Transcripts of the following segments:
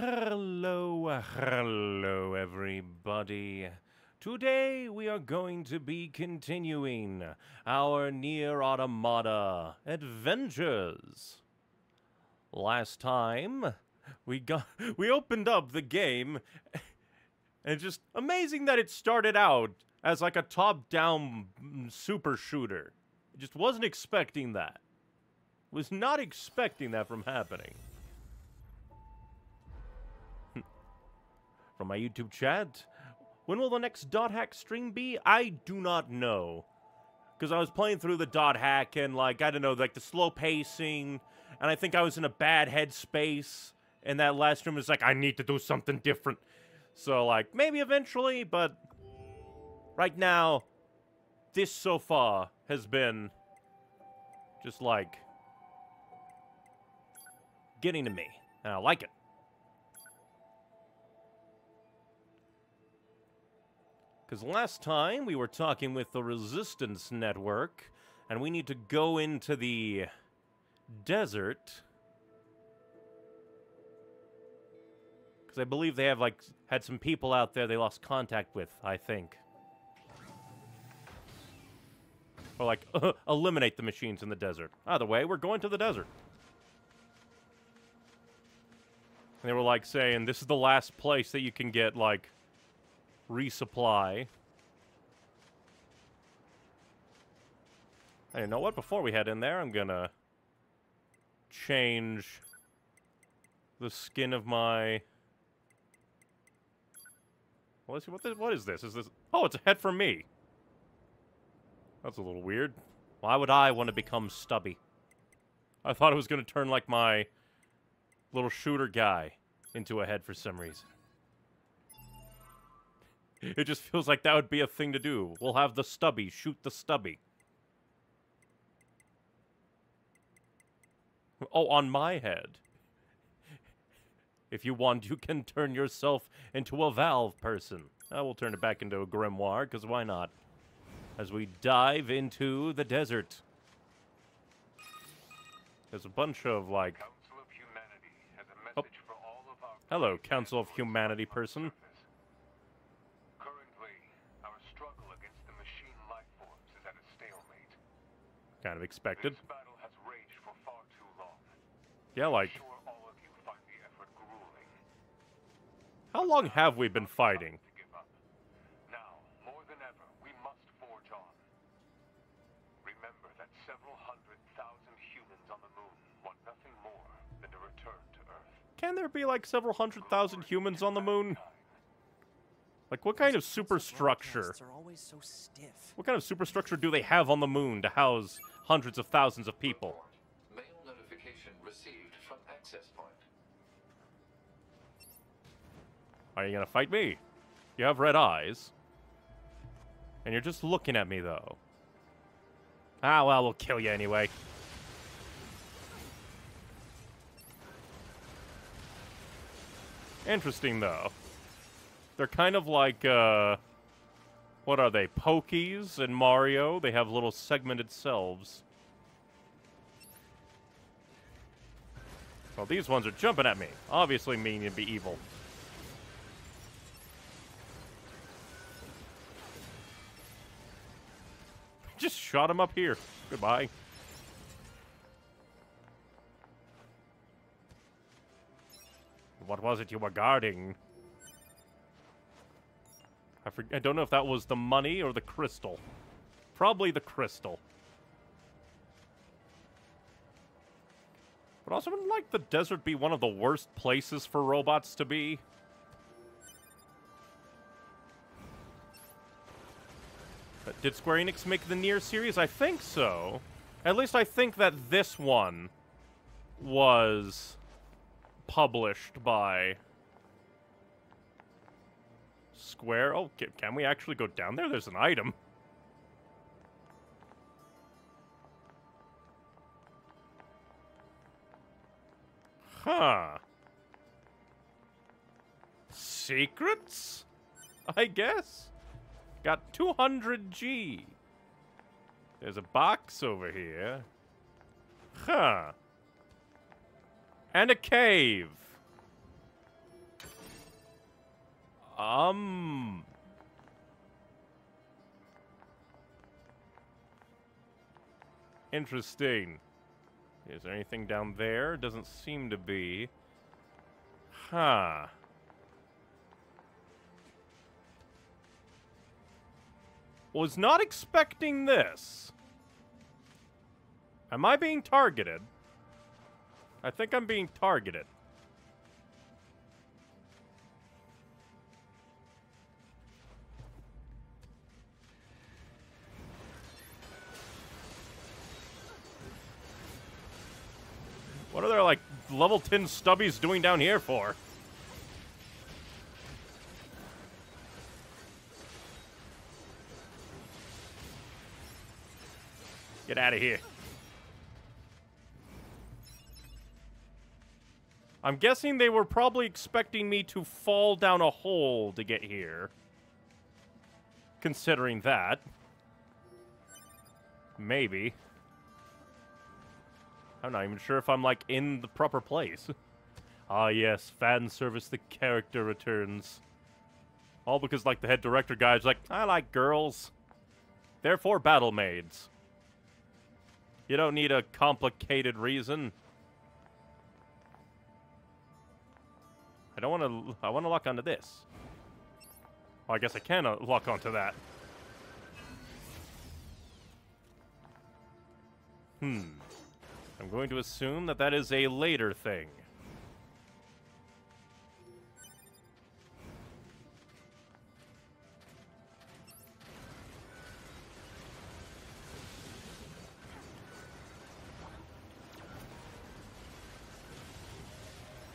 Hello, hello, everybody. Today we are going to be continuing our Nier Automata adventures. Last time we got we opened up the game and just amazing that it started out as like a top-down super shooter. Just wasn't expecting that. Was not expecting that from happening. From my YouTube chat. When will the next dot hack stream be? I do not know. Because I was playing through the dot hack and, like, I don't know, like the slow pacing, and I think I was in a bad headspace. And that last stream was like, I need to do something different. So, like, maybe eventually, but right now, this so far has been just like getting to me. And I like it. Because last time we were talking with the Resistance Network, and we need to go into the desert. Because I believe they have, like, had some people out there they lost contact with, I think. Or, like, eliminate the machines in the desert. Either way, we're going to the desert. And they were, like, saying, this is the last place that you can get, like, resupply. Hey, you know what? Before we head in there, I'm gonna change the skin of my... What is, what, the, what is this? Is this... Oh, it's a head for me. That's a little weird. Why would I want to become stubby? I thought it was going to turn like my little shooter guy into a head for some reason. It just feels like that would be a thing to do. We'll have the stubby shoot the stubby. Oh, on my head. If you want, you can turn yourself into a Valve person. I will turn it back into a Grimoire, because why not? As we dive into the desert. There's a bunch of, like... Oh. Hello, Council of Humanity person. Kind of expected. Yeah, like... How long have we been fighting? Now, more than ever, we must forge on. Remember that several hundred thousand humans on the moon want nothing more than to return to Earth. Can there be like several hundred thousand humans on the moon? Like, what kind of superstructure? What kind of superstructure do they have on the moon to house hundreds of thousands of people? Mail notification received from access point. Are you gonna fight me? You have red eyes. And you're just looking at me, though. Ah, well, we'll kill you anyway. Interesting, though. They're kind of like, uh... What are they? Pokies and Mario? They have little segmented selves. Well, these ones are jumping at me. Obviously meaning to be evil. Just shot him up here. Goodbye. What was it you were guarding? I, forget, I don't know if that was the money or the crystal. Probably the crystal. But also, wouldn't like the desert be one of the worst places for robots to be? But did Square Enix make the Nier series? I think so. At least I think that this one was published by Square. Oh, can, we actually go down there? There's an item. Huh. Secrets? I guess? Got 200G. There's a box over here. Huh. And a cave. Um. Interesting. Is there anything down there? Doesn't seem to be. Huh. Was not expecting this. Am I being targeted? I think I'm being targeted. What are there, like, level 10 stubbies doing down here for? Get out of here. I'm guessing they were probably expecting me to fall down a hole to get here. Considering that. Maybe. I'm not even sure if I'm, like, in the proper place. ah, yes, fan service, the character returns. All because, like, the head director guy's like, I like girls. Therefore, battle maids. You don't need a complicated reason. I don't want to... I want to lock onto this. Well, I guess I can uh, lock onto that. Hmm. I'm going to assume that that is a later thing.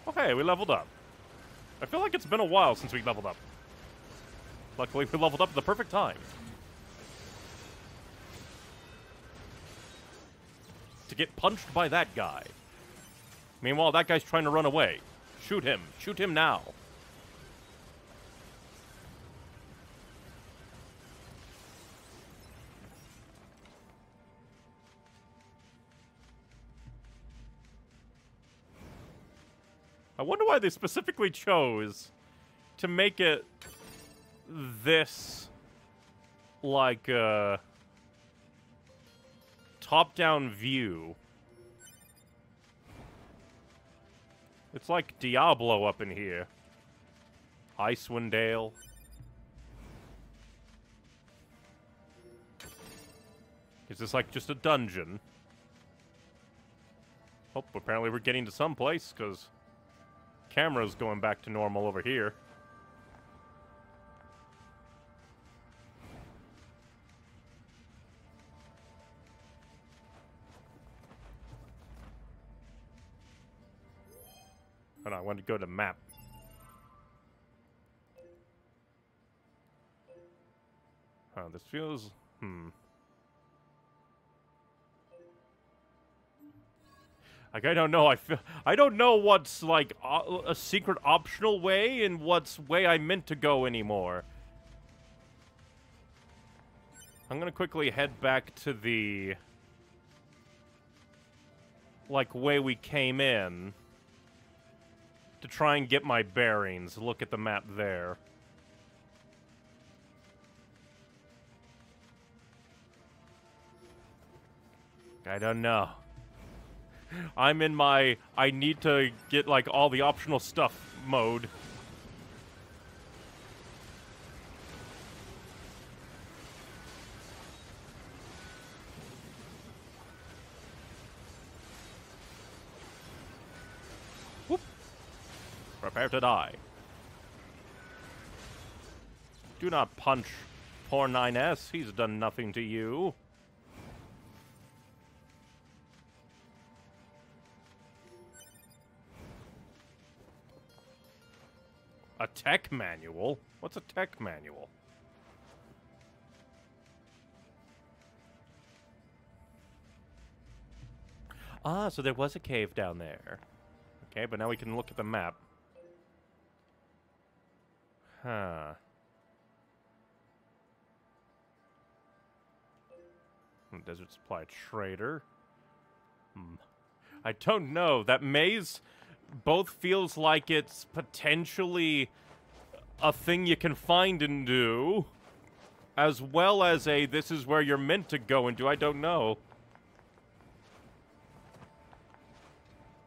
Okay, we leveled up. I feel like it's been a while since we leveled up. Luckily, we leveled up at the perfect time. To get punched by that guy. Meanwhile, that guy's trying to run away. Shoot him. Shoot him now. I wonder why they specifically chose to make it this like uh top-down view. It's like Diablo up in here. Icewind Dale. Is this like just a dungeon? Oh, apparently we're getting to some place, because camera's going back to normal over here. On, I want to go to map. Oh, this feels... Hmm. Like I don't know. I feel I don't know what's like uh, a secret optional way and what's way I meant to go anymore. I'm gonna quickly head back to the like way we came in to try and get my bearings. Look at the map there. I don't know. I'm in my I need to get like all the optional stuff mode. Prepare to die. Do not punch poor 9S. He's done nothing to you. A tech manual? What's a tech manual? Ah, so there was a cave down there. Okay, but now we can look at the map. Huh. Hmm, Desert Supply Trader. Hmm. I don't know. That maze both feels like it's potentially a thing you can find and do, as well as a this is where you're meant to go and do. I don't know.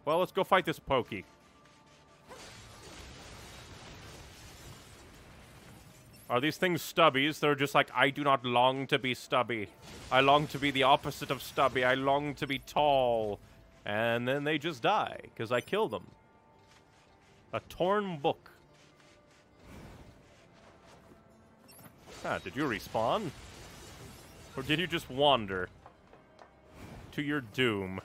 Well, let's go fight this pokey. Are these things stubbies? They're just like, I do not long to be stubby. I long to be the opposite of stubby. I long to be tall. And then they just die, because I kill them. A torn book. Ah, did you respawn? Or did you just wander? To your doom.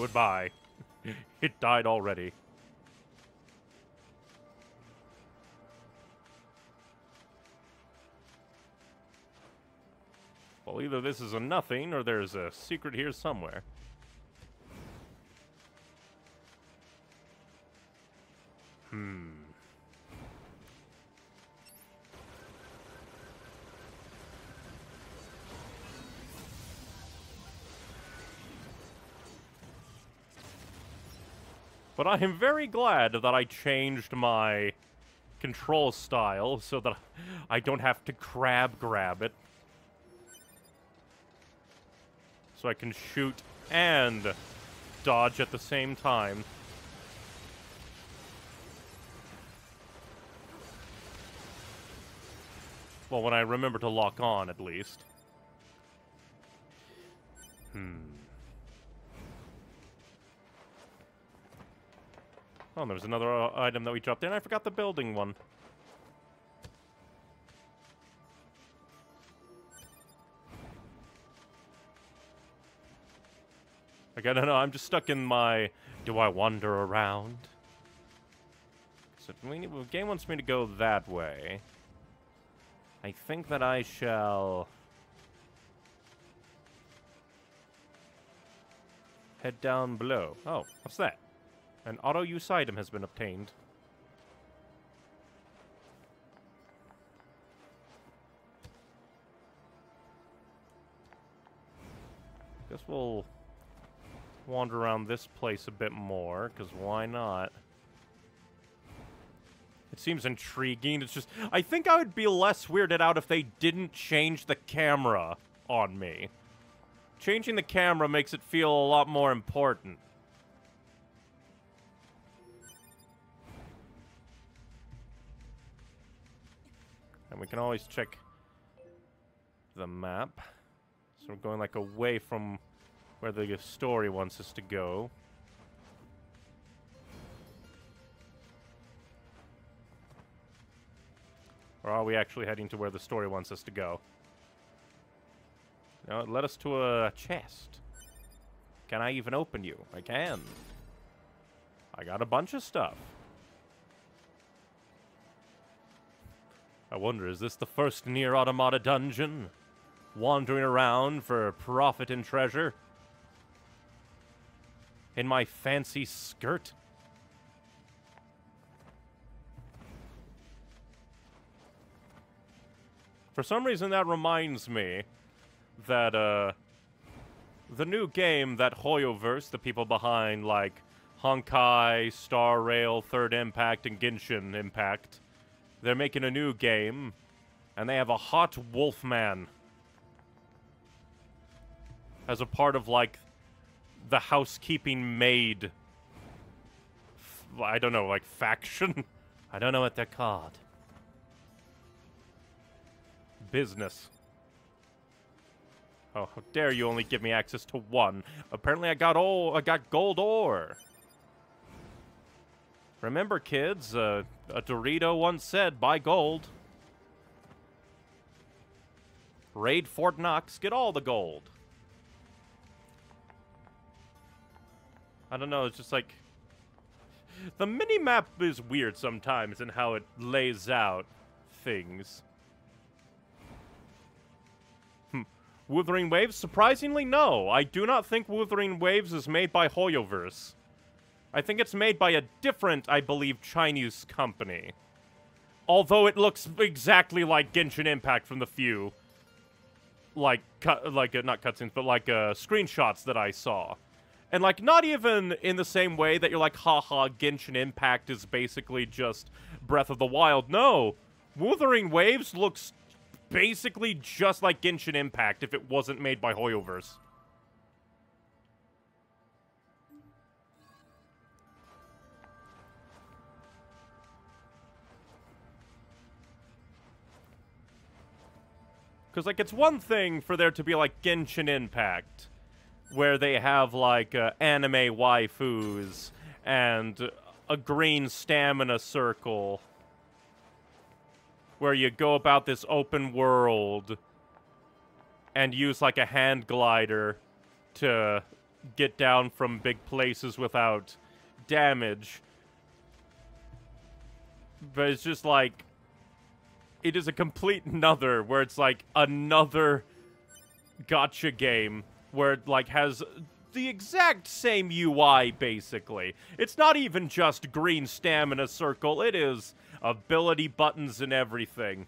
Goodbye. it died already. Well, either this is a nothing, or there's a secret here somewhere. Hmm. But I am very glad that I changed my control style so that I don't have to crab grab it. So I can shoot and dodge at the same time. Well, when I remember to lock on, at least. Hmm. Oh, there was another uh, item that we dropped in. I forgot the building one. Like, I don't know, I'm just stuck in my, do I wander around? So, we need, the game wants me to go that way. I think that I shall... Head down below. Oh, what's that? An auto-use item has been obtained. Guess we'll wander around this place a bit more, because why not? It seems intriguing. It's just, I think I would be less weirded out if they didn't change the camera on me. Changing the camera makes it feel a lot more important. We can always check the map. So we're going like away from where the story wants us to go. Or are we actually heading to where the story wants us to go? No, it led us to a chest. Can I even open you? I can. I got a bunch of stuff. I wonder, is this the first Nier Automata dungeon? Wandering around for profit and treasure? In my fancy skirt? For some reason, that reminds me that, uh, the new game that Hoyoverse, the people behind, like, Honkai, Star Rail, Third Impact, and Genshin Impact, they're making a new game, and they have a hot wolf man as a part of, like, the housekeeping maid. I don't know, like, faction? I don't know what they're called. Business. Oh, how dare you only give me access to one. Apparently I got oh, I got gold ore. Remember, kids, uh, a Dorito once said, buy gold. Raid Fort Knox, get all the gold. I don't know, it's just like... The mini-map is weird sometimes in how it lays out things. Hmm. Wuthering Waves? Surprisingly, no. I do not think Wuthering Waves is made by Hoyoverse. I think it's made by a different, I believe, Chinese company. Although it looks exactly like Genshin Impact from the few, like cut, like uh, not cutscenes, but like uh, screenshots that I saw, and like not even in the same way that you're like, haha, Genshin Impact is basically just Breath of the Wild. No, Wuthering Waves looks basically just like Genshin Impact if it wasn't made by Hoyoverse. Because, like, it's one thing for there to be, like, Genshin Impact, where they have, like, uh, anime waifus and a green stamina circle, where you go about this open world and use, like, a hand glider to get down from big places without damage. But it's just like it is a complete another where it's like another gacha game where it like has the exact same UI basically. It's not even just green stamina circle, it is ability buttons and everything.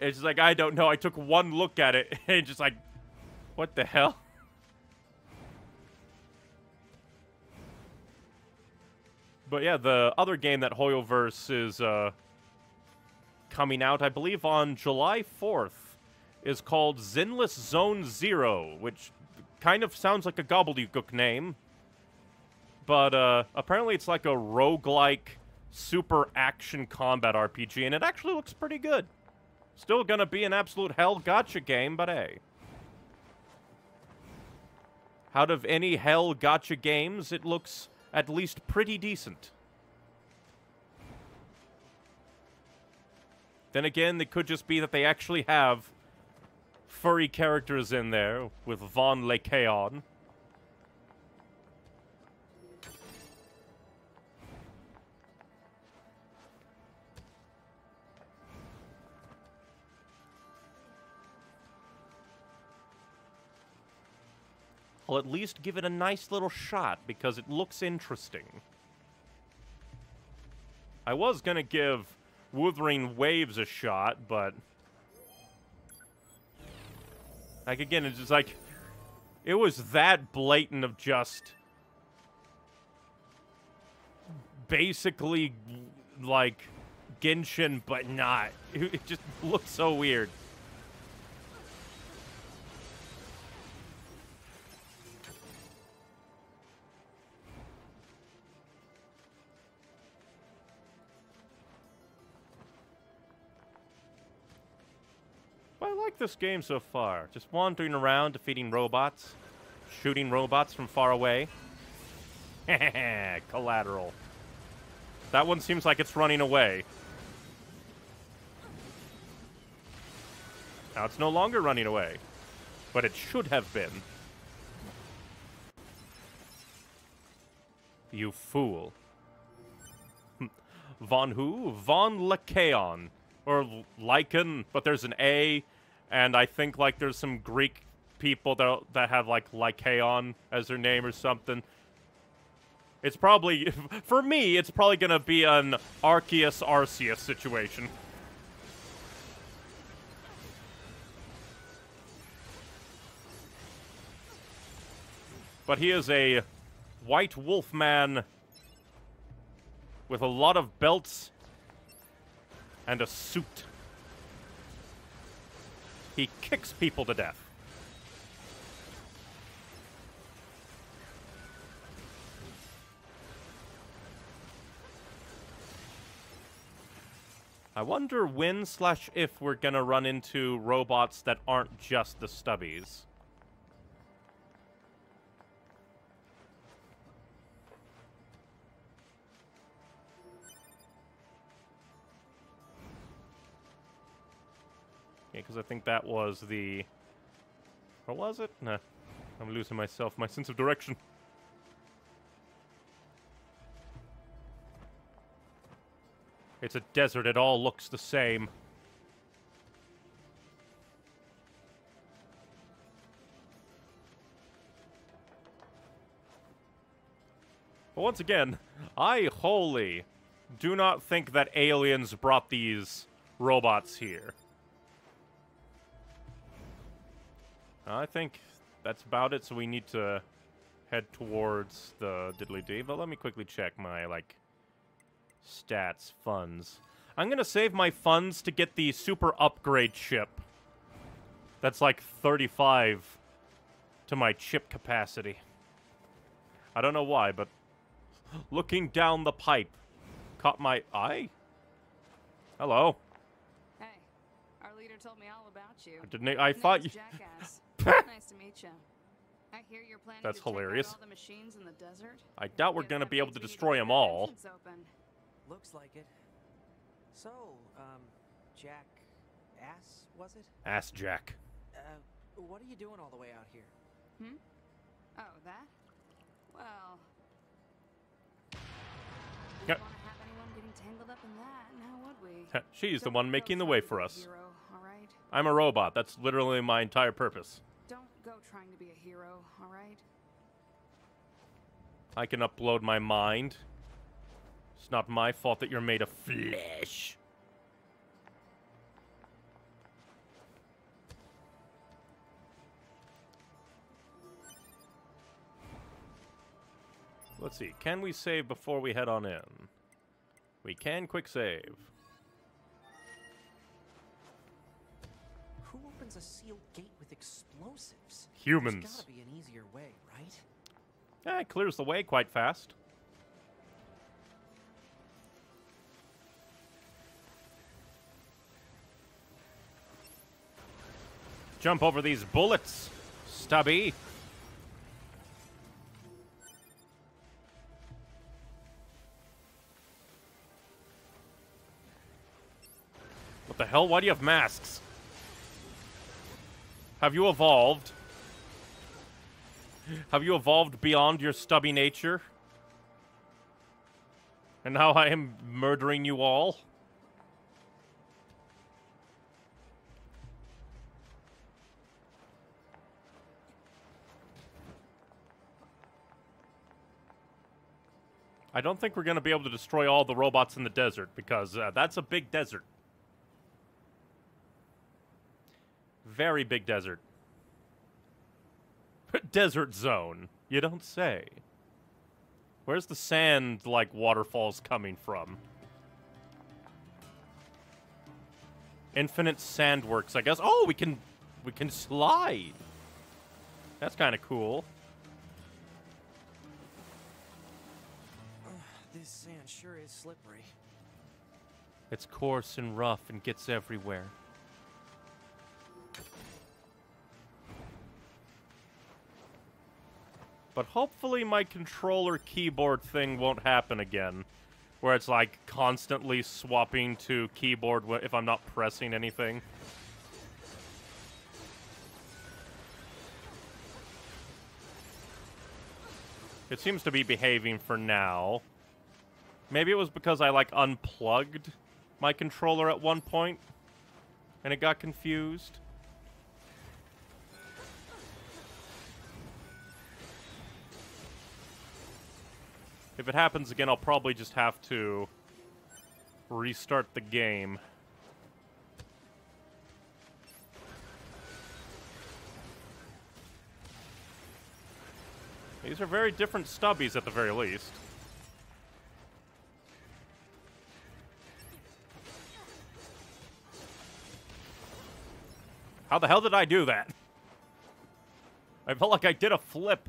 It's like I don't know, I took one look at it and just like what the hell? But yeah, the other game that Hoyoverse is uh coming out, I believe, on July 4th, is called Zenless Zone Zero, which kind of sounds like a gobbledygook name. But uh, apparently it's like a roguelike super action combat RPG, and it actually looks pretty good. Still gonna be an absolute hell gacha game, but hey. Out of any hell gacha games, it looks at least pretty decent. Then again, it could just be that they actually have furry characters in there with Von Lekeon. I'll at least give it a nice little shot because it looks interesting. I was gonna give Wuthering Waves a shot, but... Like, again, it's just like... It was that blatant of just... Basically, like, Genshin, but not. It just looks so weird. This game so far. Just wandering around, defeating robots, shooting robots from far away. Collateral. That one seems like it's running away. Now it's no longer running away. But it should have been. You fool. Hmm. Von who? Von Lekeon. Or Lycan, but there's an A and I think like there's some Greek people that that have like Lycaon as their name or something. It's probably for me. It's probably gonna be an Arceus Arceus situation. But he is a white wolf man with a lot of belts and a suit. He kicks people to death. I wonder when slash if we're gonna run into robots that aren't just the stubbies. Because I think that was the... Or was it? Nah, I'm losing myself, my sense of direction. It's a desert, it all looks the same. But once again, I wholly do not think that aliens brought these robots here. Uh, I think that's about it, so we need to head towards the diddly dee. But let me quickly check my, like, stats, funds. I'm gonna save my funds to get the super upgrade chip. That's like 35 to my chip capacity. I don't know why, but looking down the pipe caught my eye. Hello. Hey, our leader told me all about you. Didn't I, I thought you. Jackass. Nice to meet you. I hear you're planning That's to check out hilarious. all the machines in the desert. I doubt we're gonna be able to destroy them all. Open. Looks like it. So, um, Jack Ass, was it? Ass Jack. Uh, what are you doing all the way out here? Hmm? Oh, that? Well. Yeah. Wouldn't want to have anyone getting tangled up in that, now? She's the Don't one making the way for us. Hero, all right? I'm a robot. That's literally my entire purpose. Don't go trying to be a hero, all right? I can upload my mind. It's not my fault that you're made of flesh. Let's see. Can we save before we head on in? We can quick save. Who opens a sealed gate with explosives? Humans. There's be an easier way, right? Eh, it clears the way quite fast. Jump over these bullets, stubby. What the hell? Why do you have masks? Have you evolved? Have you evolved beyond your stubby nature? And now I am murdering you all? I don't think we're going to be able to destroy all the robots in the desert because uh, that's a big desert. Very big desert. desert zone. You don't say. Where's the sand like waterfalls coming from? Infinite sandworks, I guess. Oh, we can we can slide. That's kind of cool. This sand sure is slippery. It's coarse and rough and gets everywhere. But hopefully my controller keyboard thing won't happen again. Where it's like constantly swapping to keyboard if I'm not pressing anything. It seems to be behaving for now. Maybe it was because I like unplugged my controller at one point and it got confused. If it happens again, I'll probably just have to restart the game. These are very different stubbies at the very least. How the hell did I do that? I felt like I did a flip.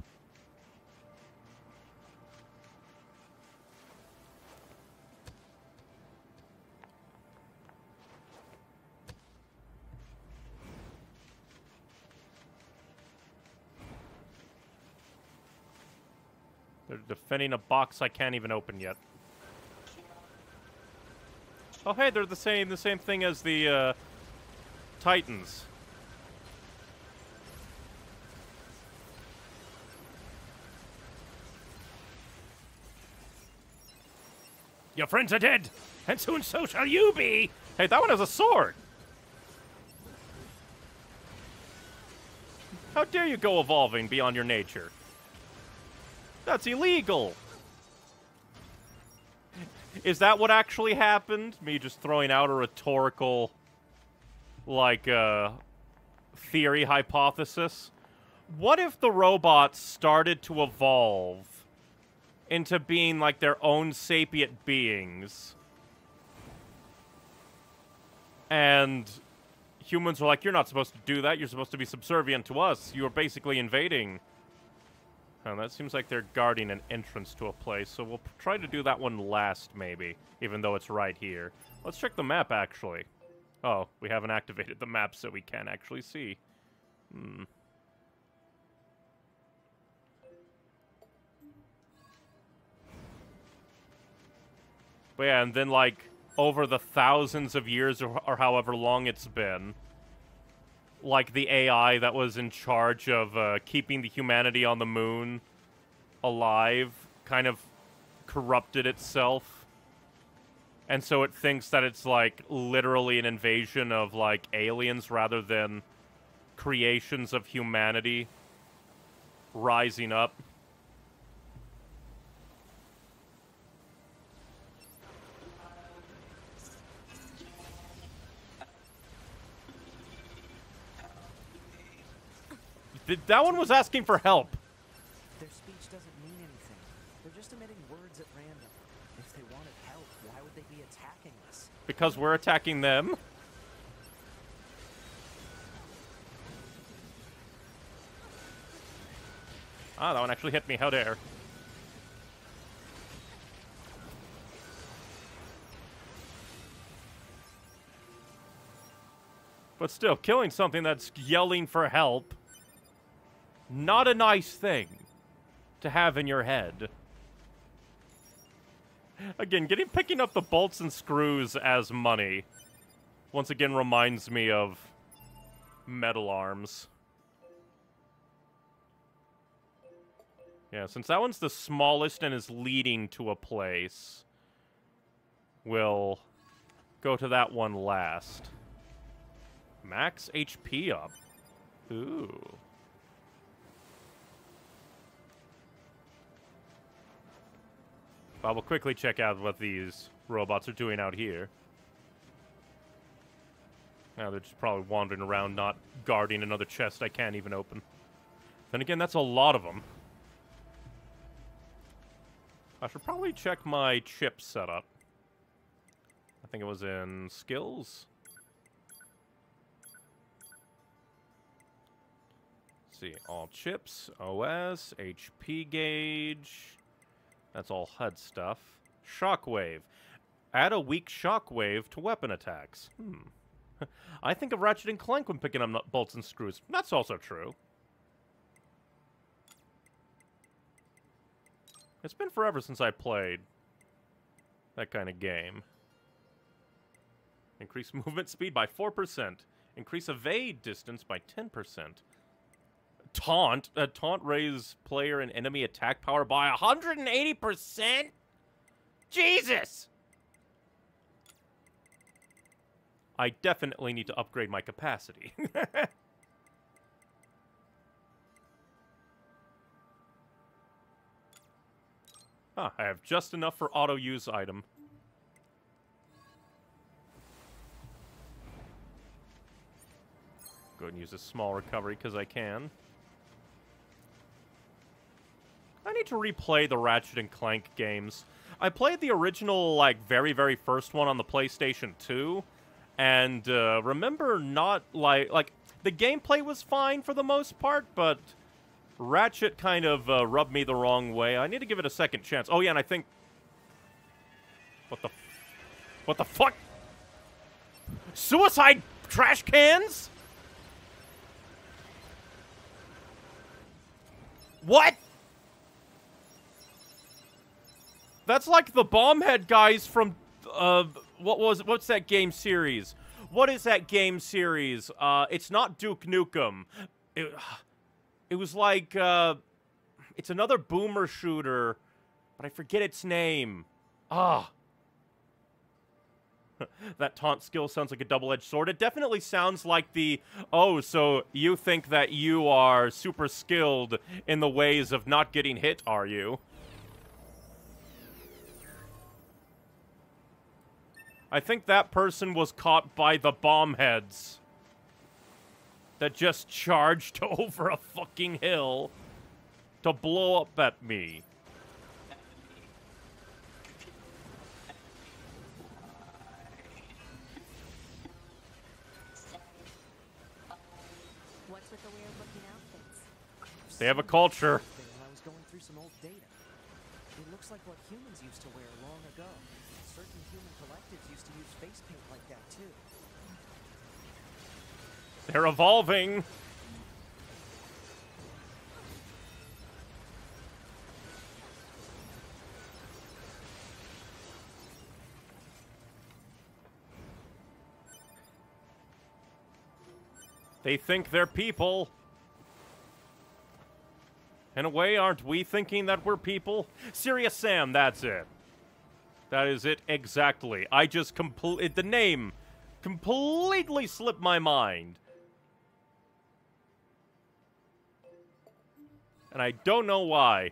Defending a box I can't even open yet. Oh, hey, they're the same the same thing as the uh, Titans. Your friends are dead, and soon so shall you be. Hey, that one has a sword. How dare you go evolving beyond your nature? That's illegal. Is that what actually happened? Me just throwing out a rhetorical, like, uh, theory hypothesis? What if the robots started to evolve into being like their own sapient beings? And humans were like, you're not supposed to do that. You're supposed to be subservient to us. You are basically invading. Oh, that seems like they're guarding an entrance to a place, so we'll try to do that one last, maybe, even though it's right here. Let's check the map, actually. Oh, we haven't activated the map, so we can't actually see. Hmm. But yeah, and then, like, over the thousands of years or, or however long it's been, like the AI that was in charge of uh, keeping the humanity on the moon alive kind of corrupted itself. And so it thinks that it's like literally an invasion of like aliens rather than creations of humanity rising up. That one was asking for help. Their speech doesn't mean anything. They're just emitting words at random. If they wanted help, why would they be attacking us? Because we're attacking them. Ah, that one actually hit me. How dare. But still, killing something that's yelling for help, not a nice thing to have in your head. Again, getting picking up the bolts and screws as money once again reminds me of metal arms. Yeah, since that one's the smallest and is leading to a place, we'll go to that one last. Max HP up. Ooh. Well, we'll quickly check out what these robots are doing out here. Now they're just probably wandering around, not guarding another chest I can't even open. Then again, that's a lot of them. I should probably check my chip setup. I think it was in skills. Let's see, all chips, OS, HP gauge. That's all HUD stuff. Shockwave. Add a weak shockwave to weapon attacks. Hmm. I think of Ratchet and Clank when picking up bolts and screws. That's also true. It's been forever since I played that kind of game. Increase movement speed by 4%. Increase evade distance by 10%. Taunt. Uh, taunt raise player and enemy attack power by 180%? Jesus! I definitely need to upgrade my capacity. Ah, I have just enough for auto use item. Go ahead and use a small recovery because I can. I need to replay the Ratchet and Clank games. I played the original, like, very, very first one on the PlayStation 2, and uh, remember not, like, like, the gameplay was fine for the most part, but Ratchet kind of uh, rubbed me the wrong way. I need to give it a second chance. Oh, yeah, and I think... What the... What the fuck? Suicide trash cans? What? That's like the bombhead guys from uh what was what's that game series? What is that game series? Uh it's not Duke Nukem. It, it was like uh it's another boomer shooter, but I forget its name. Ah. that taunt skill sounds like a double-edged sword. It definitely sounds like the oh, so you think that you are super skilled in the ways of not getting hit, are you? I think that person was caught by the bomb heads that just charged over a fucking hill to blow up at me. What's with the weird looking outfits? They have a culture. I was going through some old data. It looks like what humans used to wear They're evolving. They think they're people. In a way, aren't we thinking that we're people? Serious Sam, that's it. That is it exactly. I just complete the name completely slipped my mind. And I don't know why.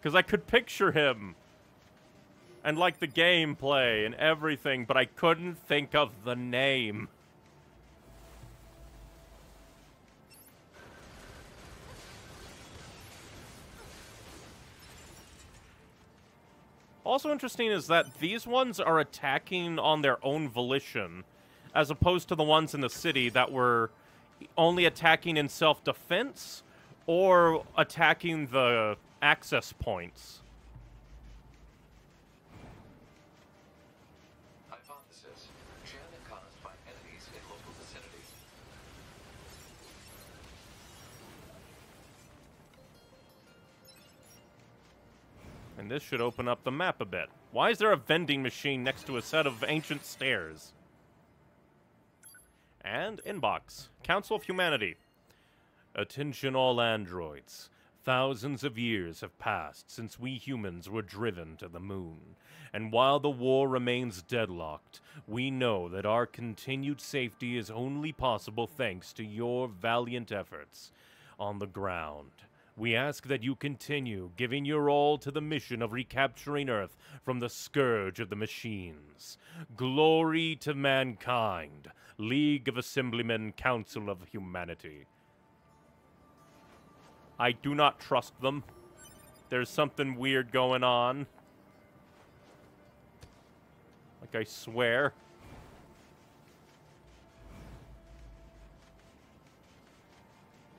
Because I could picture him. And like the gameplay and everything, but I couldn't think of the name. Also interesting is that these ones are attacking on their own volition, as opposed to the ones in the city that were only attacking in self-defense or attacking the access points. Hypothesis. Caused by enemies in local vicinity. And this should open up the map a bit. Why is there a vending machine next to a set of ancient stairs? And inbox. Council of Humanity. Attention all androids. Thousands of years have passed since we humans were driven to the moon. And while the war remains deadlocked, we know that our continued safety is only possible thanks to your valiant efforts on the ground. We ask that you continue giving your all to the mission of recapturing Earth from the scourge of the machines. Glory to mankind. League of Assemblymen, Council of Humanity. I do not trust them. There's something weird going on. Like I swear.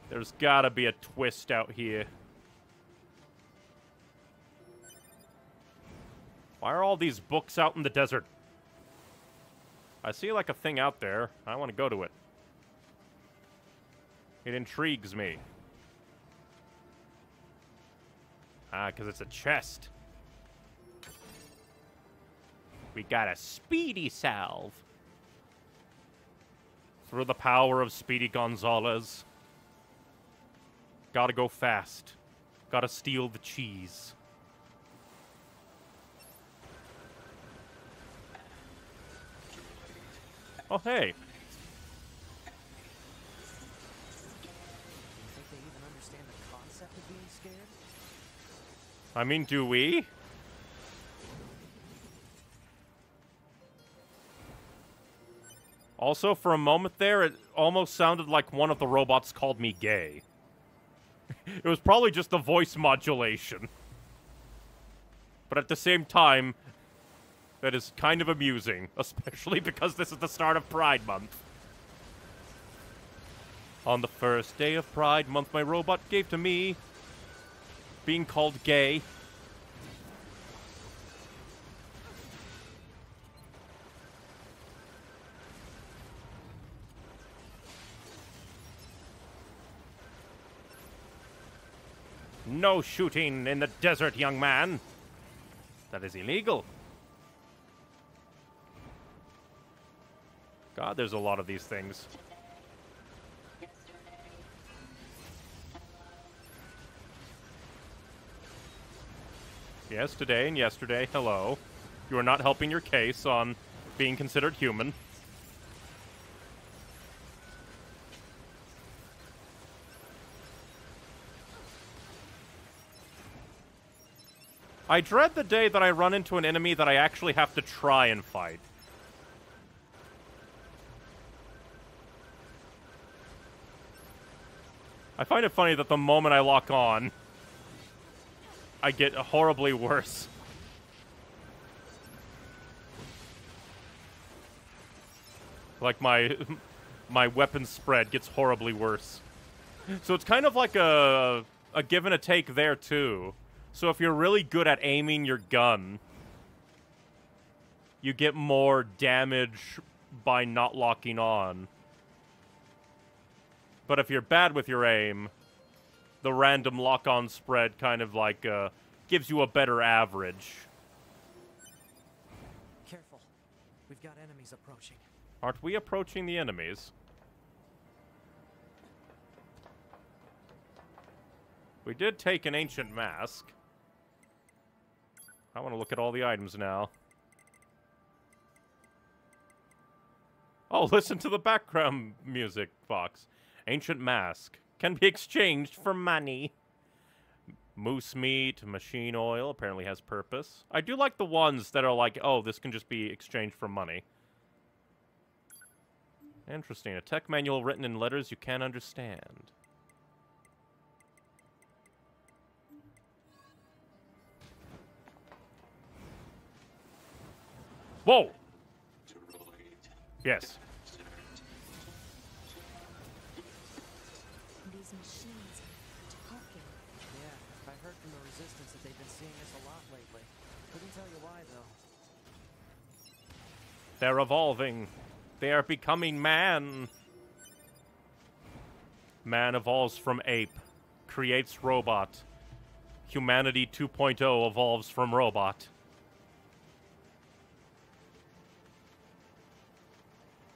There's gotta be a twist out here. Why are all these books out in the desert? I see like a thing out there. I want to go to it. It intrigues me. Ah, because it's a chest. We got a speedy salve. Through the power of Speedy Gonzalez. Gotta go fast. Gotta steal the cheese. Oh, hey. Do you think they even understand the concept of Oh, being scared? I mean, do we? Also, for a moment there, it almost sounded like one of the robots called me gay. it was probably just the voice modulation. But at the same time, that is kind of amusing, especially because this is the start of Pride Month. On the first day of Pride Month, my robot gave to me being called gay. No shooting in the desert, young man. That is illegal. God, there's a lot of these things. Yes, today and yesterday, hello. You are not helping your case on being considered human. I dread the day that I run into an enemy that I actually have to try and fight. I find it funny that the moment I lock on, I get horribly worse. Like my my weapon spread gets horribly worse. So it's kind of like a a give and a take there too. So if you're really good at aiming your gun, you get more damage by not locking on. But if you're bad with your aim, the random lock-on spread kind of like uh, gives you a better average. Careful. We've got enemies approaching. Aren't we approaching the enemies? We did take an ancient mask. I want to look at all the items now. Oh, listen to the background music, Fox. Ancient mask can be exchanged for money. Moose meat, machine oil apparently has purpose. I do like the ones that are like, oh, this can just be exchanged for money. Interesting. A tech manual written in letters you can't understand. Whoa! Yes. They're evolving. They are becoming man. Man evolves from ape, creates robot. Humanity 2.0 evolves from robot.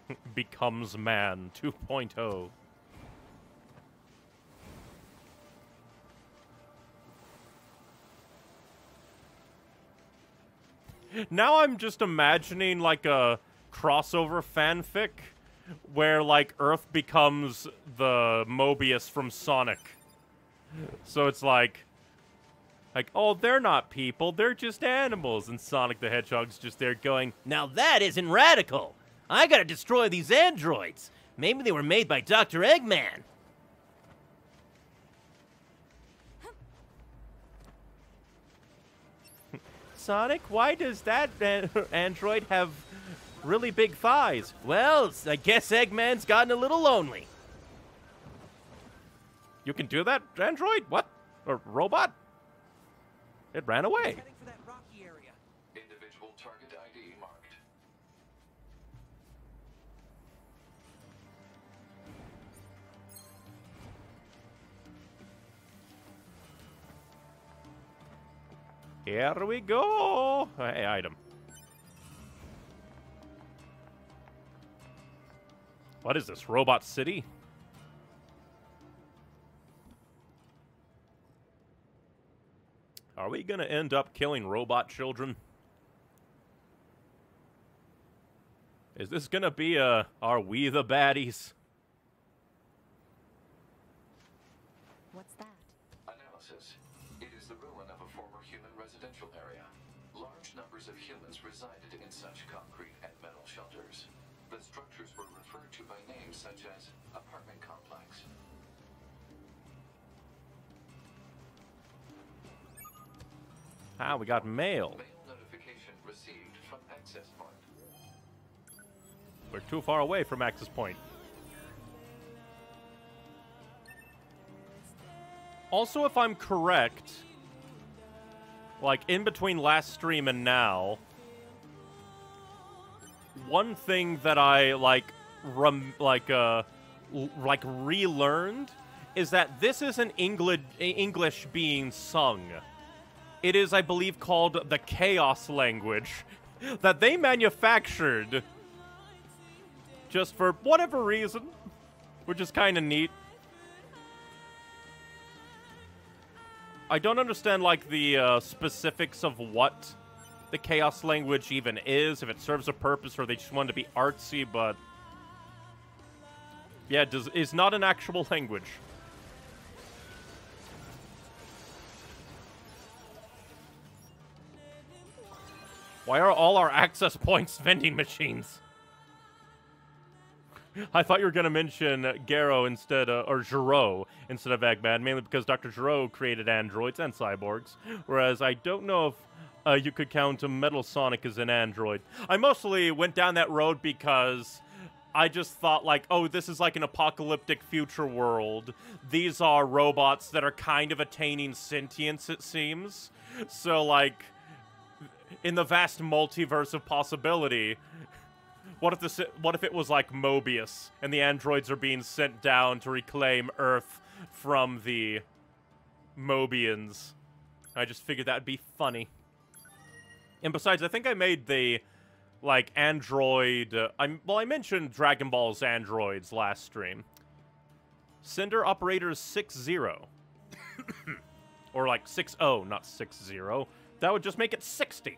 Becomes man oh. 2.0. Now I'm just imagining like a crossover fanfic where like Earth becomes the Mobius from Sonic. So it's like like, oh, they're not people, they're just animals. And Sonic the Hedgehog's just there going, Now that isn't radical. I gotta destroy these androids. Maybe they were made by Dr. Eggman. Sonic, why does that an- android have really big thighs? Well, I guess Eggman's gotten a little lonely. You can do that, android? What? A robot? It ran away. Here we go. Hey, item. What is this? Robot City? Are we going to end up killing robot children? Is this going to be a are we the baddies? Of humans resided in such concrete and metal shelters. The structures were referred to by names such as apartment complex. Ah, we got mail. Mail notification received from access point. We're too far away from access point. Also, if I'm correct, like in between last stream and now, one thing that I like, rem- like, uh, like relearned is that this isn't English English being sung. It is, I believe, called the Chaos language that they manufactured just for whatever reason, which is kind of neat. I don't understand like the uh, specifics of what the chaos language even is, if it serves a purpose or they just want to be artsy, but yeah, it does is not an actual language. Why are all our access points vending machines? I thought you were going to mention Garo instead, uh, or Gero instead of Eggman, mainly because Dr. Gero created androids and cyborgs, whereas I don't know if uh, you could count a Metal Sonic as an android. I mostly went down that road because I just thought, like, oh, this is like an apocalyptic future world. These are robots that are kind of attaining sentience, it seems. So, like, in the vast multiverse of possibility, what if this? What if it was like Mobius, and the androids are being sent down to reclaim Earth from the Mobians? I just figured that'd be funny. And besides, I think I made the like android. Uh, I'm well. I mentioned Dragon Ball's androids last stream. Cinder Operators six zero, or like six zero, not six zero. That would just make it sixty.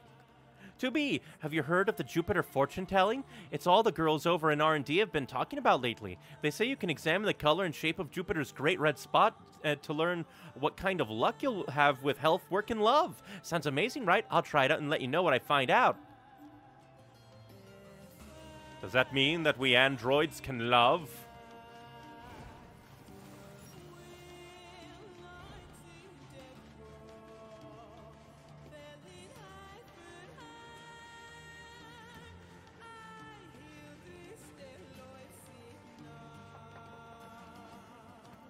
To be, have you heard of the Jupiter fortune telling? It's all the girls over in R&D have been talking about lately. They say you can examine the color and shape of Jupiter's great red spot uh, to learn what kind of luck you'll have with health, work, and love. Sounds amazing, right? I'll try it out and let you know what I find out. Does that mean that we androids can love?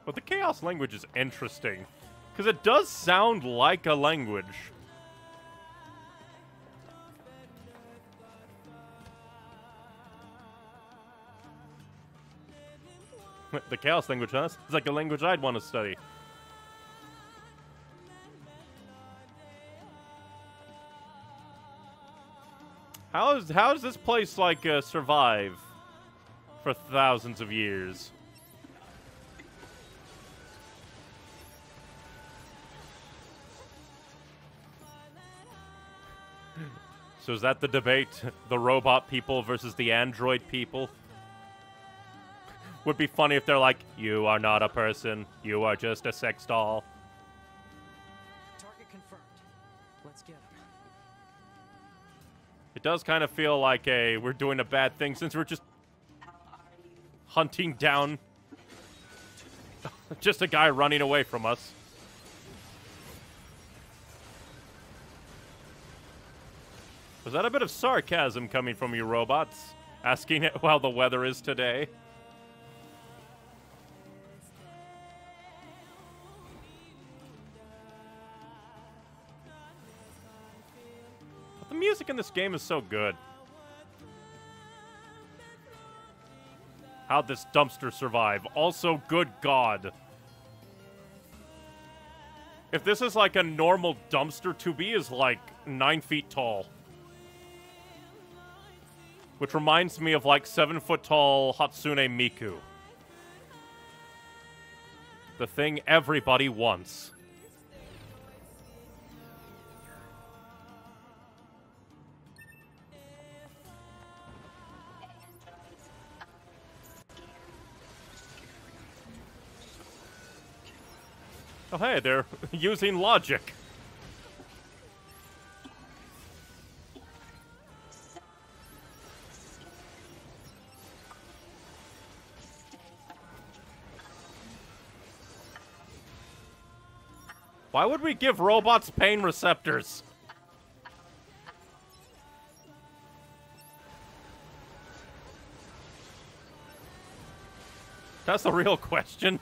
But the Chaos language is interesting, because it does sound like a language. the Chaos language, huh? It's like a language I'd want to study. How is how does this place like uh, survive for thousands of years? So is that the debate? The robot people versus the android people? Would be funny if they're like, you are not a person, you are just a sex doll. Target confirmed. Let's get him. It does kind of feel like a we're doing a bad thing since we're just hunting down just a guy running away from us. Was that a bit of sarcasm coming from you robots? Asking it how the weather is today? But the music in this game is so good. How'd this dumpster survive? Also, good God. If this is like a normal dumpster, 2B is like nine feet tall. Which reminds me of like seven foot tall Hatsune Miku. The thing everybody wants. Oh, hey, they're using logic. Why would we give robots pain receptors? That's the real question.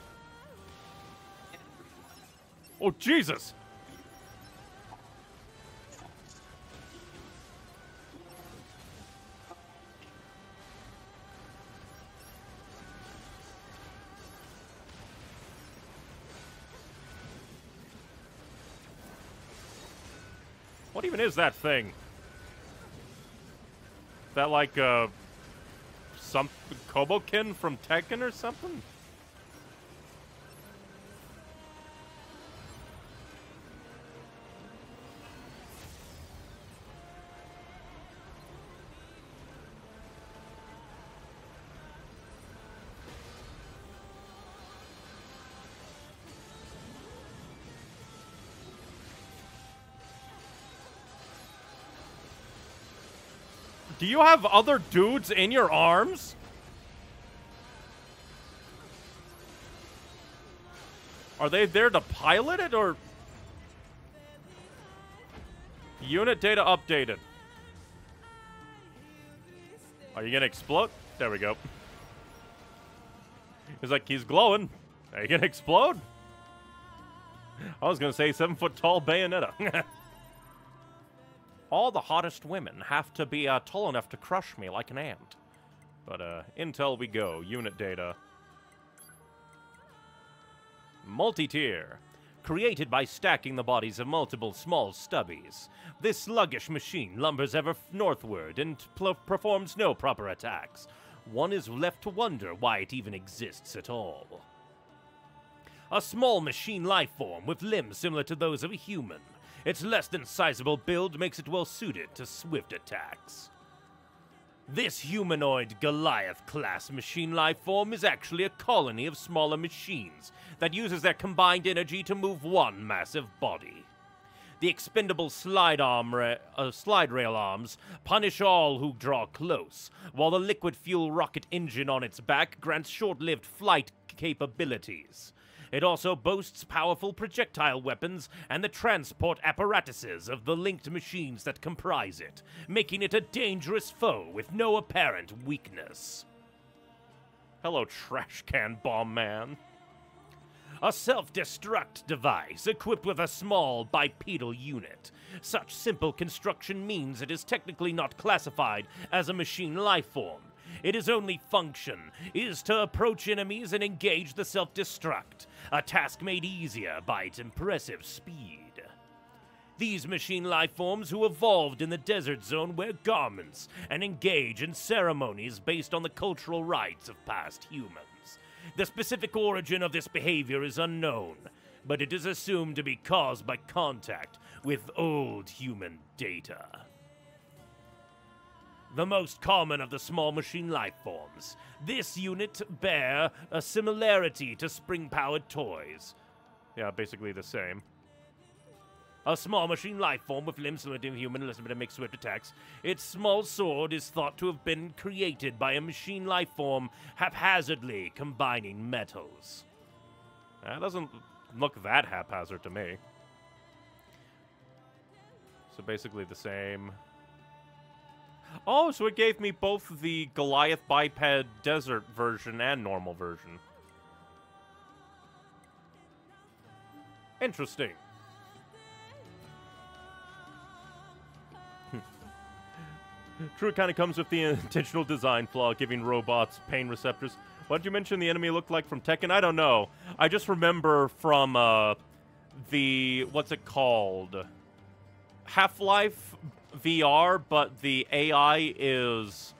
Oh, Jesus! Even is that thing? That like uh some Kobokin from Tekken or something? Do you have other dudes in your arms? Are they there to pilot it or? Unit data updated. Are you gonna explode? There we go. He's like, he's glowing. Are you gonna explode? I was gonna say seven foot tall Bayonetta. All the hottest women have to be uh, tall enough to crush me like an ant. But uh, Intel we go. Unit data. Multi-tier. Created by stacking the bodies of multiple small stubbies, this sluggish machine lumbers ever northward and performs no proper attacks. One is left to wonder why it even exists at all. A small machine life form with limbs similar to those of a human. Its less than sizable build makes it well suited to swift attacks. This humanoid Goliath class machine life form is actually a colony of smaller machines that uses their combined energy to move one massive body. The expendable slide arm uh, slide rail arms punish all who draw close, while the liquid fuel rocket engine on its back grants short-lived flight capabilities. It also boasts powerful projectile weapons and the transport apparatuses of the linked machines that comprise it, making it a dangerous foe with no apparent weakness. Hello, trash can bomb man. A self destruct device equipped with a small bipedal unit. Such simple construction means it is technically not classified as a machine life form. Its only function is to approach enemies and engage the self destruct, a task made easier by its impressive speed. These machine life forms who evolved in the desert zone wear garments and engage in ceremonies based on the cultural rites of past humans. The specific origin of this behavior is unknown, but it is assumed to be caused by contact with old human data. The most common of the small machine life forms. This unit bear a similarity to spring powered toys. Yeah, basically the same. A small machine life form with limbs similar to human, able to make swift attacks. Its small sword is thought to have been created by a machine life form haphazardly combining metals. That doesn't look that haphazard to me. So basically the same. Oh, so it gave me both the Goliath biped desert version and normal version. Interesting. True, it kind of comes with the intentional design flaw, giving robots pain receptors. What did you mention the enemy looked like from Tekken? I don't know. I just remember from uh, the what's it called? Half-Life VR, but the AI is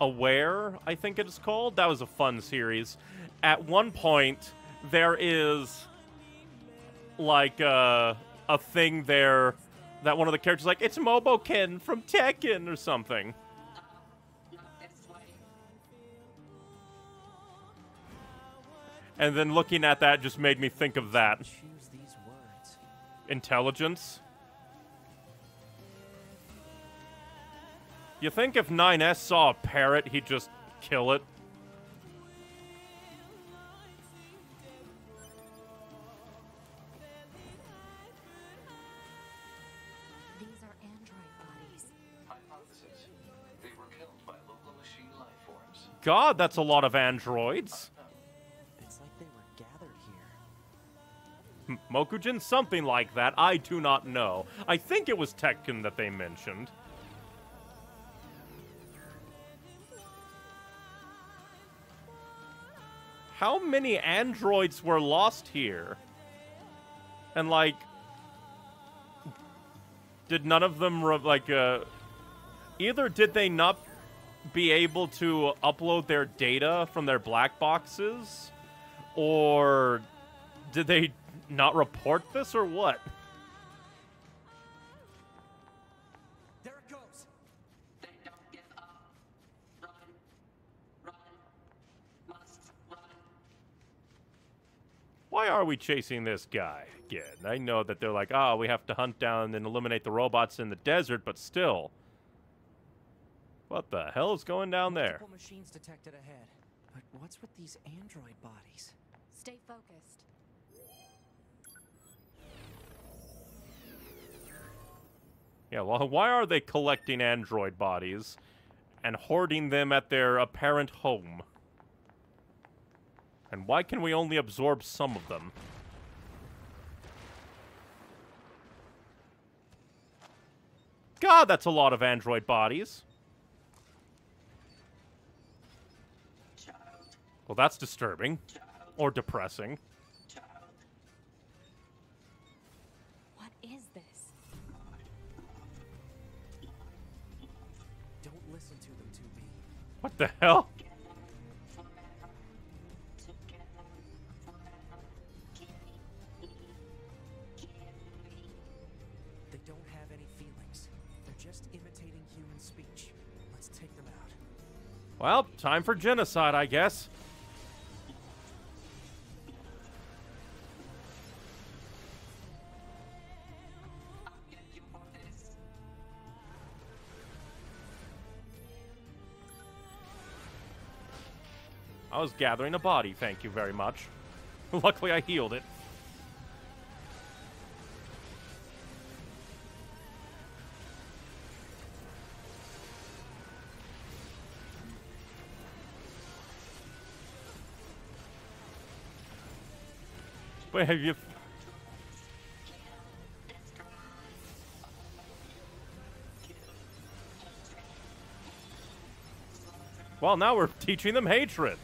aware. I think it is called. That was a fun series. At one point, there is like uh, a thing there that one of the characters is like it's Moboken from Tekken or something. And then looking at that just made me think of that. Choose these words. Intelligence. You think if 9S saw a parrot, he'd just kill it? These are android bodies. Hypothesis. They were killed by local machine life forms. God, that's a lot of androids. It's like they were gathered here. M- Mokujin, something like that. I do not know. I think it was Tekken that they mentioned. How many androids were lost here? And like, did none of them like uh, either did they not be able to upload their data from their black boxes, or did they not report this or what? Why are we chasing this guy again? I know that they're like, oh, we have to hunt down and eliminate the robots in the desert, but still. What the hell is going down there? Multiple machines detected ahead. But what's with these android bodies? Stay focused. Yeah, well, why are they collecting android bodies and hoarding them at their apparent home? And why can we only absorb some of them? God, that's a lot of android bodies. Child, Well, that's disturbing. Or depressing. child. What is this? Don't listen to them, 2B. What the hell? Well, time for genocide, I guess. I was gathering a body, thank you very much. Luckily, I healed it. But have you... Well, now we're teaching them hatred.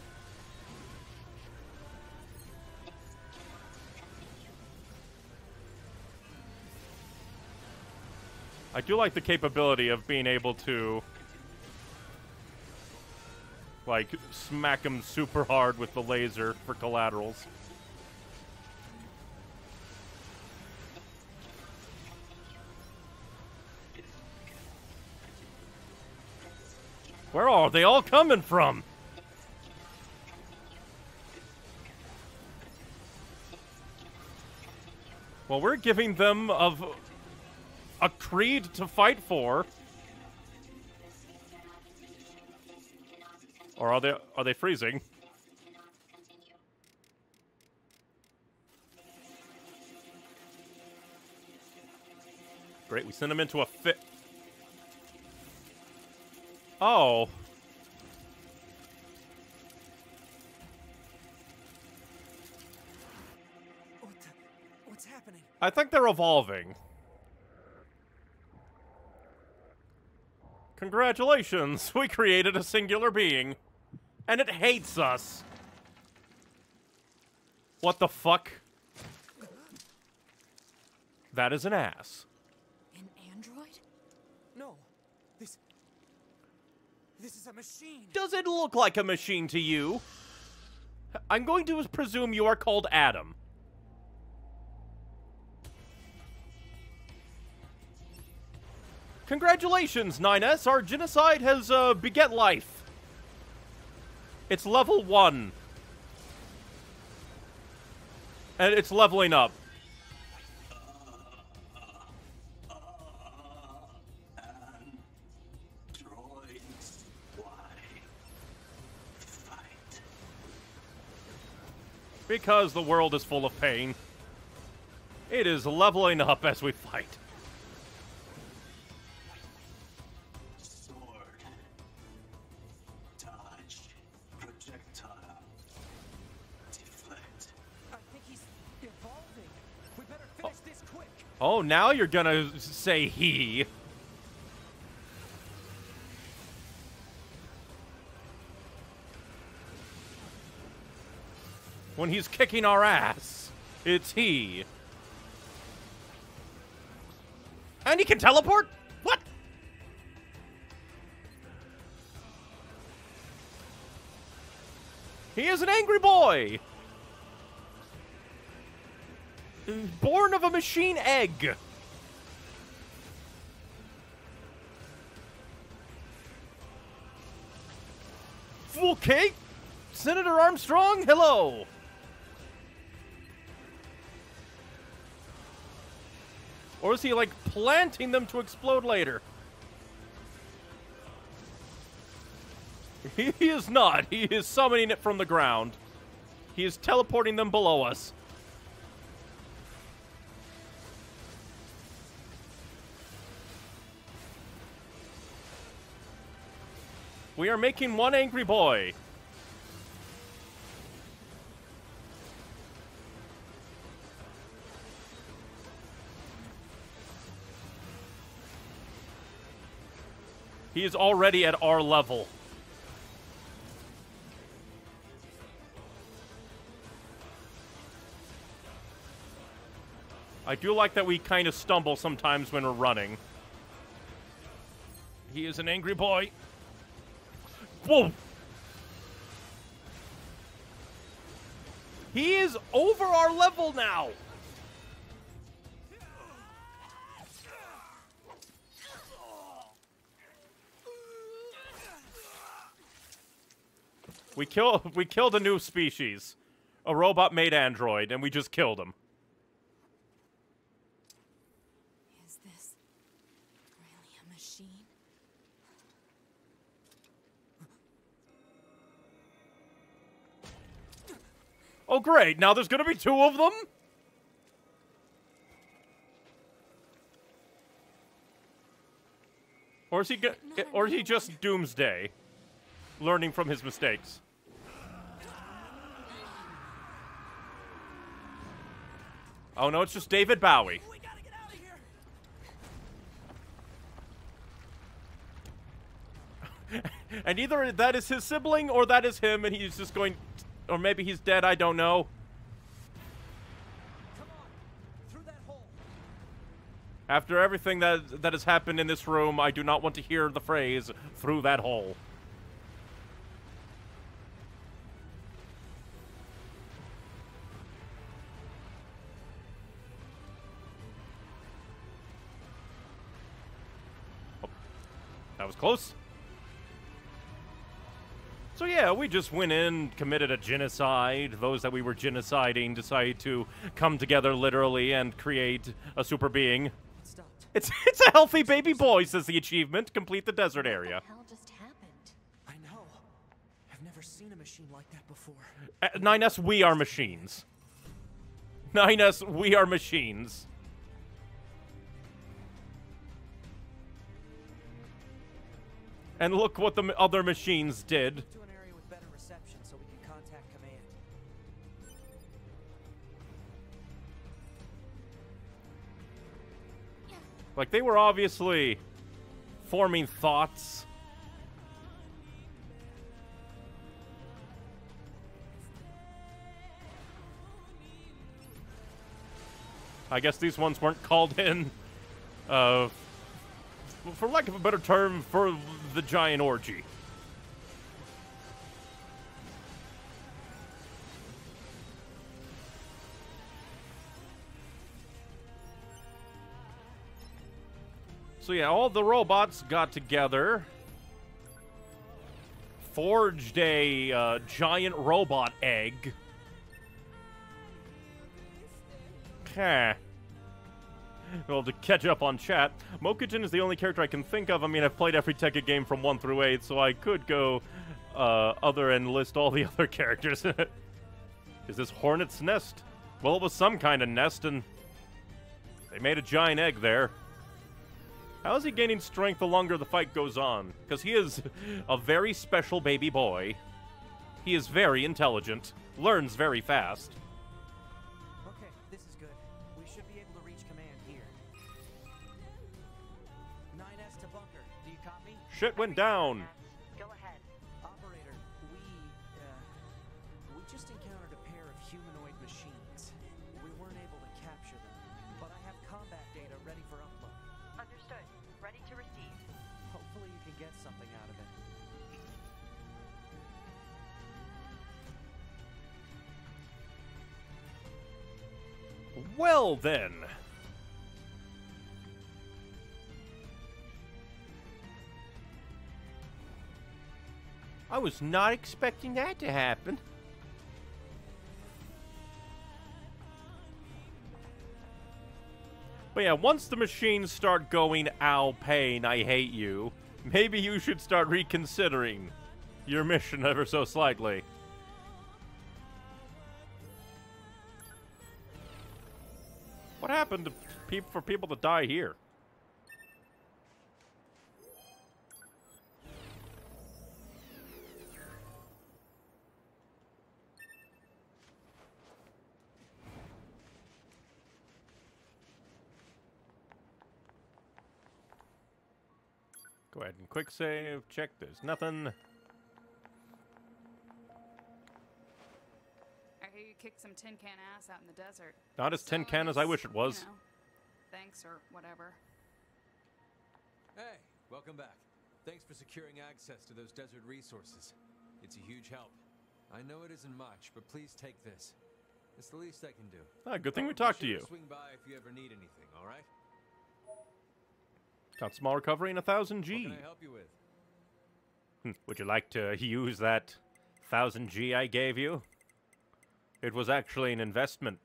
I do like the capability of being able to like smack them super hard with the laser for collaterals. Where are they all coming from? Well, we're giving them of a creed to fight for. Or are they are they freezing? Great, we send them into a fit. Oh. What the? What's happening? I think they're evolving. Congratulations, we created a singular being. And it hates us. What the fuck? That is an ass. An android? No. This. This is a machine. Does it look like a machine to you? I'm going to presume you are called Adam. Congratulations, 9S. Our genocide has uh, beget life. It's level 1. And it's leveling up. Because the world is full of pain. It is leveling up as we fight. Sword. Dodge. Projectile. Deflect. I think he's evolving. We better finish oh. this quick. Oh, now you're gonna say he. When he's kicking our ass, it's he. And he can teleport? What? He is an angry boy. Born of a machine egg. Okay. Senator Armstrong, hello. Or is he like planting them to explode later? He, is not. He is summoning it from the ground. He is teleporting them below us. We are making one angry boy. He is already at our level. I do like that we kind of stumble sometimes when we're running. He is an angry boy. Whoa! He is over our level now! We kill we killed a new species. A robot made android, and we just killed him. Is this really a machine? Oh great, now there's gonna be two of them? Or is he or is he just doomsday? Learning from his mistakes. Oh no, it's just David Bowie. We gotta get out of here! And either that is his sibling or that is him and he's just going or maybe he's dead, I don't know. Come on! Through that hole! After everything that that has happened in this room, I do not want to hear the phrase through that hole. That was close. So yeah, we just went in, committed a genocide. Those that we were genociding decided to come together literally and create a super being. It. It's it's a healthy baby boy, says the achievement. Complete the desert area. hell just happened? I know. I've never seen a machine like that before. Uh, 9S, we are machines. 9S, we are machines. And look what the other machines did. To an area with better reception so we can contact command. Like, they were obviously forming thoughts. I guess these ones weren't called in, uh, for lack of a better term, for the giant orgy. So yeah, all the robots got together, forged a uh, giant robot egg. Heh. Well, to catch up on chat, Mokujin is the only character I can think of. I mean, I've played every Tekken game from 1 through 8, so I could go uh, other and list all the other characters. is this Hornet's Nest? Well, it was some kind of nest, and they made a giant egg there. How is he gaining strength the longer the fight goes on? Because he is a very special baby boy. He is very intelligent, learns very fast. Shit went down. Go ahead. Operator, we, uh, we just encountered a pair of humanoid machines. We weren't able to capture them, but I have combat data ready for upload. Understood. Ready to receive. Hopefully you can get something out of it. Well then. I was not expecting that to happen. But yeah, once the machines start going, ow, pain, I hate you, maybe you should start reconsidering your mission ever so slightly. What happened to peop for people to die here? Go ahead and quick save. Check. There's nothing. I hear you kicked some tin can ass out in the desert. Not as tin can as I wish it was. You know, thanks or whatever. Hey, welcome back. Thanks for securing access to those desert resources. It's a huge help. I know it isn't much, but please take this. It's the least I can do. Ah, good thing we talked to you. Swing by if you ever need anything, all right? Got small recovery and a thousand What G. can I help you with? Hmm, Would you like to use that thousand G I gave you? It was actually an investment.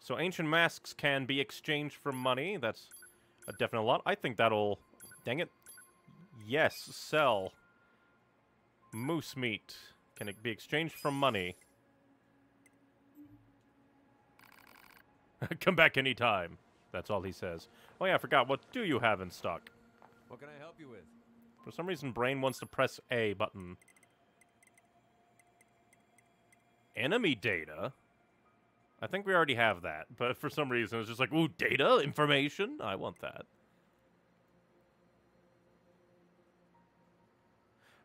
So ancient masks can be exchanged for money. That's a definite lot. I think that'll. Dang it. Yes, sell. Moose meat. Can it be exchanged for money? Come back anytime. That's all he says. Oh yeah, I forgot. What do you have in stock? What can I help you with? For some reason, Brain wants to press A button. Enemy data? I think we already have that, but for some reason it's just like, ooh, data? Information? I want that.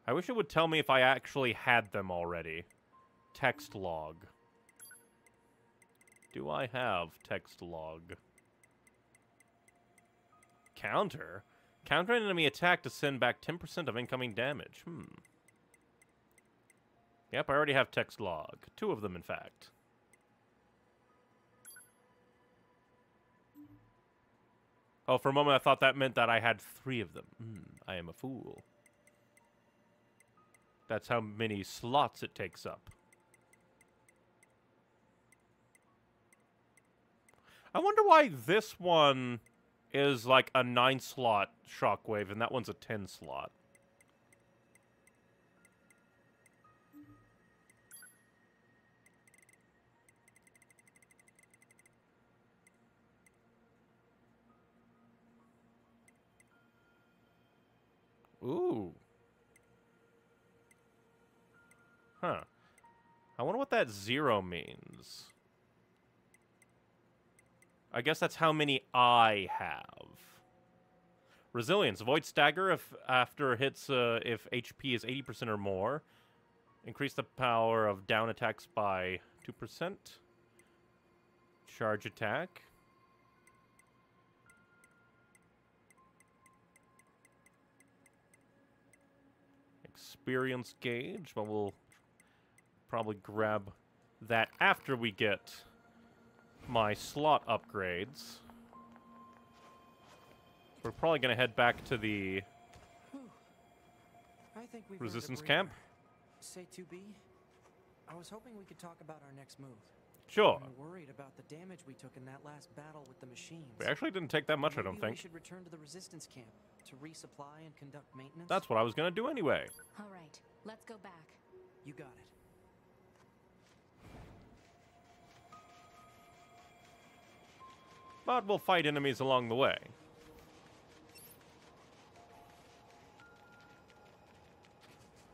I wish it would tell me if I actually had them already. Text log. Do I have text log? Counter? Counter an enemy attack to send back 10% of incoming damage. Hmm. Yep, I already have text log. Two of them, in fact. Oh, for a moment I thought that meant that I had three of them. Hmm, I am a fool. That's how many slots it takes up. I wonder why this one is like a 9 slot shockwave and that one's a 10 slot. Ooh. Huh. I wonder what that zero means. I guess that's how many I have. Resilience. Avoid stagger if after hits uh, if HP is 80% or more. Increase the power of down attacks by 2%. Charge attack. Experience gauge, but we'll probably grab that after we get my slot upgrades. We're probably going to head back to the I think we've resistance camp. Say 2B. I was hoping we could talk about our next move. Sure. I'm worried about the damage we took in that last battle with the machines. We actually didn't take that much, I don't think. We should return to the resistance camp to resupply and conduct maintenance. That's what I was going to do anyway. All right, let's go back. You got it. But we'll fight enemies along the way.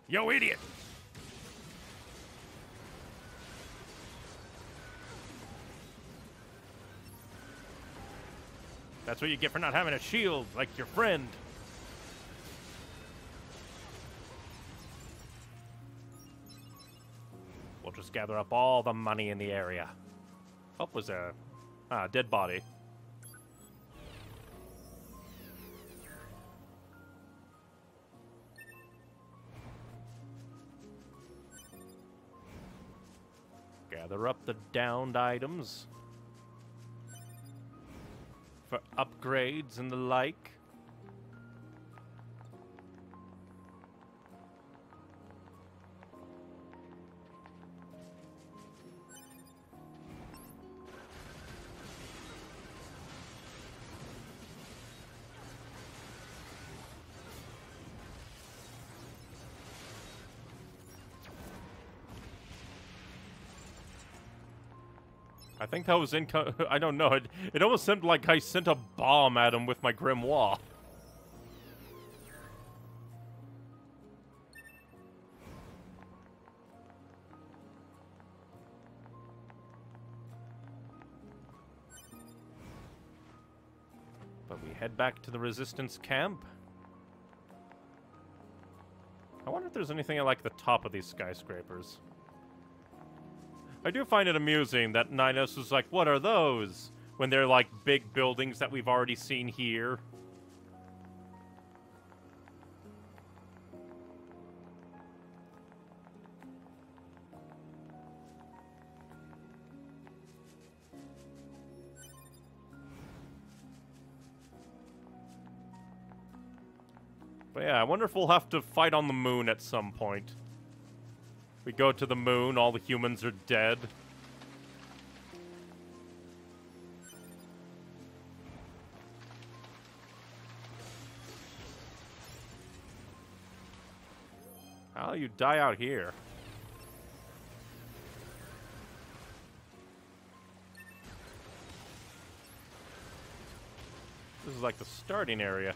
Yo, idiot! That's what you get for not having a shield like your friend. We'll just gather up all the money in the area. Up was a ah, dead body. Gather up the downed items for upgrades and the like. Think that was inco- I don't know. It, it almost seemed like I sent a bomb at him with my grimoire. But we head back to the resistance camp. I wonder if there's anything at like the top of these skyscrapers. I do find it amusing that Nines is like, what are those? When they're like big buildings that we've already seen here. But yeah, I wonder if we'll have to fight on the moon at some point. We go to the moon, all the humans are dead. How you die out here? This is like the starting area.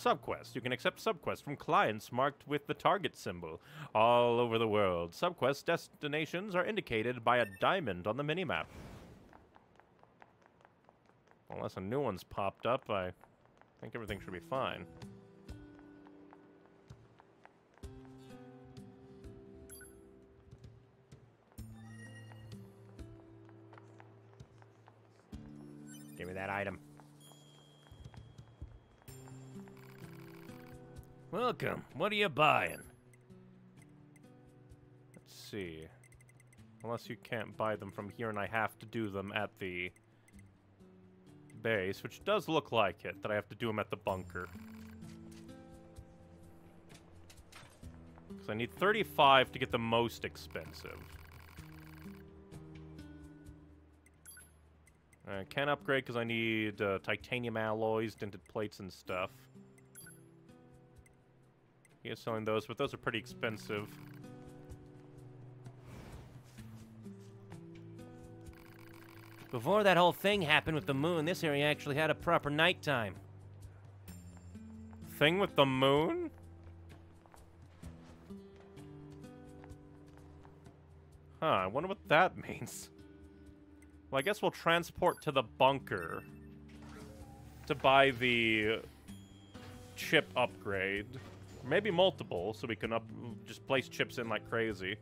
Subquest. You can accept subquests from clients marked with the target symbol all over the world. Subquest destinations are indicated by a diamond on the minimap. Unless a new one's popped up, I think everything should be fine. Give me that item. Welcome. What are you buying? Let's see. Unless you can't buy them from here and I have to do them at the base, which does look like it, that I have to do them at the bunker. Because I need 35 to get the most expensive. I can't upgrade because I need uh, titanium alloys, dented plates, and stuff. He is selling those, but those are pretty expensive. Before that whole thing happened with the moon, this area actually had a proper nighttime. Thing with the moon? Huh, I wonder what that means. Well, I guess we'll transport to the bunker to buy the chip upgrade. Maybe multiple, so we can up just place chips in like crazy.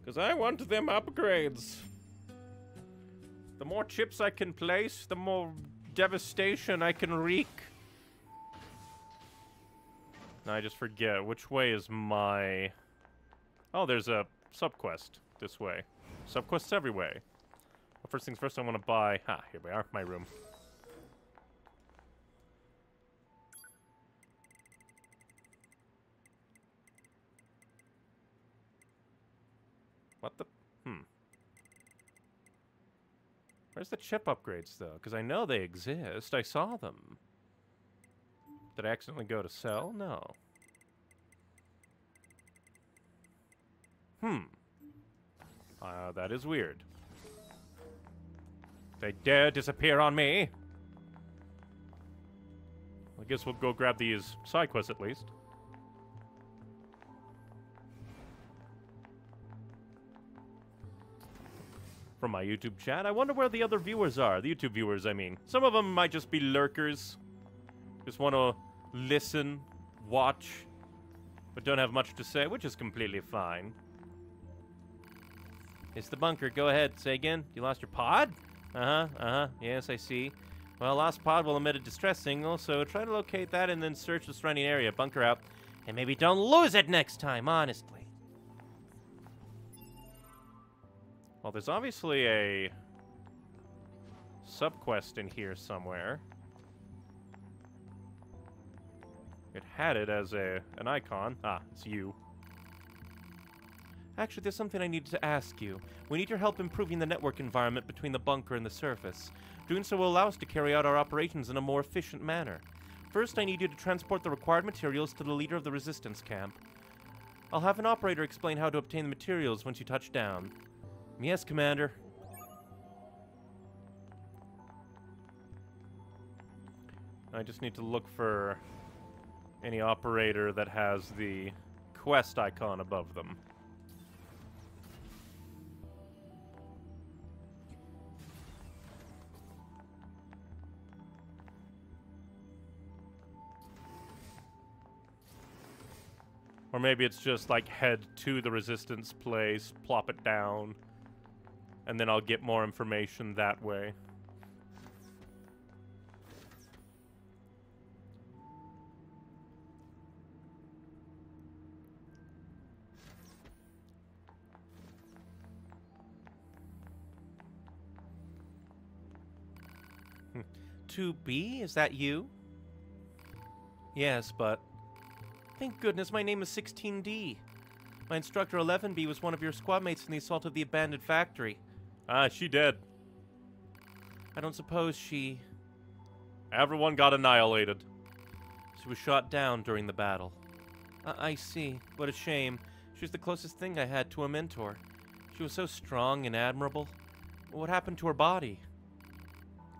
Because I want them upgrades. The more chips I can place, the more devastation I can wreak. I just forget. Which way is my... Oh, there's a subquest this way. Subquests every way. Well, first things first, I want to buy... Ah, here we are, my room. What the... Hmm. Where's the chip upgrades, though? Because I know they exist. I saw them. Did I accidentally go to sell? No. Hmm. Uh, that is weird. They dare disappear on me. I guess we'll go grab these side quests at least. From my YouTube chat, I wonder where the other viewers are. The YouTube viewers, I mean. Some of them might just be lurkers. Just want to listen, watch, but don't have much to say, which is completely fine. It's the bunker. Go ahead. Say again. You lost your pod? Uh-huh, uh-huh. Yes, I see. Well, lost pod will emit a distress signal, so try to locate that and then search the surrounding area. Bunker out. And maybe don't lose it next time, honestly. Well, there's obviously a subquest in here somewhere. It had it as a an icon. Ah, it's you. Actually, there's something I need to ask you. We need your help improving the network environment between the bunker and the surface. Doing so will allow us to carry out our operations in a more efficient manner. First, I need you to transport the required materials to the leader of the resistance camp. I'll have an operator explain how to obtain the materials once you touch down. Yes, Commander. I just need to look for any operator that has the quest icon above them. Or maybe it's just like head to the resistance place, plop it down, and then I'll get more information that way. Hmm. To 2B, is that you? Yes, but Thank goodness my name is 16D. My instructor 11B was one of your squad mates in the assault of the abandoned factory. Ah, she dead. I don't suppose she... Everyone got annihilated. She was shot down during the battle. I, I see. What a shame. She was the closest thing I had to a mentor. She was so strong and admirable. What happened to her body?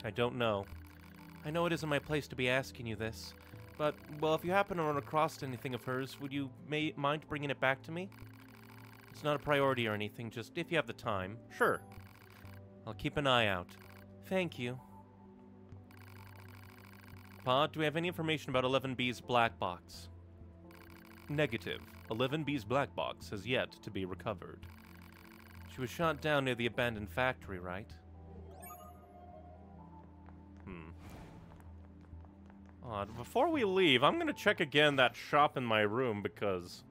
I don't know. I know it isn't my place to be asking you this, but, well, if you happen to run across anything of hers, would you may mind bringing it back to me? It's not a priority or anything, just if you have the time. Sure. I'll keep an eye out. Thank you. Pod, do we have any information about 11B's black box? Negative. 11B's black box has yet to be recovered. She was shot down near the abandoned factory, right? Hmm. Odd. Before we leave, I'm gonna check again that shop in my room because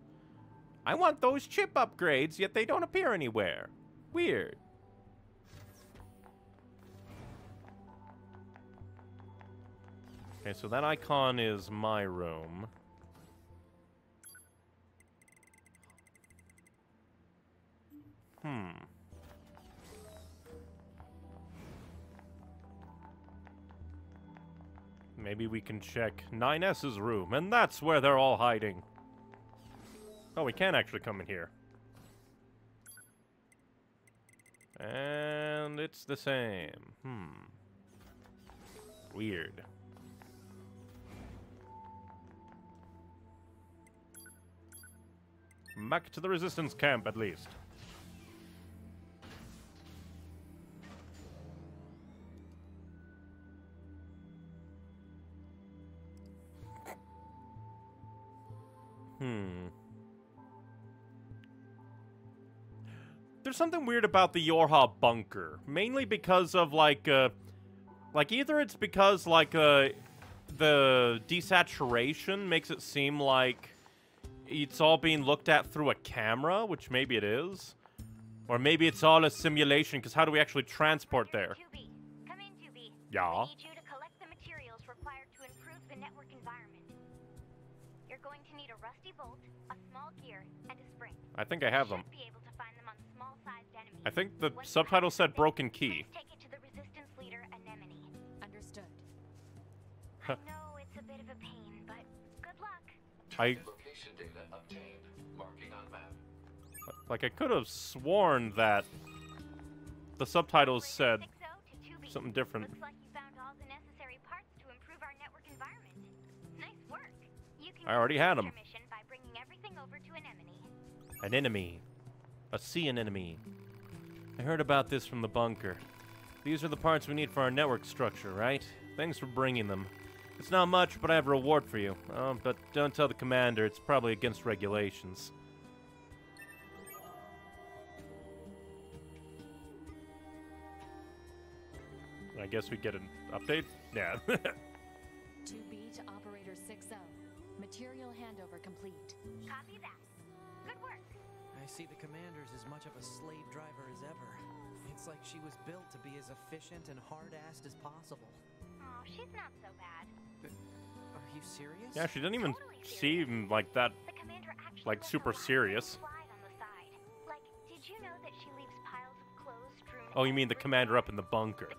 I want those chip upgrades, yet they don't appear anywhere. Weird. Okay, so that icon is my room. Hmm. Maybe we can check 9S's room, and that's where they're all hiding. Oh, we can actually come in here. And it's the same. Hmm. Weird. Back to the resistance camp, at least. Hmm. There's something weird about the Yorha bunker, mainly because of like uh like either it's because like uh the desaturation makes it seem like it's all being looked at through a camera, which maybe it is. Or maybe it's all a simulation, because how do we actually transport there? 2B. Come in, 2B. Yeah. Bolt, a small gear, and a spring. I think I have them. be able to find them on small-sized enemies. I think the Once subtitle said everything, broken key. take it to the resistance leader, Anemone. Understood. I know it's a bit of a pain, but good luck. I Location data obtained. Marking on map. like I could have sworn that the subtitles said 6-0 to 2B. something different. Looks like you found all the necessary parts to improve our network environment. Nice work. You can I already had 'em. An enemy, a sea anemone. I heard about this from the bunker. These are the parts we need for our network structure, right? Thanks for bringing them. It's not much, but I have a reward for you. Oh, but don't tell the commander. It's probably against regulations. I guess we get an update? Yeah. 2B to Operator 6-0. Material handover complete. Copy that. I see the commander's as much of a slave driver as ever. It's like she was built to be as efficient and hard-assed as possible. Oh, she's not so bad. But are you serious? Yeah, she didn't even totally seem like that, like super serious. Like, you know that oh, you mean the commander up in the bunker.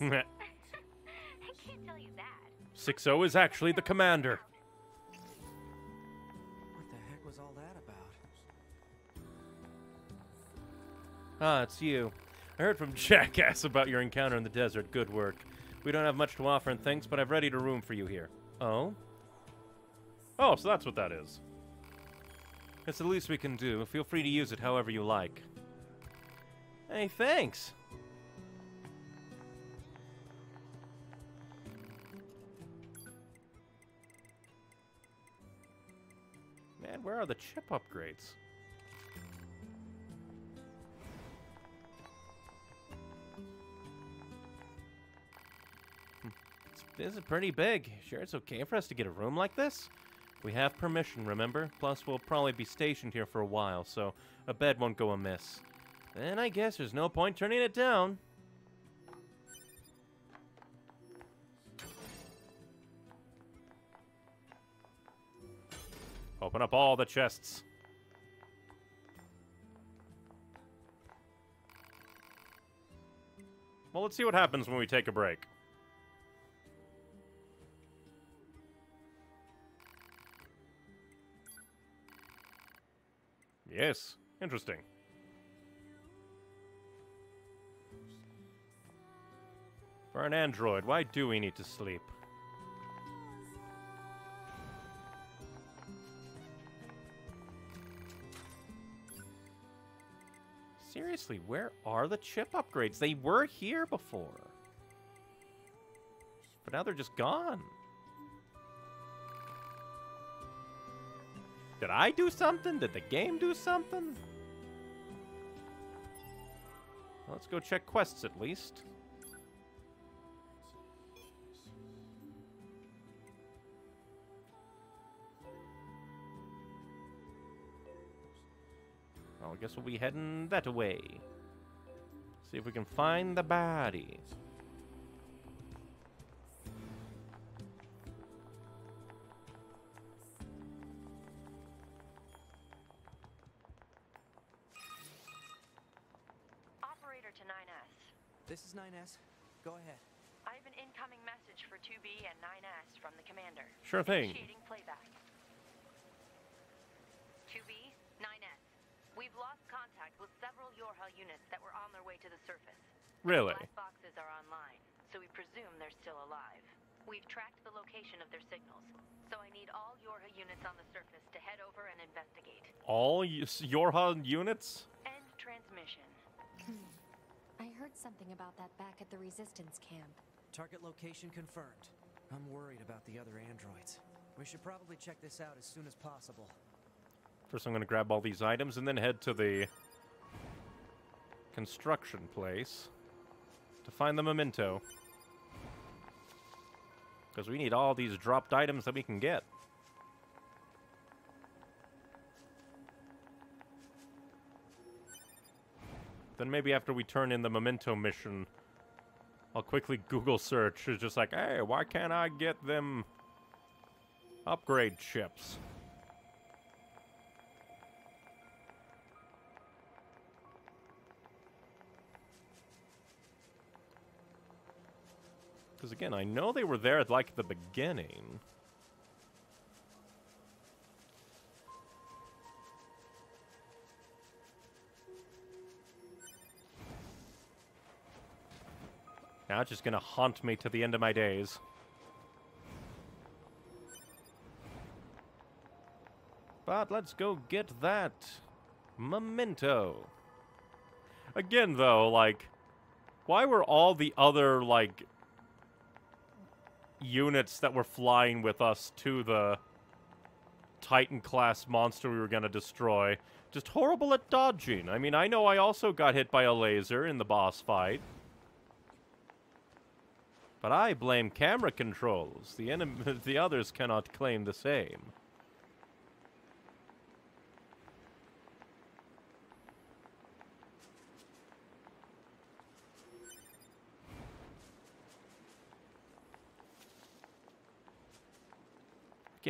I can't tell you that. 6 0 is actually the commander. What the heck was all that about? Ah, it's you. I heard from Jackass about your encounter in the desert. Good work. We don't have much to offer and thanks, but I've readied a room for you here. Oh? Oh, so that's what that is. It's the least we can do. Feel free to use it however you like. Hey, thanks. Where are the chip upgrades? Hmm. This is pretty big. Sure, it's okay for us to get a room like this? We have permission, remember? Plus, we'll probably be stationed here for a while, so a bed won't go amiss. Then I guess there's no point turning it down. Open up all the chests. Well, let's see what happens when we take a break. Yes, interesting. For an android, why do we need to sleep? Seriously, where are the chip upgrades? They were here before. But now they're just gone. Did I do something? Did the game do something? Let's go check quests at least. Guess we'll be heading that way. See if we can find the body. Operator to 9S. This is 9S. Go ahead. I have an incoming message for 2B and 9S from the commander. Sure thing. Initiating playback. Yorha units that were on their way to the surface. Really? Black boxes are online, so we presume they're still alive. We've tracked the location of their signals, so I need all Yorha units on the surface to head over and investigate. All y- Yorha units? End transmission. I heard something about that back at the resistance camp. Target location confirmed. I'm worried about the other androids. We should probably check this out as soon as possible. First, I'm going to grab all these items and then head to the construction place to find the memento. Because we need all these dropped items that we can get. Then maybe after we turn in the memento mission, I'll quickly Google search. It's just like, hey, why can't I get them upgrade chips? Because again, I know they were there at like the beginning. Now it's just gonna haunt me to the end of my days. But let's go get that memento. Again, though, like, why were all the other, like, units that were flying with us to the Titan class monster we were going to destroy just horrible at dodging? I mean, I know I also got hit by a laser in the boss fight. But I blame camera controls. The the others cannot claim the same.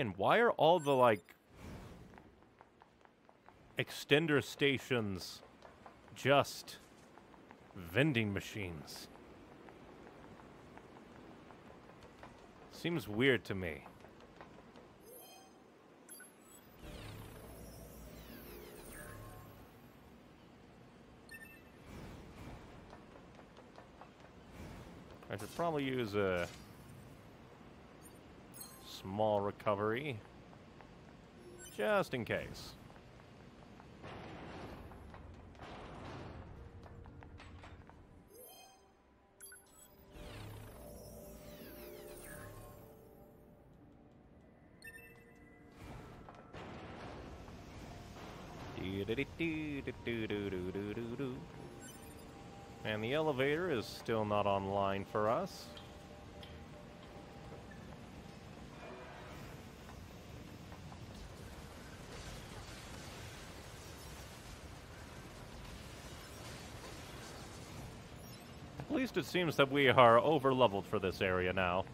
Again, why are all the, like, extender stations just vending machines? Seems weird to me. I should probably use a small recovery. Just in case. And the elevator is still not online for us. Least it seems that we are over-leveled for this area now.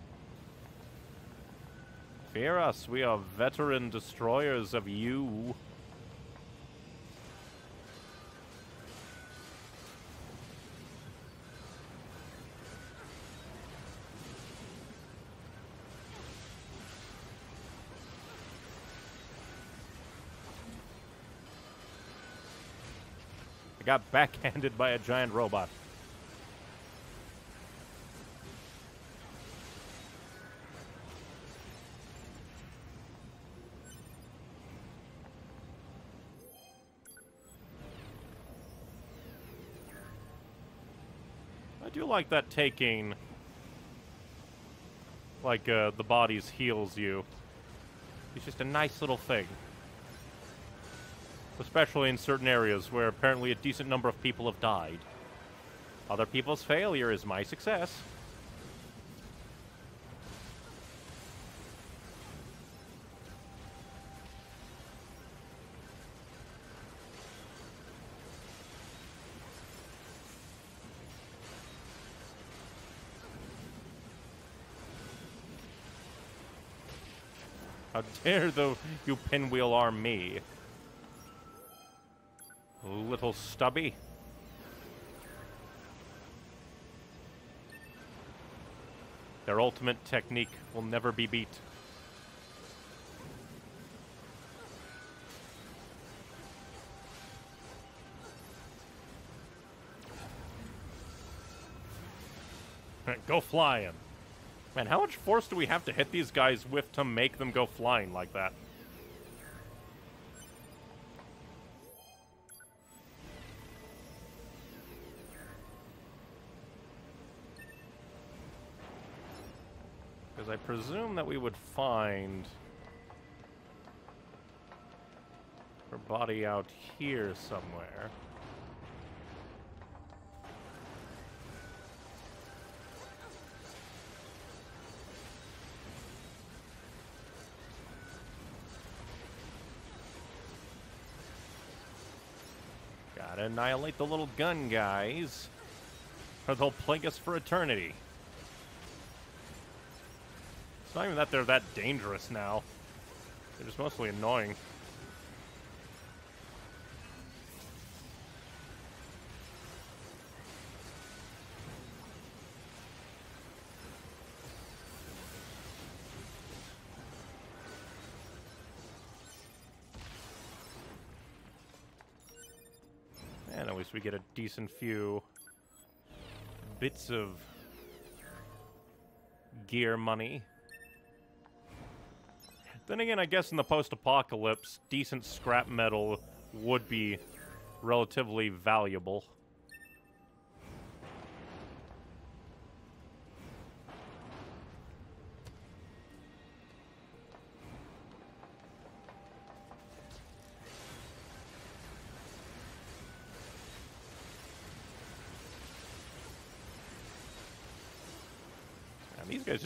Fear us, we are veteran destroyers of you. I got backhanded by a giant robot. Do like that taking, like, uh, the bodies heals you. It's just a nice little thing. Especially in certain areas where apparently a decent number of people have died. Other people's failure is my success. Dare though you pinwheel arm me? Little stubby. Their ultimate technique will never be beat. Go flying. Man, how much force do we have to hit these guys with to make them go flying like that? Because I presume that we would find her body out here somewhere. Annihilate the little gun guys, or they'll plague us for eternity. It's not even that they're that dangerous now. They're just mostly annoying. We get a decent few bits of gear money. Then again, I guess in the post-apocalypse, decent scrap metal would be relatively valuable.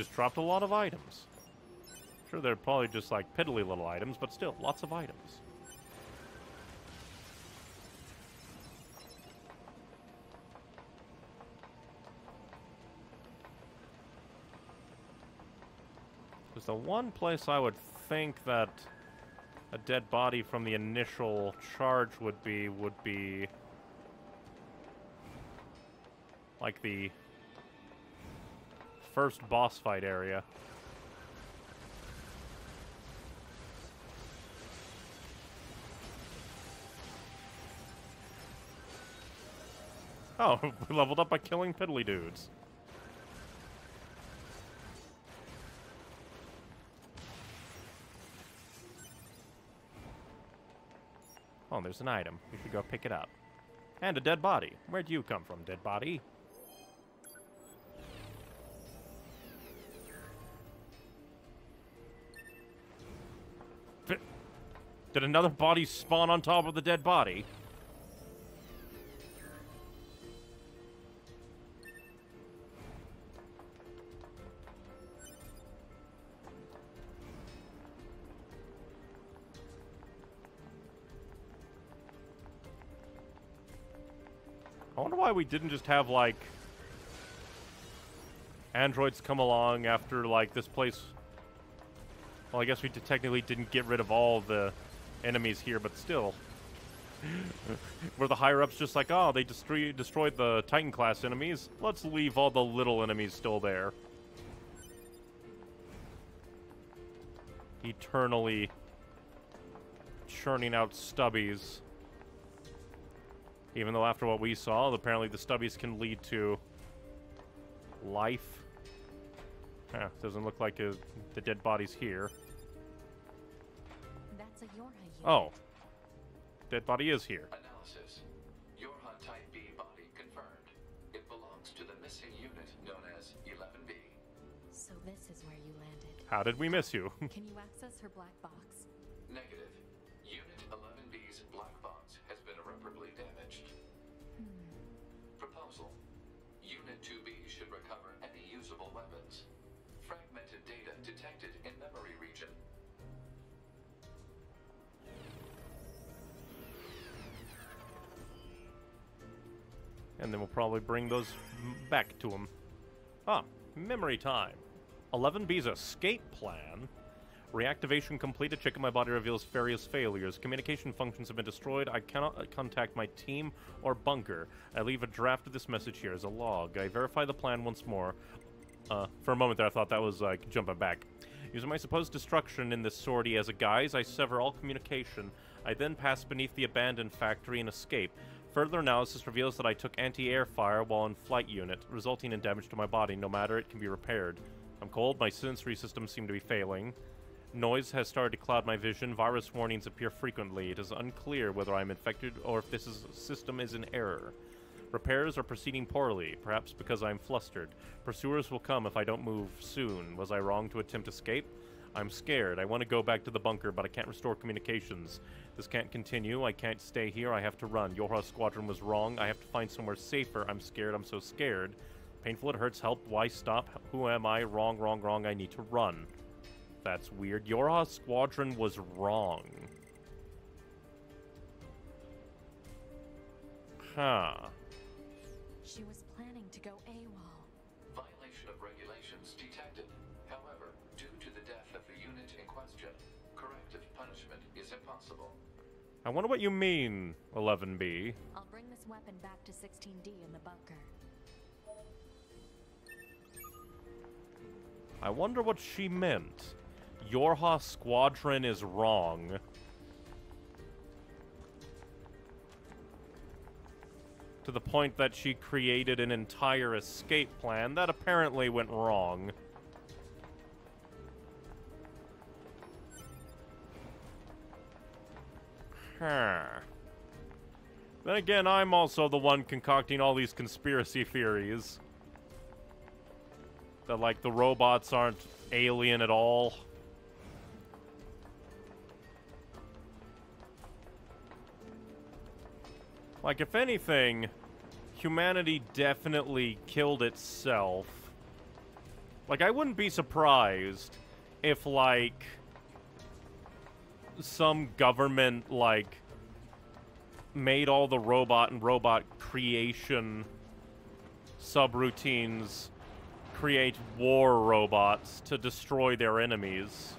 Just dropped a lot of items. Sure, they're probably just like piddly little items, but still, lots of items. Because the one place I would think that a dead body from the initial charge would be would be like the first boss fight area. Oh, we leveled up by killing piddly dudes. Oh, there's an item. We should go pick it up. And a dead body. Where'd you come from, dead body? Did another body spawn on top of the dead body? I wonder why we didn't just have like androids come along after like this place. Well, I guess we technically didn't get rid of all the enemies here, but still. Where the higher ups just like, oh, they destroy- destroyed the Titan class enemies? Let's leave all the little enemies still there. Eternally churning out stubbies. Even though after what we saw, apparently the stubbies can lead to life. Huh, doesn't look like uh the dead body's here. Oh. Dead body is here. Analysis. Yorha Type B body confirmed. It belongs to the missing unit known as 11B. So this is where you landed. How did we miss you? Can you access her black box? Negative. And then we'll probably bring those back to him. Ah, memory time. 11B's escape plan. Reactivation complete. A check of my body reveals various failures. Communication functions have been destroyed. I cannot uh, contact my team or bunker. I leave a draft of this message here as a log. I verify the plan once more. Uh, for a moment there, I thought that was like jumping back. Using my supposed destruction in this sortie as a guise, I sever all communication. I then pass beneath the abandoned factory and escape. Further analysis reveals that I took anti-air fire while in flight unit, resulting in damage to my body. No matter, it can be repaired. I'm cold. My sensory systems seem to be failing. Noise has started to cloud my vision. Virus warnings appear frequently. It is unclear whether I'm infected or if this is, system is in error. Repairs are proceeding poorly, perhaps because I'm flustered. Pursuers will come if I don't move soon. Was I wrong to attempt escape? I'm scared. I want to go back to the bunker, but I can't restore communications. This can't continue. I can't stay here. I have to run. Yorha Squadron was wrong. I have to find somewhere safer. I'm scared. I'm so scared. Painful it hurts. Help. Why stop? Who am I? Wrong, wrong, wrong. I need to run. That's weird. Yorha Squadron was wrong. Huh. She was planning to go I wonder what you mean, 11B. I'll bring this weapon back to 16D in the bunker. I wonder what she meant. Yorha Squadron is wrong. To the point that she created an entire escape plan that apparently went wrong. Huh. Then again, I'm also the one concocting all these conspiracy theories. That, like, the robots aren't alien at all. Like, if anything, humanity definitely killed itself. Like, I wouldn't be surprised if, like, some government, like, made all the robot and robot creation subroutines create war robots to destroy their enemies.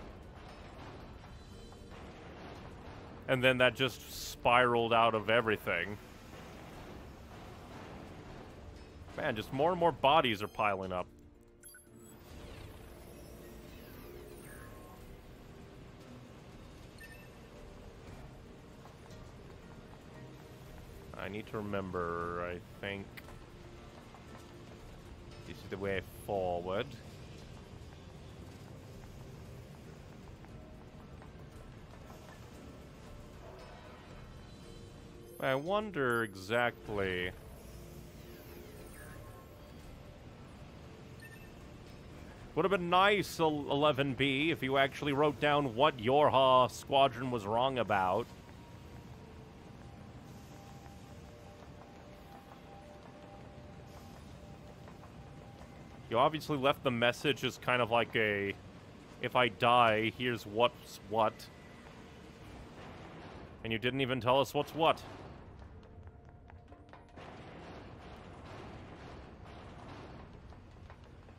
And then that just spiraled out of everything. Man, just more and more bodies are piling up. I need to remember, I think... This is the way forward. I wonder exactly... Would have been nice, 11B, if you actually wrote down what Yorha uh, Squadron was wrong about. You obviously left the message as kind of like a, if I die, here's what's what. And you didn't even tell us what's what.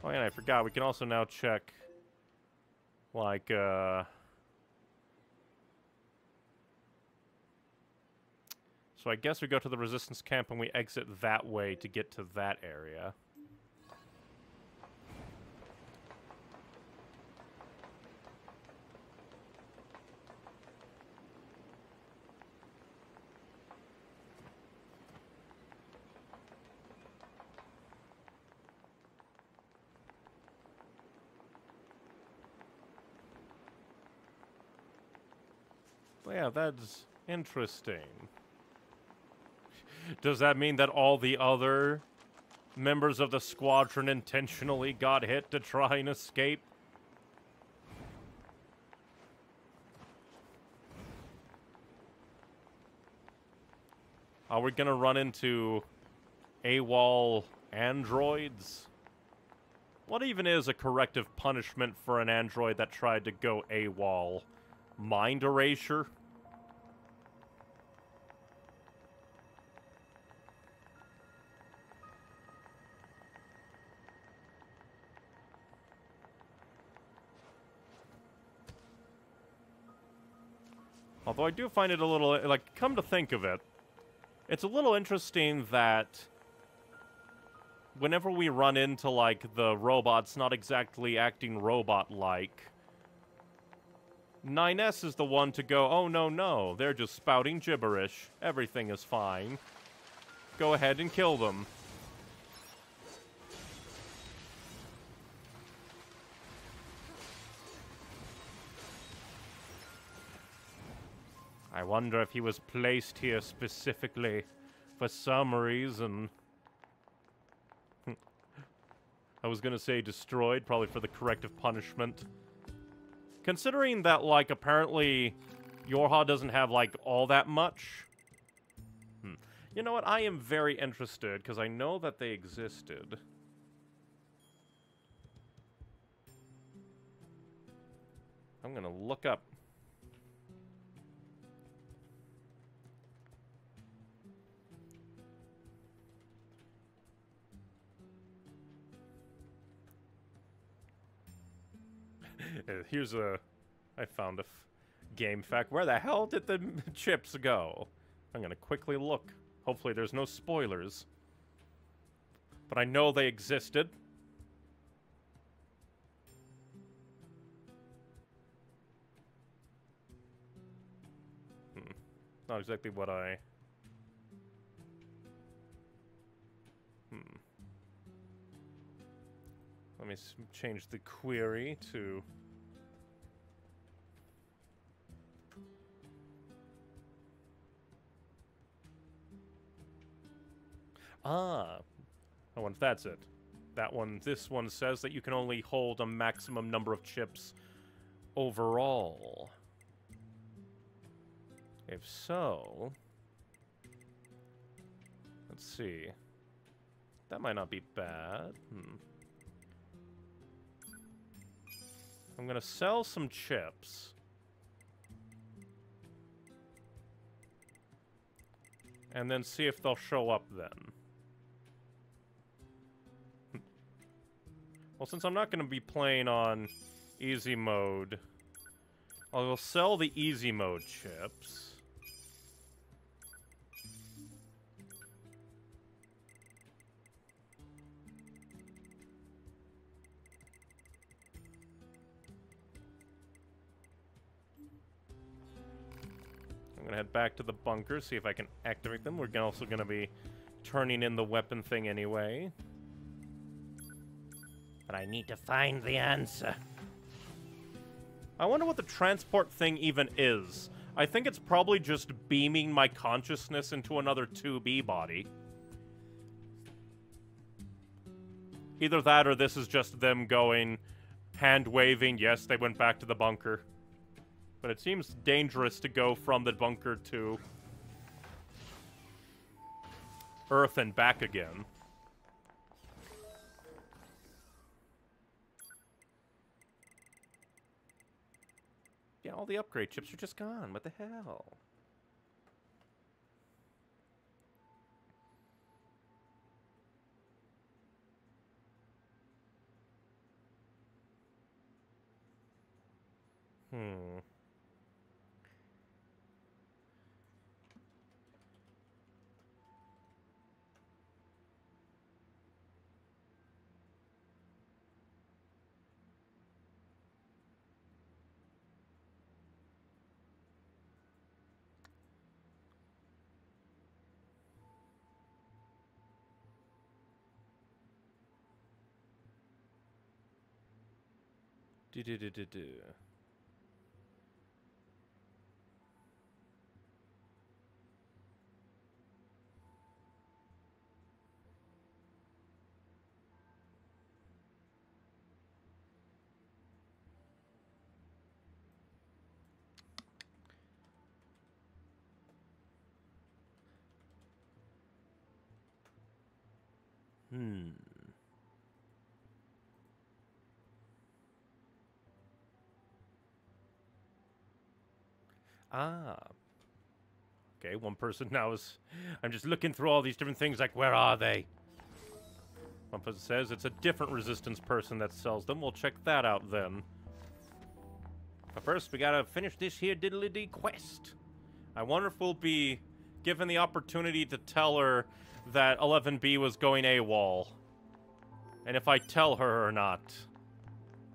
Oh, and I forgot. We can also now check, like, uh... So I guess we go to the resistance camp and we exit that way to get to that area. Yeah, that's interesting. Does that mean that all the other members of the squadron intentionally got hit to try and escape? Are we gonna run into AWOL androids? What even is a corrective punishment for an android that tried to go AWOL? Mind erasure? Although I do find it a little, like, come to think of it, it's a little interesting that whenever we run into, like, the robots not exactly acting robot-like, 9S is the one to go, oh, no, no, they're just spouting gibberish. Everything is fine. Go ahead and kill them. I wonder if he was placed here specifically for some reason. I was gonna say destroyed, probably for the corrective punishment. Considering that, like, apparently Yorha doesn't have, like, all that much. Hmm. You know what? I am very interested, because I know that they existed. I'm gonna look up here's a... I found a game fact. Where the hell did the chips go? I'm gonna quickly look. Hopefully there's no spoilers. But I know they existed. Hmm. Not exactly what I... Let me change the query to... Ah. I wonder if that's it. That one, this one says that you can only hold a maximum number of chips overall. If so... Let's see. That might not be bad. Hmm. I'm gonna sell some chips. And then see if they'll show up then. Hmm. Well, since I'm not to be playing on easy mode, I'll sell the easy mode chips. Head back to the bunker, see if I can activate them. We're also going to be turning in the weapon thing anyway. But I need to find the answer. I wonder what the transport thing even is. I think it's probably just beaming my consciousness into another 2B body. Either that or this is just them going, hand waving, yes, they went back to the bunker. But it seems dangerous to go from the bunker to Earth and back again. Yeah, all the upgrade chips are just gone. What the hell? Hmm. Do do do do do. Hmm. Ah. Okay, one person now is. I'm just looking through all these different things, like, where are they? One person says it's a different resistance person that sells them. We'll check that out then. But first, we gotta finish this here diddly dee quest. I wonder if we'll be given the opportunity to tell her that 11B was going AWOL. And if I tell her or not.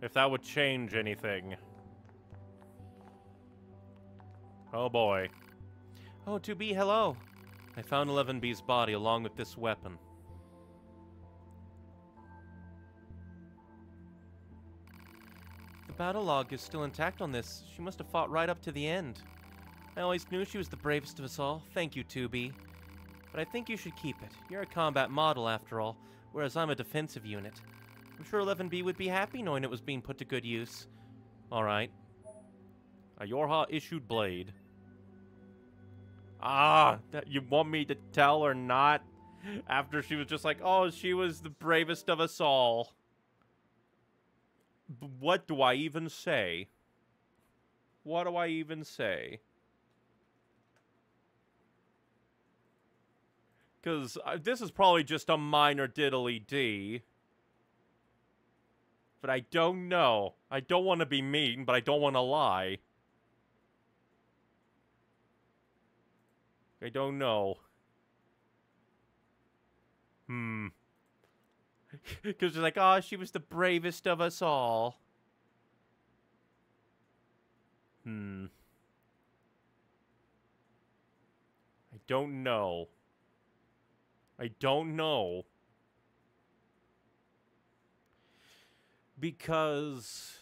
If that would change anything. Oh boy. Oh, 2B, hello. I found 11B's body along with this weapon. The battle log is still intact on this. She must have fought right up to the end. I always knew she was the bravest of us all. Thank you, 2B. But I think you should keep it. You're a combat model, after all, whereas I'm a defensive unit. I'm sure 11B would be happy knowing it was being put to good use. Alright. A Yorha issued blade. Ah, that you want me to tell or not? After she was just like, oh, she was the bravest of us all. B- what do I even say? What do I even say? Because uh, this is probably just a minor diddly D. But I don't know. I don't want to be mean, but I don't want to lie. I don't know. Hmm. Because they're like, oh, she was the bravest of us all. Hmm. I don't know. I don't know. Because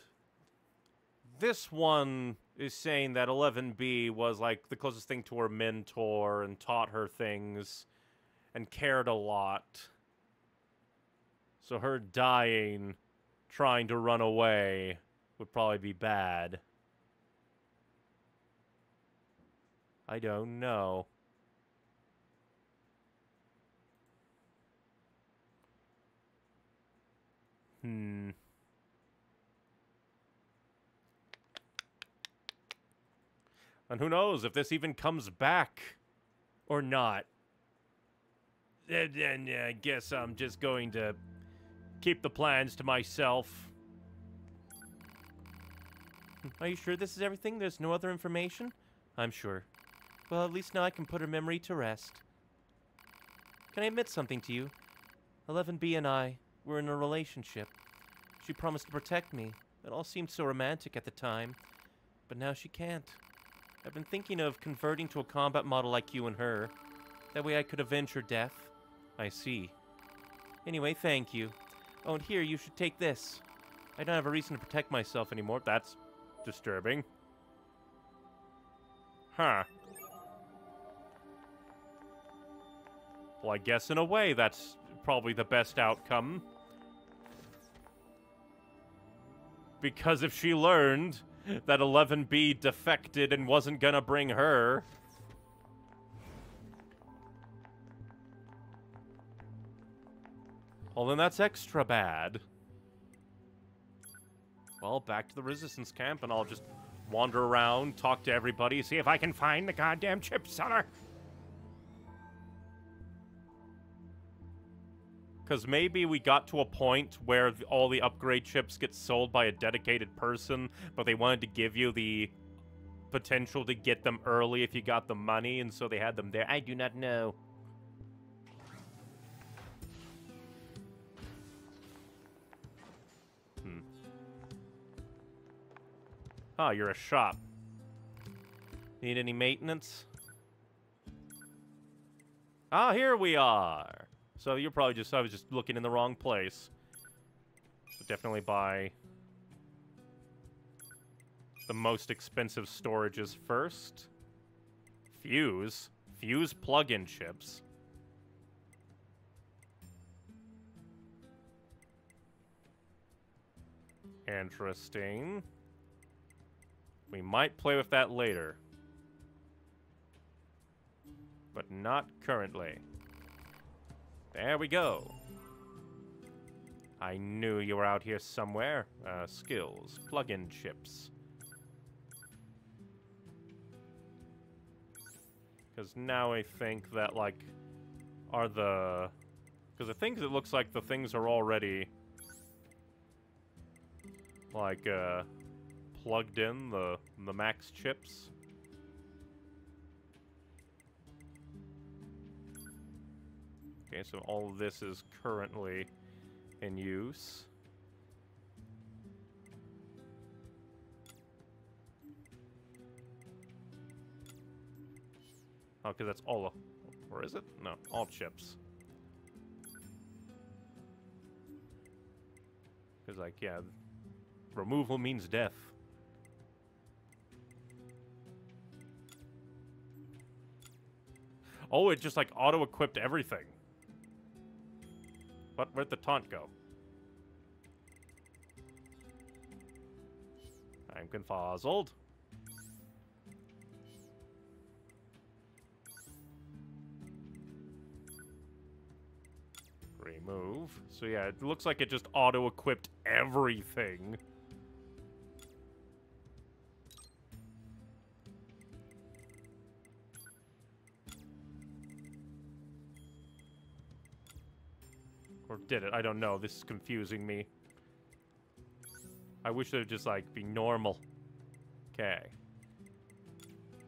this one is saying that 11B was like the closest thing to her mentor and taught her things and cared a lot. So her dying, trying to run away, would probably be bad. I don't know. Hmm. And who knows if this even comes back or not. Uh, I guess I'm just going to keep the plans to myself. Are you sure this is everything? There's no other information? I'm sure. Well, at least now I can put her memory to rest. Can I admit something to you? 11B and I were in a relationship. She promised to protect me. It all seemed so romantic at the time. But now she can't. I've been thinking of converting to a combat model like you and her. That way I could avenge her death. I see. Anyway, thank you. Oh, and here, you should take this. I don't have a reason to protect myself anymore. That's disturbing. Huh. Well, I guess in a way that's probably the best outcome. Because if she learned that 11B defected and wasn't gonna bring her. Well, then that's extra bad. Well, back to the resistance camp, and I'll just wander around, talk to everybody, see if I can find the goddamn chip seller. Because maybe we got to a point where all the upgrade chips get sold by a dedicated person, but they wanted to give you the potential to get them early if you got the money, and so they had them there. I do not know. Hmm. Ah, you're a shop. Need any maintenance? Ah, here we are. So you're probably just, I was just looking in the wrong place. So definitely buy the most expensive storages first. Fuse. Fuse plug-in chips. Interesting. We might play with that later. But not currently. There we go. I knew you were out here somewhere. Uh, skills. Plug-in chips. Because now I think that, like, are the... Because I think it looks like the things are already, like, uh, plugged in, the, the max chips. Okay, so all of this is currently in use. Oh, because that's all, or is it? No, all chips. Because, like, yeah, removal means death. Oh, it just, like, auto-equipped everything. But where'd the taunt go? I'm confuzzled. Remove. So yeah, it looks like it just auto-equipped everything. Did it? I don't know. This is confusing me. I wish it would just, like, be normal. Okay.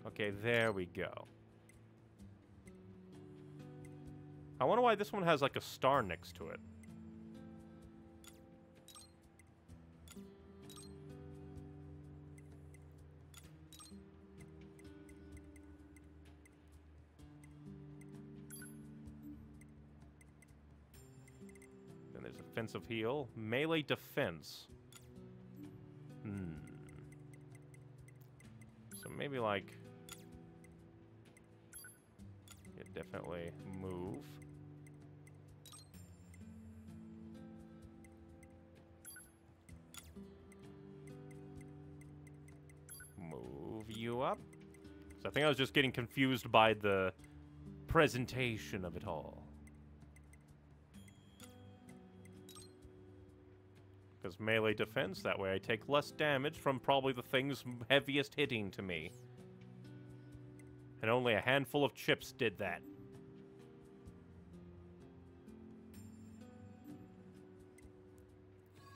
Okay, there we go. I wonder why this one has, like, a star next to it. There's offensive heal. Melee defense. Hmm. So maybe like... Yeah, definitely move. Move you up. So I think I was just getting confused by the presentation of it all. Because melee defense, that way I take less damage from probably the things heaviest hitting to me. And only a handful of chips did that.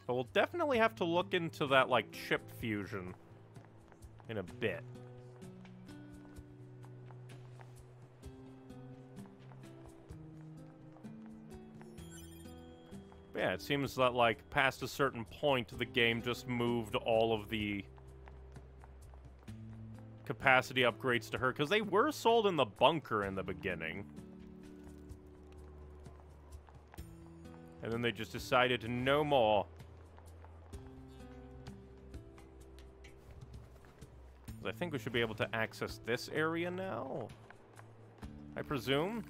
But we'll definitely have to look into that, like, chip fusion in a bit. Yeah, it seems that, like, past a certain point, the game just moved all of the capacity upgrades to her, because they were sold in the bunker in the beginning. And then they just decided to no more. I think we should be able to access this area now. I presume?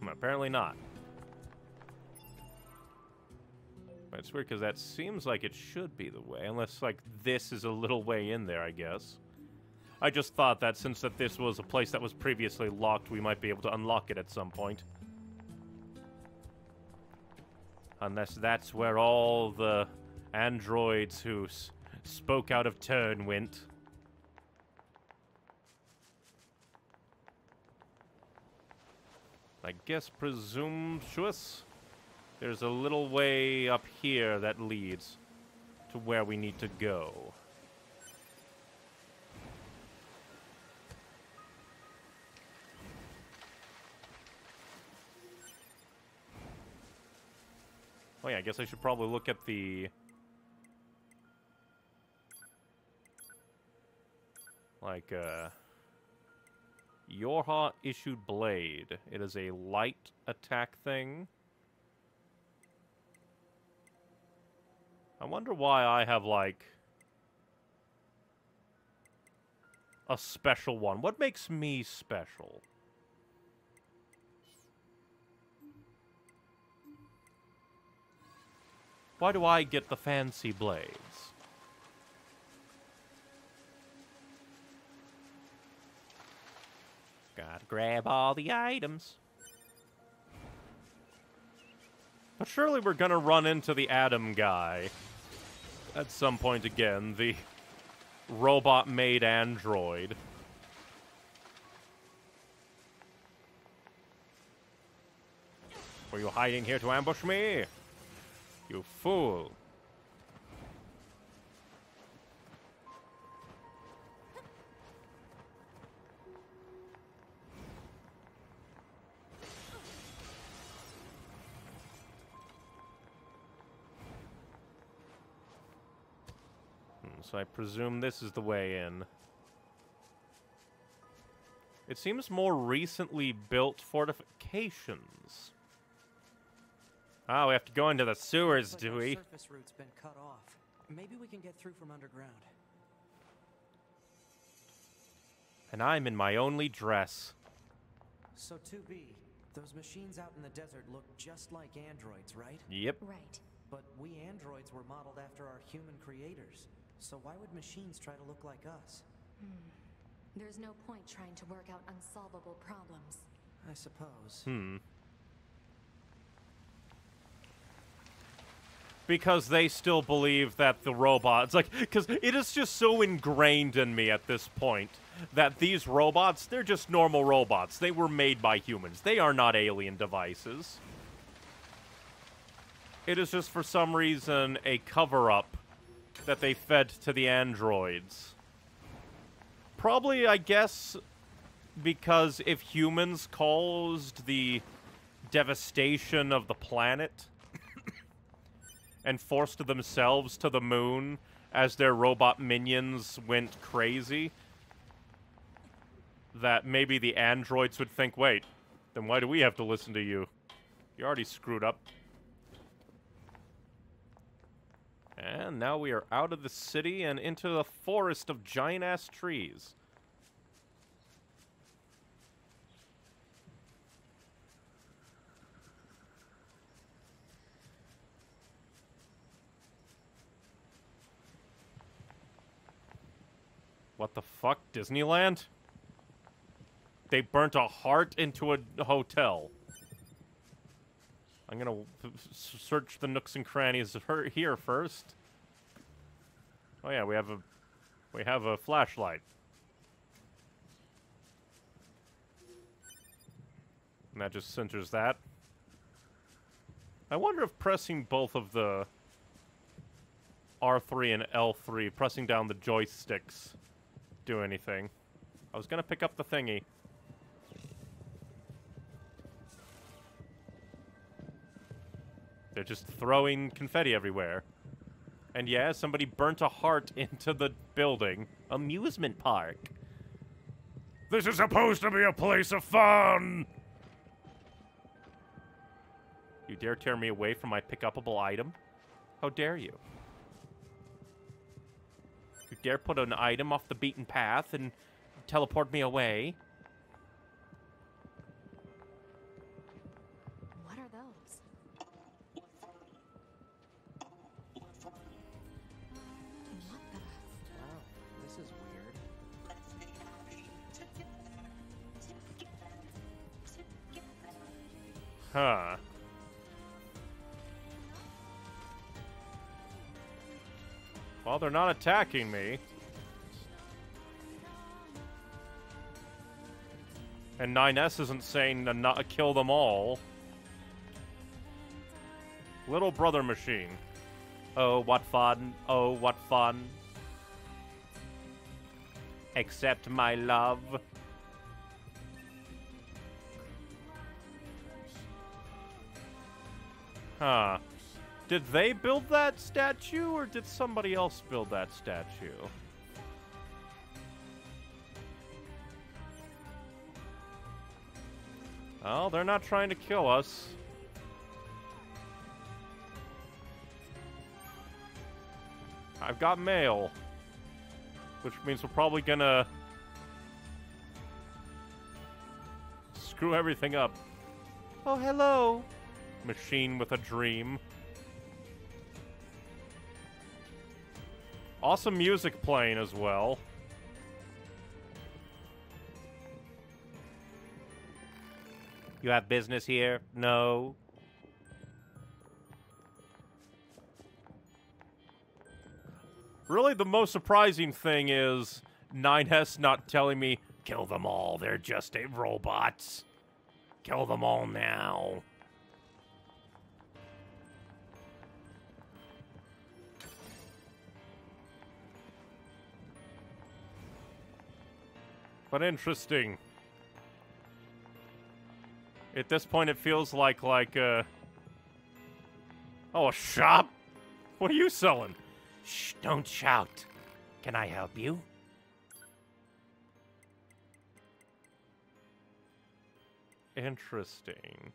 Hmm, apparently not. But it's weird because that seems like it should be the way, unless like this is a little way in there, I guess. I just thought that since that this was a place that was previously locked, we might be able to unlock it at some point. Unless that's where all the androids who spoke out of turn went. I guess presumptuous. There's a little way up here that leads to where we need to go. Oh yeah, I guess I should probably look at the... Like, uh... Yorha issued blade. It is a light attack thing. I wonder why I have, like... A special one. What makes me special? Why do I get the fancy blades? Gotta grab all the items. But surely we're gonna run into the Adam guy at some point again, the robot-made android. Were you hiding here to ambush me? You fool. So I presume this is the way in. It seems more recently built fortifications. Ah, we have to go into the sewers, Looks do we? surface route's been cut off. Maybe we can get through from underground. And I'm in my only dress. So 2B, those machines out in the desert look just like androids, right? Yep. Right. But we androids were modeled after our human creators. So why would machines try to look like us? There's no point trying to work out unsolvable problems. I suppose. Hmm. Because they still believe that the robots, like, because it is just so ingrained in me at this point that these robots, they're just normal robots. They were made by humans. They are not alien devices. It is just for some reason a cover up that they fed to the androids. Probably, I guess, because if humans caused the devastation of the planet and forced themselves to the moon as their robot minions went crazy, that maybe the androids would think, wait, then why do we have to listen to you? You already screwed up. And now we are out of the city and into the forest of giant ass trees. What the fuck? Disneyland? They burnt a heart into a hotel. I'm gonna search the nooks and crannies here first. Oh yeah, we have a we have a flashlight. And that just centers that. I wonder if pressing both of the R3 and L3, pressing down the joysticks, do anything. I was gonna pick up the thingy. They're just throwing confetti everywhere. And yeah, somebody burnt a heart into the building. Amusement park. This is supposed to be a place of fun! You dare tear me away from my pick-upable item? How dare you? You dare put an item off the beaten path and teleport me away? Huh. Well, they're not attacking me. And 9S isn't saying to not kill them all. Little brother machine. Oh, what fun. Oh, what fun. Accept my love. Huh. Did they build that statue, or did somebody else build that statue? Oh, they're not trying to kill us. I've got mail. Which means we're probably gonna... Screw everything up. Oh, hello! Machine with a dream. Awesome music playing as well. You have business here? No. Really, the most surprising thing is 9S not telling me, kill them all, they're just a robots. Kill them all now. But interesting. At this point, it feels like, like, uh... Oh, a shop? What are you selling? Shh, don't shout. Can I help you? Interesting.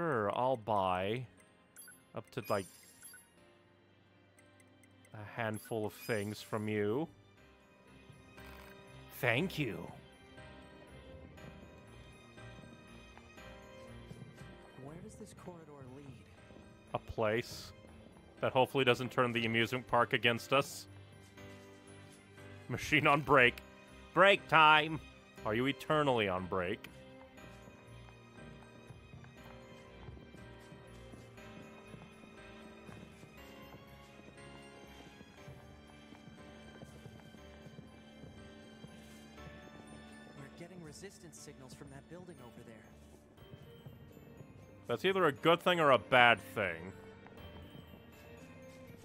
Sure, I'll buy up to like a handful of things from you. Thank you. Where does this corridor lead? A place that hopefully doesn't turn the amusement park against us. Machine on break. Break time! Are you eternally on break? Resistance signals from that building over there. That's either a good thing or a bad thing.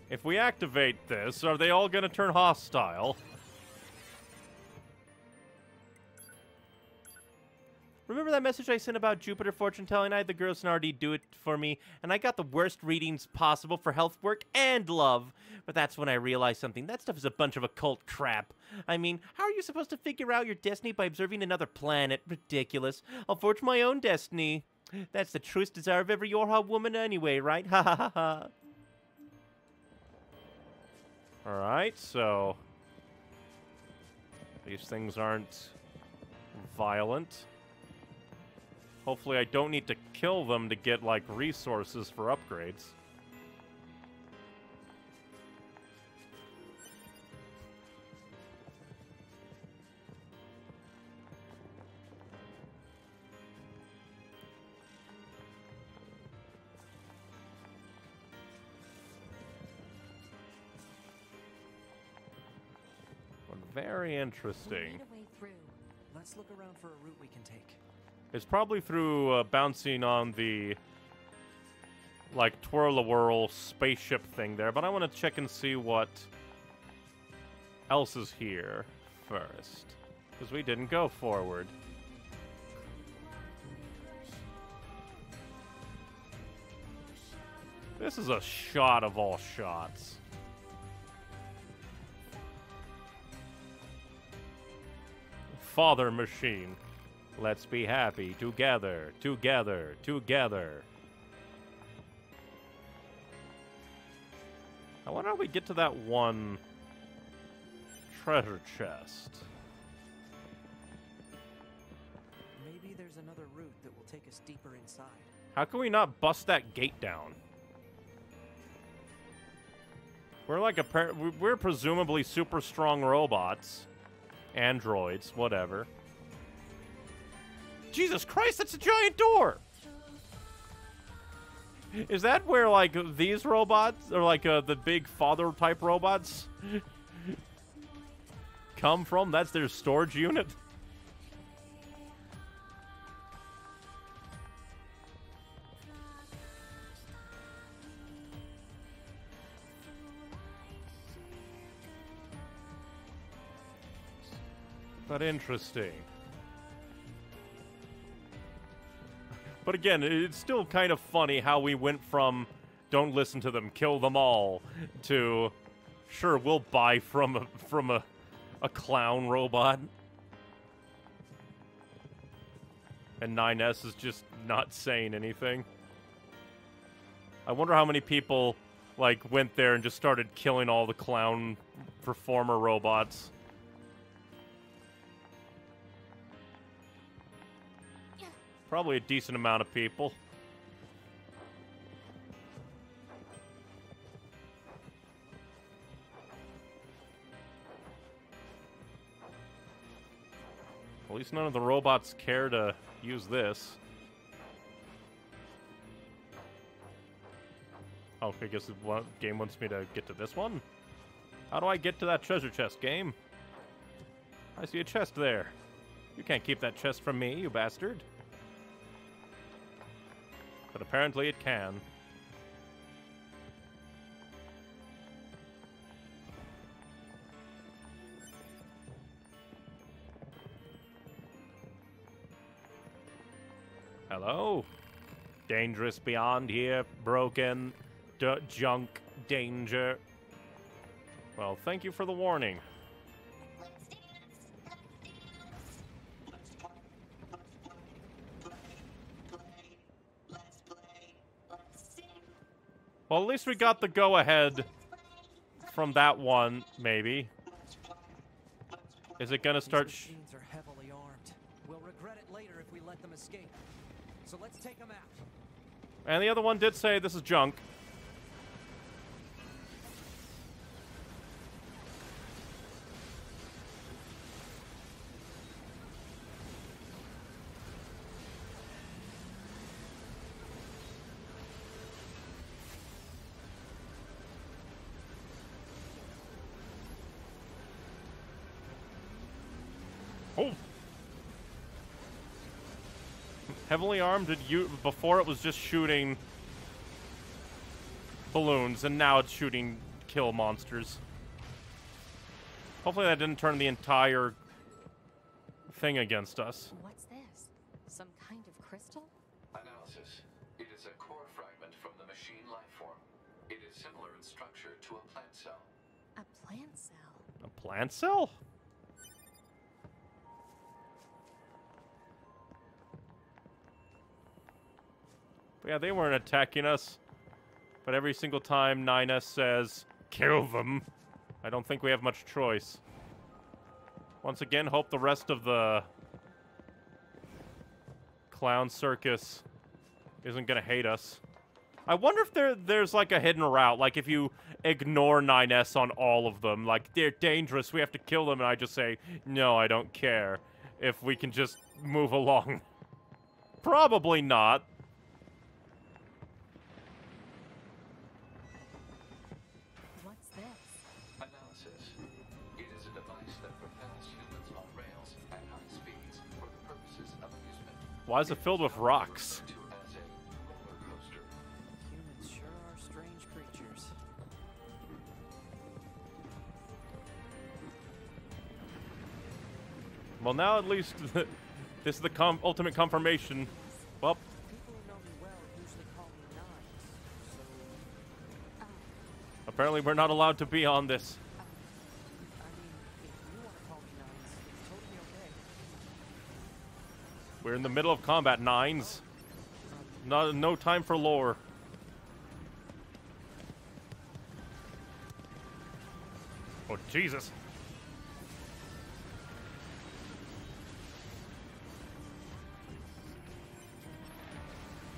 If we activate this, are they all gonna turn hostile? Message I sent about Jupiter fortune telling? I had the girls in RD do it for me, and I got the worst readings possible for health work and love. But that's when I realized something. That stuff is a bunch of occult crap. I mean, how are you supposed to figure out your destiny by observing another planet? Ridiculous. I'll forge my own destiny. That's the truest desire of every Yorha woman anyway, right? Ha ha ha ha. Alright, so... These things aren't violent. Hopefully I don't need to kill them to get, like, resources for upgrades. Very interesting. Let's look around for a route we can take. It's probably through uh, bouncing on the like twirl a whirl spaceship thing there, but I want to check and see what else is here first. Because we didn't go forward. This is a shot of all shots. Father Machine. Let's be happy together, together, together. I wonder how we get to that one treasure chest. Maybe there's another route that will take us deeper inside. How can we not bust that gate down? We're like a we- we're presumably super strong robots, androids, whatever. Jesus Christ, that's a giant door. Is that where like these robots or like uh, the big father type robots come from? That's their storage unit. But interesting. But again, it's still kind of funny how we went from don't listen to them, kill them all to sure we'll buy from a from a a clown robot. And 9S is just not saying anything. I wonder how many people like went there and just started killing all the clown performer robots. Probably a decent amount of people. At least none of the robots care to use this. Oh, I guess the game wants me to get to this one? How do I get to that treasure chest, game? I see a chest there. You can't keep that chest from me, you bastard. But apparently it can. Hello? Dangerous beyond here, broken, junk, danger. Well, thank you for the warning. Well, at least we got the go ahead from that one, maybe. Is it gonna start? Machines are heavily armed. We'll regret it later if we let them escape. So let's take them out. and the other one did say this is junk. Heavily armed did you before it was just shooting balloons and now it's shooting kill monsters. Hopefully that didn't turn the entire thing against us. What's this? Some kind of crystal? Analysis. It is a core fragment from the machine life form. It is similar in structure to a plant cell. A plant cell. A plant cell? Yeah, they weren't attacking us. But every single time 9S says, kill them, I don't think we have much choice. Once again, hope the rest of the clown circus isn't gonna hate us. I wonder if there there's like a hidden route, like if you ignore 9S on all of them, like they're dangerous, we have to kill them, and I just say, no, I don't care. If we can just move along. Probably not. Why is it filled with rocks? Well, now at least this is the com ultimate confirmation. Well. Apparently, we're not allowed to be on this. We're in the middle of combat, nines. No, no time for lore. Oh, Jesus.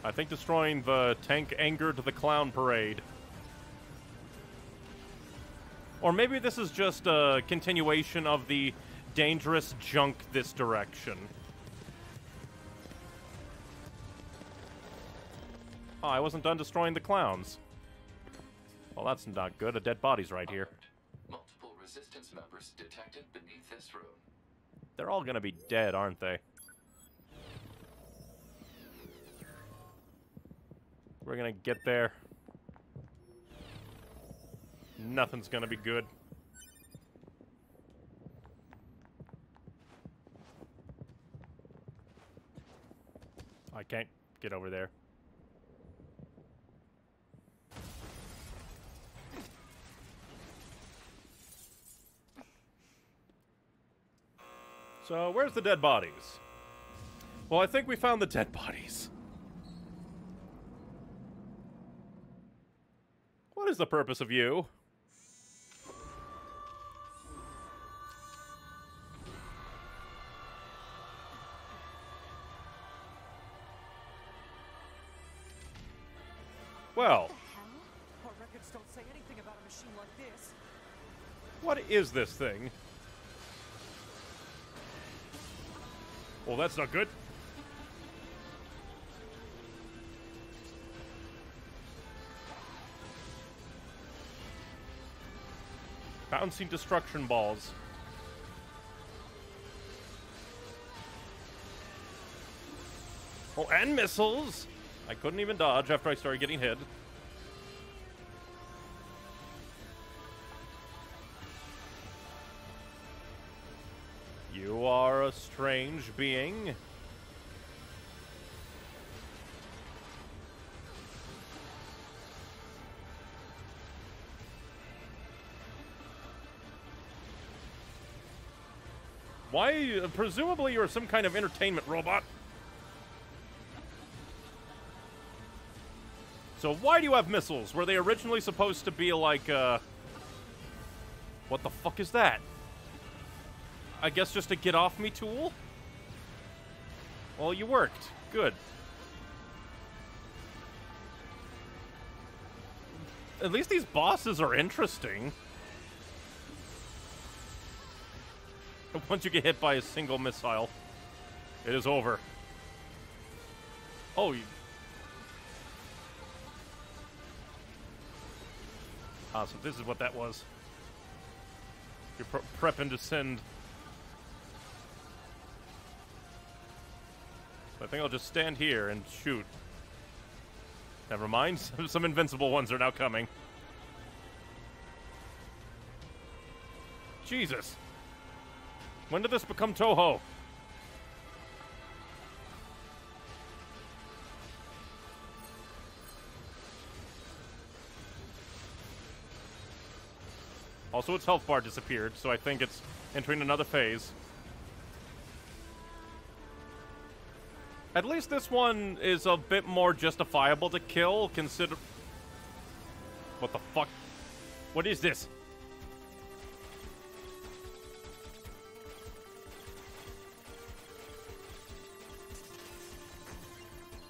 I think destroying the tank angered the clown parade. Or maybe this is just a continuation of the dangerous junk this direction. Oh, I wasn't done destroying the clowns. Well, that's not good. A dead body's right here. Multiple resistance members detected beneath this room. They're all gonna be dead, aren't they? We're gonna get there. Nothing's gonna be good. I can't get over there. So, where's the dead bodies? Well, I think we found the dead bodies. What is the purpose of you? Well, Our records don't say anything about a machine like this. what is this thing? Well, that's not good. Bouncing destruction balls. Oh, and missiles! I couldn't even dodge after I started getting hit. You are a strange being. Why? Presumably, you're some kind of entertainment robot. So, why do you have missiles? Were they originally supposed to be like, uh. What the fuck is that? I guess just a get off me tool? Well, you worked. Good. At least these bosses are interesting. Once you get hit by a single missile, it is over. Oh, you... Ah, so this is what that was. You're pre- prepping to send I think I'll just stand here and shoot. Never mind. Some invincible ones are now coming. Jesus. When did this become Touhou? Also, its health bar disappeared, so I think it's entering another phase. At least this one is a bit more justifiable to kill, consider... What the fuck? What is this?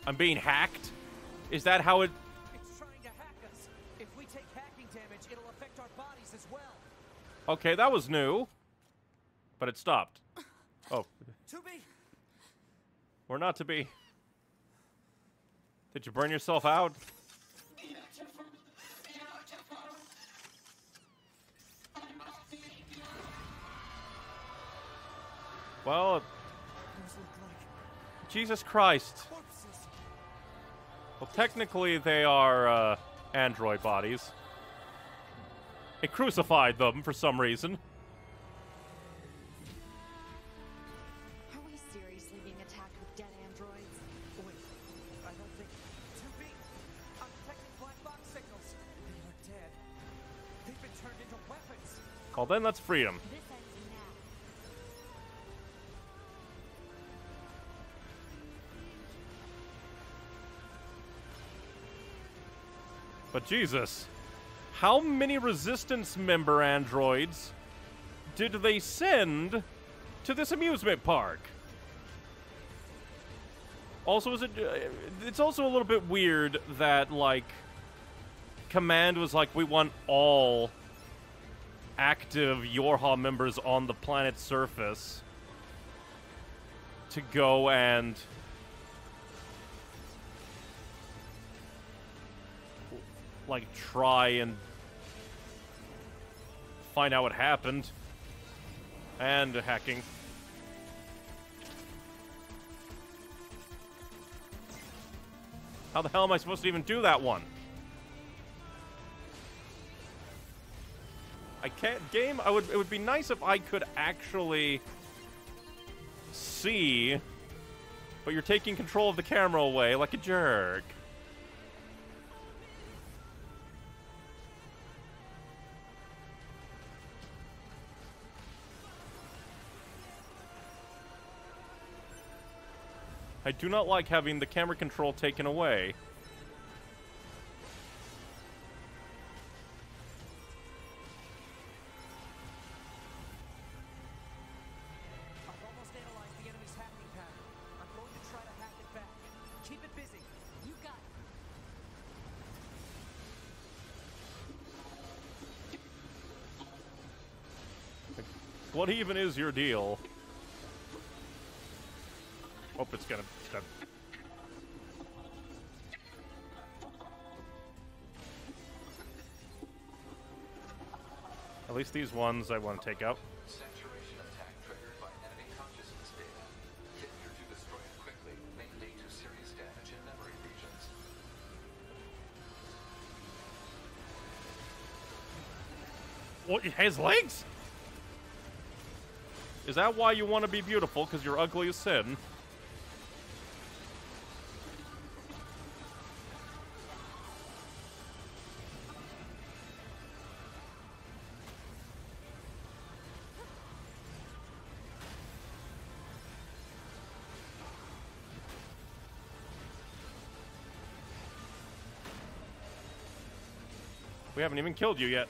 I'm being hacked? Is that how it... It's trying to hack us. If we take hacking damage, it'll affect our bodies as well. Okay, that was new. But it stopped. Oh, To be. We're not to be. Did you burn yourself out? Well, Jesus Christ. Well, technically, they are uh, android bodies. It crucified them for some reason. Then that's freedom. This ends now. But Jesus, how many Resistance member androids did they send to this amusement park? Also, is it? uh, It's also a little bit weird that like, Command was like, we want all active Yorha members on the planet's surface to go and like try and find out what happened. And hacking. How the hell am i supposed to even do that one i can't game i would it would be nice if i could actually see but you're taking control of the camera away like a jerk I do not like having the camera control taken away. What even is your deal? Hope it's gonna. At least these ones I want to take out. Saturation attack triggered by enemy consciousness data. Failure to destroy it quickly may lead to serious damage in memory regions. What? It has legs? Is that why you want to be beautiful? Because you're ugly as sin? We haven't even killed you yet.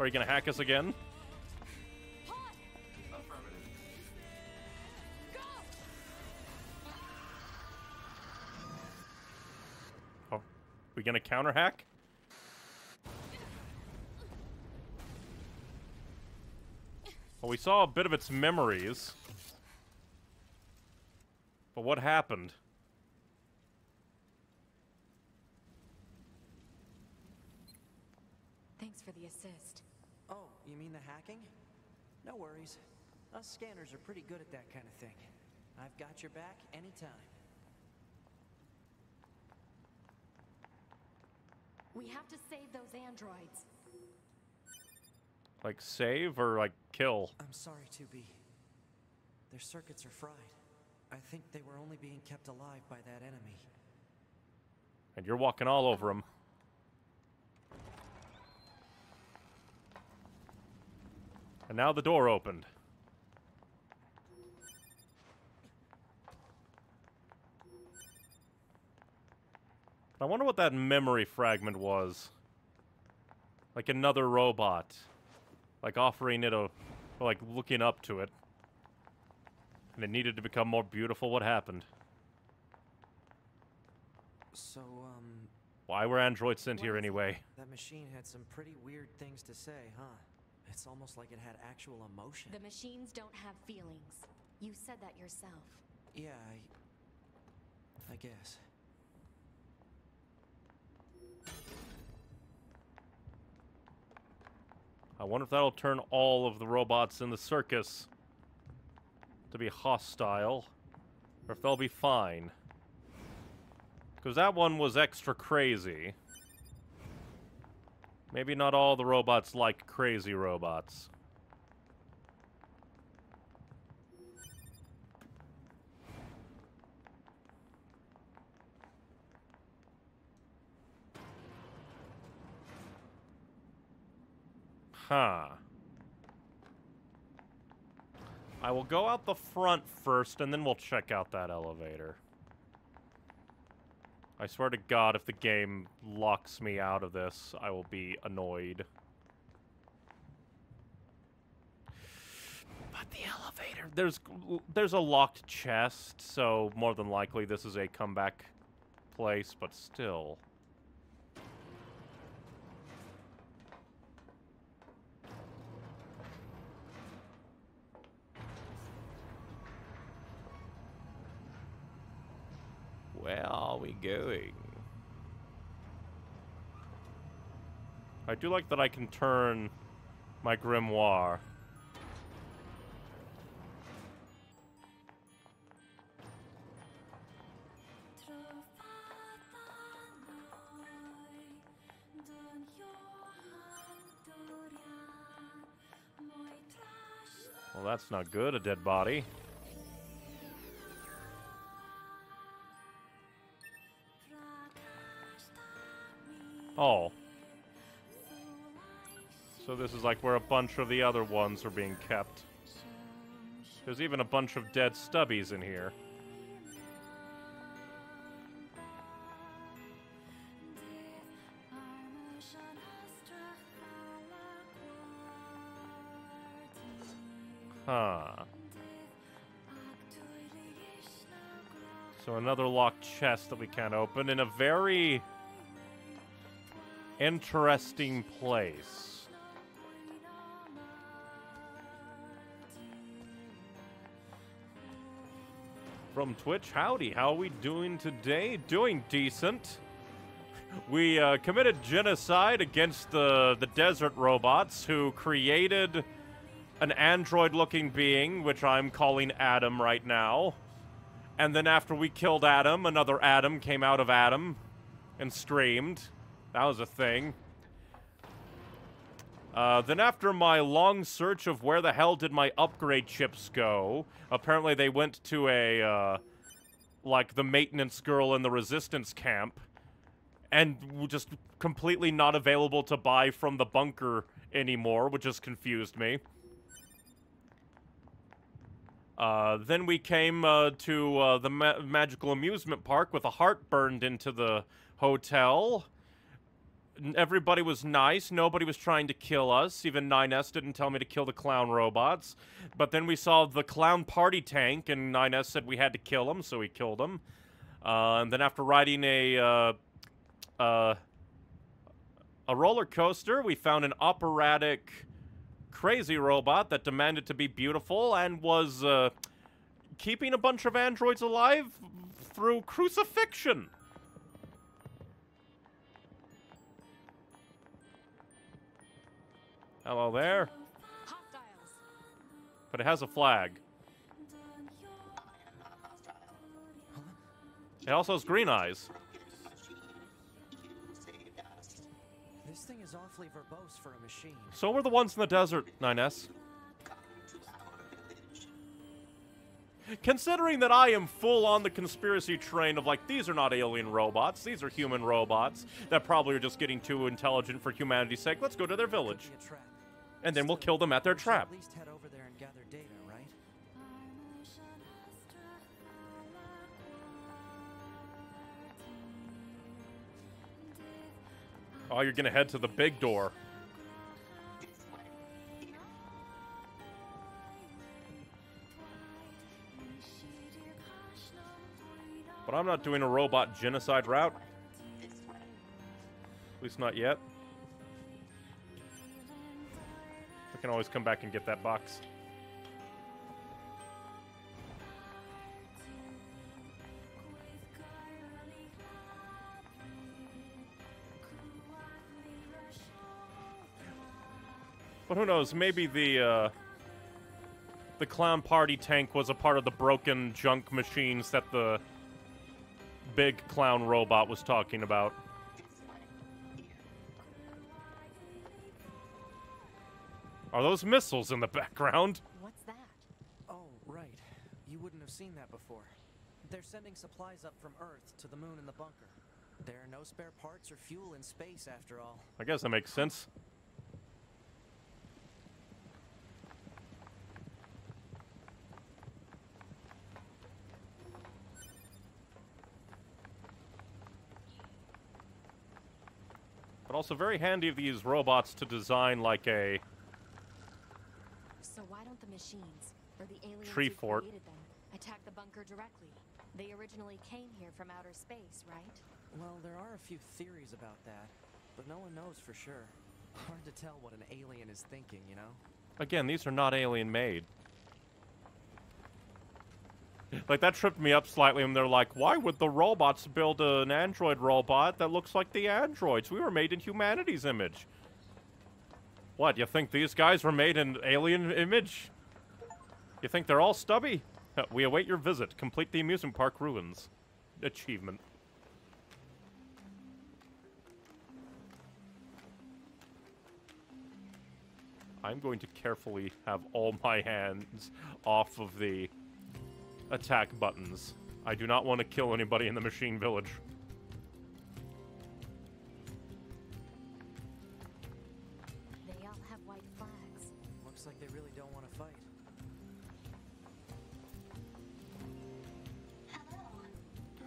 Are you gonna hack us again? Counter hack? Well, we saw a bit of its memories. But what happened? Thanks for the assist. Oh, you mean the hacking? No worries. Us scanners are pretty good at that kind of thing. I've got your back anytime. We have to save those androids. Like save or like kill? I'm sorry, 2B. Their circuits are fried. I think they were only being kept alive by that enemy. And you're walking all over them. And now the door opened. I wonder what that memory fragment was. Like another robot. Like offering it a. like looking up to it. And it needed to become more beautiful. What happened? So, um, Why were androids sent here What is it? anyway? that machine had some pretty weird things to say, huh? It's almost like it had actual emotion. The machines don't have feelings. You said that yourself. Yeah, I. I guess. I wonder if that'll turn all of the robots in the circus to be hostile, or if they'll be fine. Because that one was extra crazy. Maybe not all the robots like crazy robots. Huh. I will go out the front first, and then we'll check out that elevator. I swear to God, if the game locks me out of this, I will be annoyed. But the elevator, there's there's a locked chest, so more than likely this is a comeback place, but still. Where are we going? I do like that I can turn my grimoire. Well, that's not good, a dead body. Oh. So this is like where a bunch of the other ones are being kept. There's even a bunch of dead stubbies in here. Huh. So another locked chest that we can't open in a very interesting place. From Twitch, howdy, how are we doing today? Doing decent. We uh, committed genocide against the, the desert robots who created an android looking being, which I'm calling Adam right now. And then after we killed Adam, another Adam came out of Adam and streamed. That was a thing. Uh, then after my long search of where the hell did my upgrade chips go, apparently they went to a, uh, like the maintenance girl in the resistance camp, and just completely not available to buy from the bunker anymore, which just confused me. Uh, then we came uh, to uh, the ma magical amusement park with a heart burned into the hotel. Everybody was nice. Nobody was trying to kill us. Even 9S didn't tell me to kill the clown robots. But then we saw the clown party tank, and 9S said we had to kill him, so we killed him. Uh, and then after riding a uh, uh, a roller coaster, we found an operatic crazy robot that demanded to be beautiful and was uh, keeping a bunch of androids alive through crucifixion. Hello there. But it has a flag. It also has green eyes. This thing is awfully verbose for a machine. So were the ones in the desert, 9S. Considering that I am full on the conspiracy train of like, these are not alien robots, these are human robots that probably are just getting too intelligent for humanity's sake, let's go to their village. Could be a trap. And then we'll kill them at their trap. At least head over there and gather data, right? Oh, you're gonna head to the big door. But I'm not doing a robot genocide route. At least not yet. I can always come back and get that box. But who knows? Maybe the uh, the clown party tank was a part of the broken junk machines that the big clown robot was talking about. Are those missiles in the background? What's that? Oh, right. You wouldn't have seen that before. They're sending supplies up from Earth to the moon in the bunker. There are no spare parts or fuel in space, after all. I guess that makes sense. But also very handy of these robots to design like a machines, or the aliens Tree who fort. created them, attack the bunker directly? They originally came here from outer space, right? Well, there are a few theories about that, but no one knows for sure. Hard to tell what an alien is thinking, you know? Again, these are not alien made. Like that tripped me up slightly when they're like, why would the robots build an android robot that looks like the androids? We were made in humanity's image. What, you think these guys were made in alien image? You think they're all stubby? Uh, We await your visit. Complete the amusement park ruins. Achievement. I'm going to carefully have all my hands off of the attack buttons. I do not want to kill anybody in the machine village.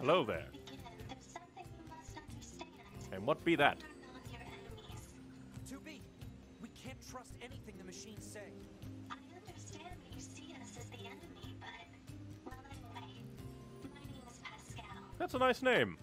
Hello there. Begin. There's something you must understand. And what be that? We're not your enemies. 2B! We can't trust anything the machines say. I understand that you see us as the enemy, but well, anyway, my name is Pascal. That's a nice name.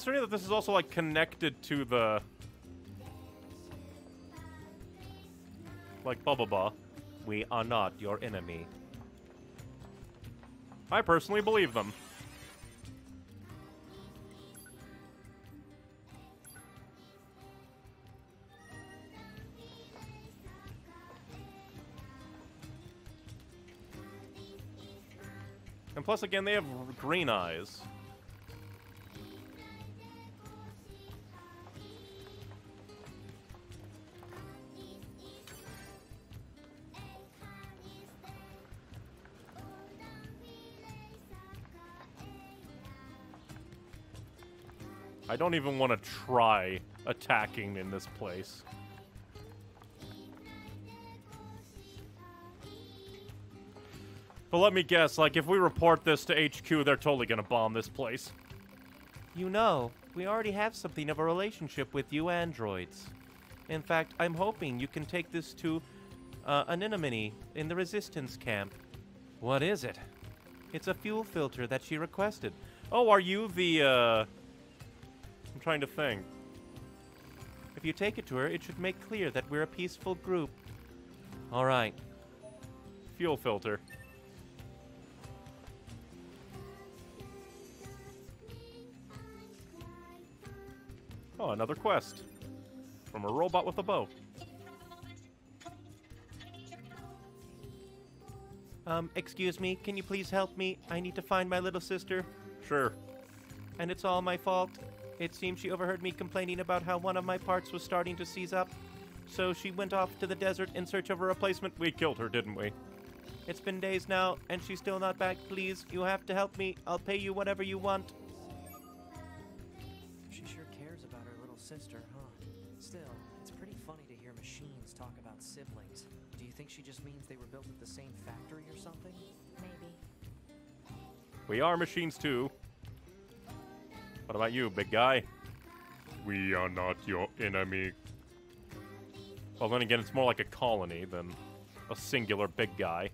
Considering that this is also like connected to the like blah blah blah, we are not your enemy. I personally believe them. And plus, again, they have green eyes. Don't even want to try attacking in this place. But let me guess, like, if we report this to HQ, they're totally gonna bomb this place. You know, we already have something of a relationship with you androids. In fact, I'm hoping you can take this to uh, an enemy in the resistance camp. What is it? It's a fuel filter that she requested. Oh, are you the, uh... I'm trying to think. If you take it to her, it should make clear that we're a peaceful group. All right. Fuel filter. Oh, another quest. From a robot with a bow. Can you have a moment? Please. I need your help. Um, excuse me, can you please help me? I need to find my little sister. Sure. And it's all my fault. It seems she overheard me complaining about how one of my parts was starting to seize up. So she went off to the desert in search of a replacement. We killed her, didn't we? It's been days now, and she's still not back. Please, you have to help me. I'll pay you whatever you want. She sure cares about her little sister, huh? Still, it's pretty funny to hear machines talk about siblings. Do you think she just means they were built at the same factory or something? Maybe. We are machines too. What about you, big guy? We are not your enemy. Well, then again, it's more like a colony than a singular big guy.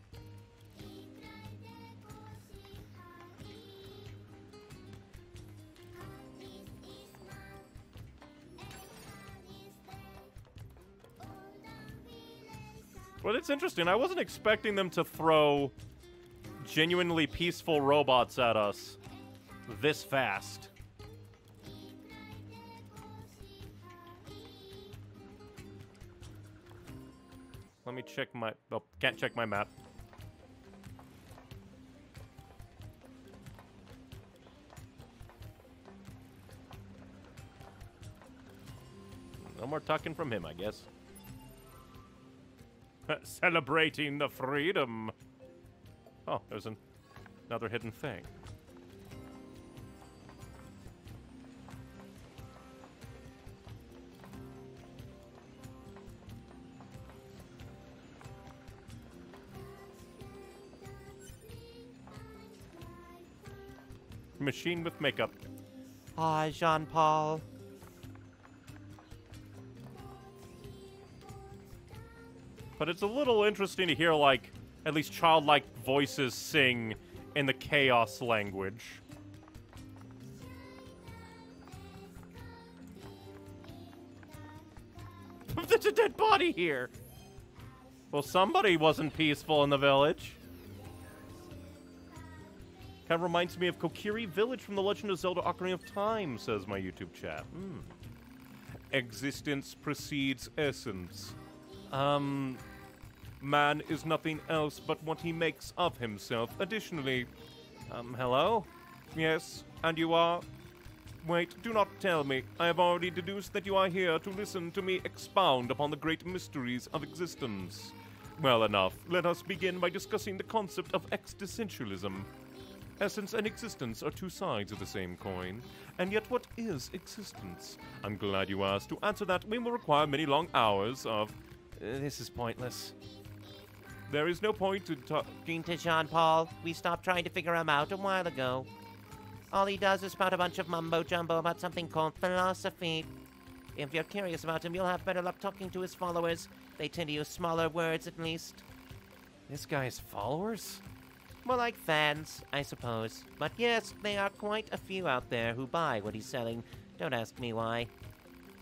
But it's interesting. I wasn't expecting them to throw genuinely peaceful robots at us this fast. Let me check my. Oh, can't check my map. No more talking from him, I guess. Celebrating the freedom. Oh, there's an, another hidden thing. Machine with makeup. Hi, Jean Paul. But it's a little interesting to hear, like, at least childlike voices sing in the chaos language. There's a dead body here! Well, somebody wasn't peaceful in the village. Kind of reminds me of Kokiri Village from The Legend of Zelda Ocarina of Time, says my YouTube chat. Hmm. Existence precedes essence. Um, man is nothing else but what he makes of himself. Additionally, um, hello? Yes, and you are? Wait, do not tell me. I have already deduced that you are here to listen to me expound upon the great mysteries of existence. Well enough, let us begin by discussing the concept of existentialism. Essence and existence are two sides of the same coin. And yet, what is existence? I'm glad you asked. To answer that, we will require many long hours of. Uh, this is pointless. There is no point to talk. Talking to Jean Paul, we stopped trying to figure him out a while ago. All he does is spout a bunch of mumbo jumbo about something called philosophy. If you're curious about him, you'll have better luck talking to his followers. They tend to use smaller words, at least. This guy's followers? More like fans, I suppose. But yes, there are quite a few out there who buy what he's selling. Don't ask me why.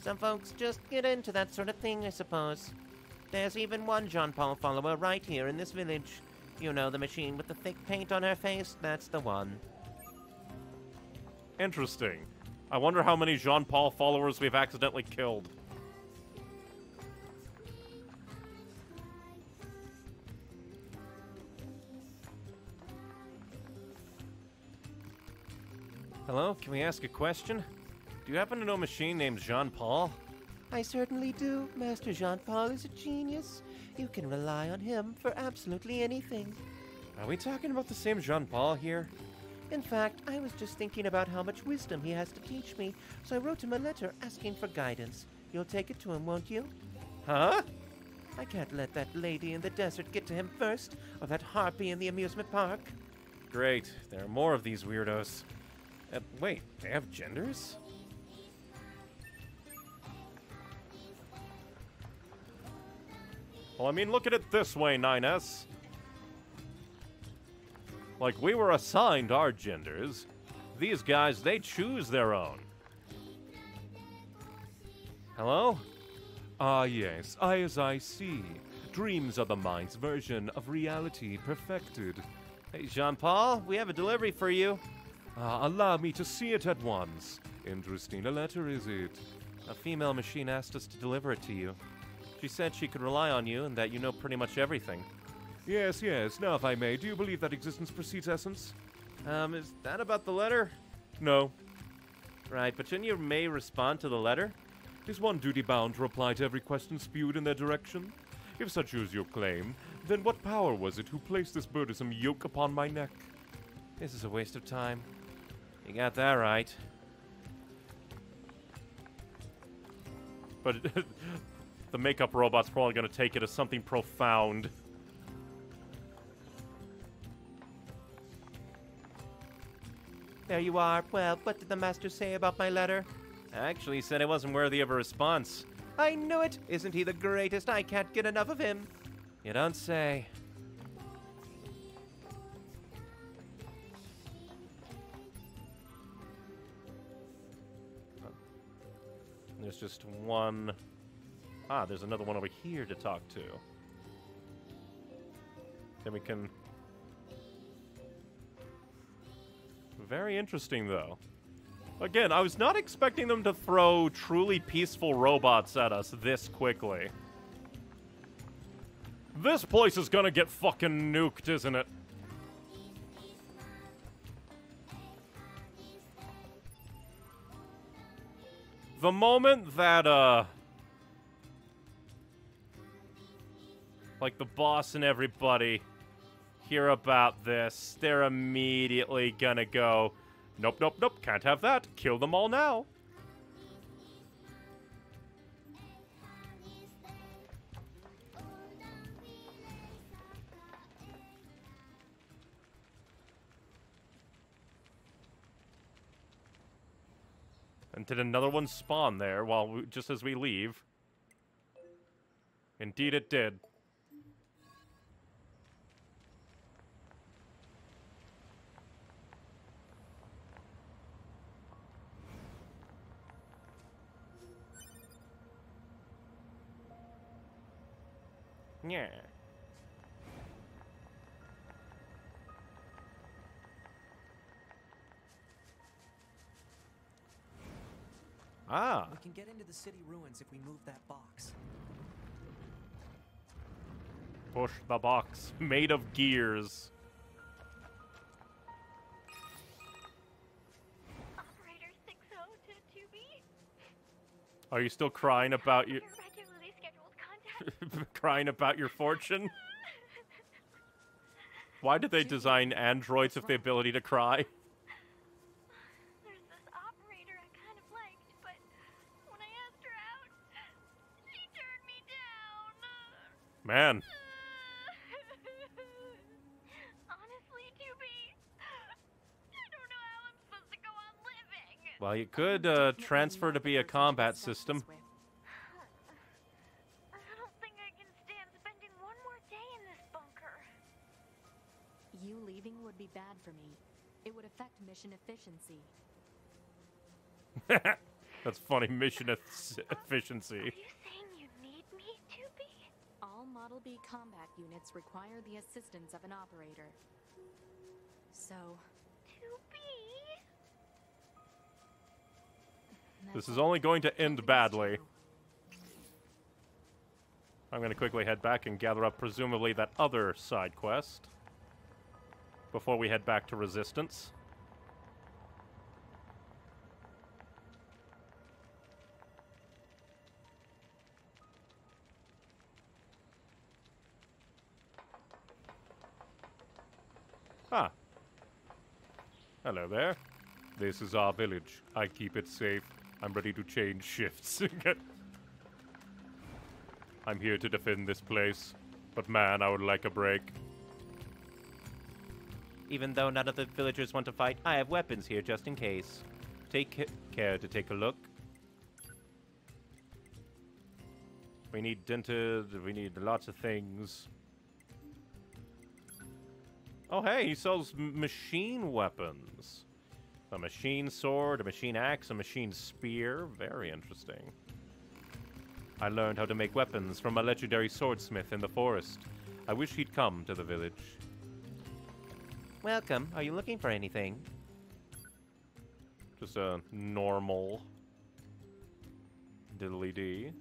Some folks just get into that sort of thing, I suppose. There's even one Jean Paul follower right here in this village. You know the machine with the thick paint on her face? That's the one. Interesting. I wonder how many Jean Paul followers we've accidentally killed. Hello, can we ask a question? Do you happen to know a machine named Jean Paul? I certainly do. Master Jean Paul is a genius. You can rely on him for absolutely anything. Are we talking about the same Jean Paul here? In fact, I was just thinking about how much wisdom he has to teach me, so I wrote him a letter asking for guidance. You'll take it to him, won't you? Huh? I can't let that lady in the desert get to him first, or that harpy in the amusement park. Great. There are more of these weirdos. Uh, wait, they have genders? Well, I mean, look at it this way, 9S. Like, we were assigned our genders. These guys, they choose their own. Hello? Ah, yes, I as I see. Dreams are the mind's version of reality perfected. Hey, Jean Paul, we have a delivery for you. Ah, allow me to see it at once. Interesting a letter, is it? A female machine asked us to deliver it to you. She said she could rely on you and that you know pretty much everything. Yes, yes. Now, if I may, do you believe that existence precedes essence? Um, is that about the letter? No. Right, but shouldn't you may respond to the letter? Is one duty bound to reply to every question spewed in their direction? If such is your claim, then what power was it who placed this burdensome yoke upon my neck? This is a waste of time. You got that right. But the makeup robot's probably going to take it as something profound. There you are. Well, what did the master say about my letter? Actually, he said it wasn't worthy of a response. I knew it! Isn't he the greatest? I can't get enough of him. You don't say. There's just one. Ah, there's another one over here to talk to. Then we can. Very interesting, though. Again, I was not expecting them to throw truly peaceful robots at us this quickly. This place is gonna get fucking nuked, isn't it? The moment that, uh... Like, the boss and everybody hear about this, they're immediately gonna go, Nope, nope, nope, can't have that. Kill them all now. And did another one spawn there while we, just as we leave? Indeed it did. Yeah. Ah. We can get into the city ruins if we move that box. Push the box. Made of gears. Operator 6O to 2B. Are you still crying about your Your regularly scheduled contact. crying about your fortune? Why did they design androids with the ability to cry? There's this operator I kind of liked, but when I asked her out, she turned me down. Man, Honestly, 2B, I don't know how I'm supposed to go on living. well, you could uh, transfer to be a combat system. I don't think I can stand spending one more day in this bunker. You leaving would be bad for me. It would affect mission efficiency. That's funny. Mission eff- efficiency. Are you saying you need me, 2B? All Model B combat units require the assistance of an operator. So, 2B? This is only going to end badly. I'm going to quickly head back and gather up presumably that other side quest before we head back to Resistance. Hello there. This is our village. I keep it safe. I'm ready to change shifts. I'm here to defend this place. But man, I would like a break. Even though none of the villagers want to fight, I have weapons here just in case. Take care to take a look. We need dented, we need lots of things. Oh hey, he sells machine weapons. A machine sword, a machine axe, a machine spear. Very interesting. I learned how to make weapons from a legendary swordsmith in the forest. I wish he'd come to the village. Welcome. Are you looking for anything? Just a normal diddly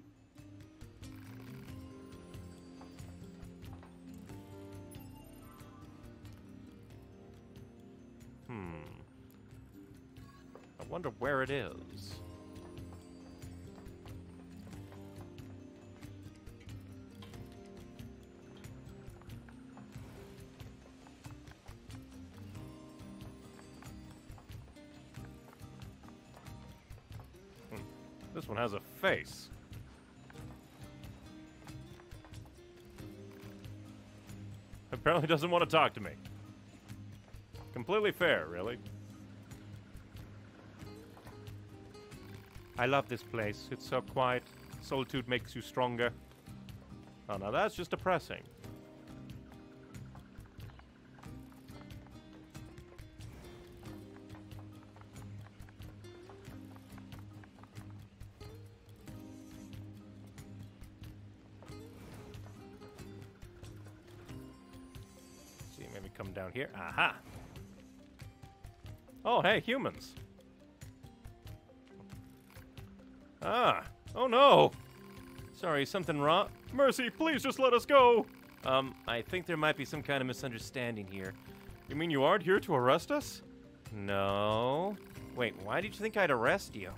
Hmm. I wonder where it is. This one has a face. Apparently doesn't want to talk to me. Completely fair, really. I love this place. It's so quiet. Solitude makes you stronger. Oh, now that's just depressing. see, maybe come down here. Aha! Oh, hey, humans. Ah! Oh no! Sorry, something wrong? Mercy, please just let us go! Um, I think there might be some kind of misunderstanding here. You mean you aren't here to arrest us? No. Wait, why did you think I'd arrest you?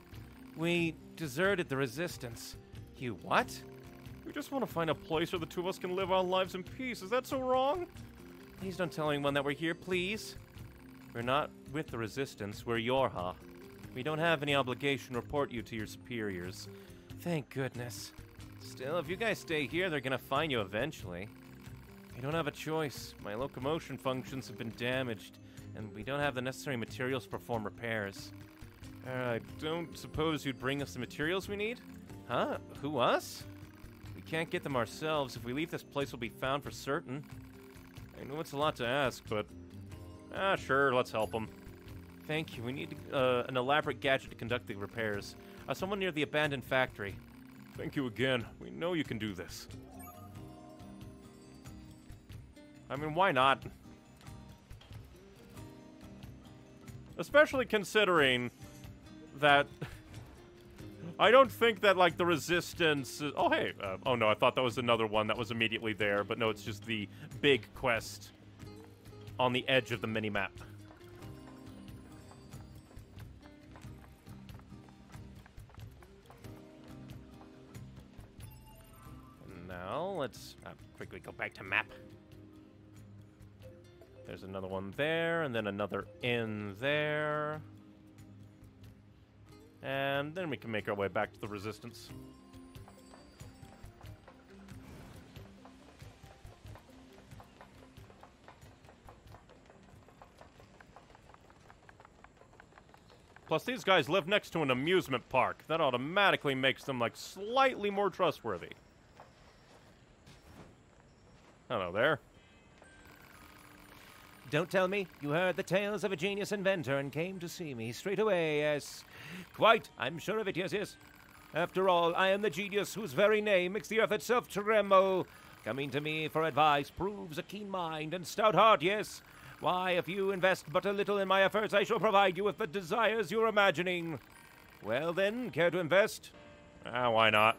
We deserted the resistance. You what? We just want to find a place where the two of us can live our lives in peace. Is that so wrong? Please don't tell anyone that we're here, please. We're not with the resistance, we're Yorha. We don't have any obligation to report you to your superiors. Thank goodness. Still, if you guys stay here, they're gonna find you eventually. We don't have a choice. My locomotion functions have been damaged, and we don't have the necessary materials to perform repairs. Uh, I don't suppose you'd bring us the materials we need? Huh? Who, us? We can't get them ourselves. If we leave, this place we'll be found for certain. I know it's a lot to ask, but... Ah, sure, let's help them. Thank you. We need uh, an elaborate gadget to conduct the repairs. Uh, someone near the abandoned factory. Thank you again. We know you can do this. I mean, why not? Especially considering that I don't think that like the resistance. Is, oh hey, uh, oh no, I thought that was another one that was immediately there, but no, it's just the big quest on the edge of the mini map. Now let's uh, quickly go back to map. There's another one there, and then another in there. And then we can make our way back to the resistance. Plus, these guys live next to an amusement park. That automatically makes them, like, slightly more trustworthy. Hello there. Don't tell me you heard the tales of a genius inventor and came to see me straight away, yes. Quite, I'm sure of it, yes, yes. After all, I am the genius whose very name makes the earth itself tremble. Coming to me for advice proves a keen mind and stout heart, yes. Why, if you invest but a little in my efforts, I shall provide you with the desires you're imagining. Well then, care to invest? Ah, why not?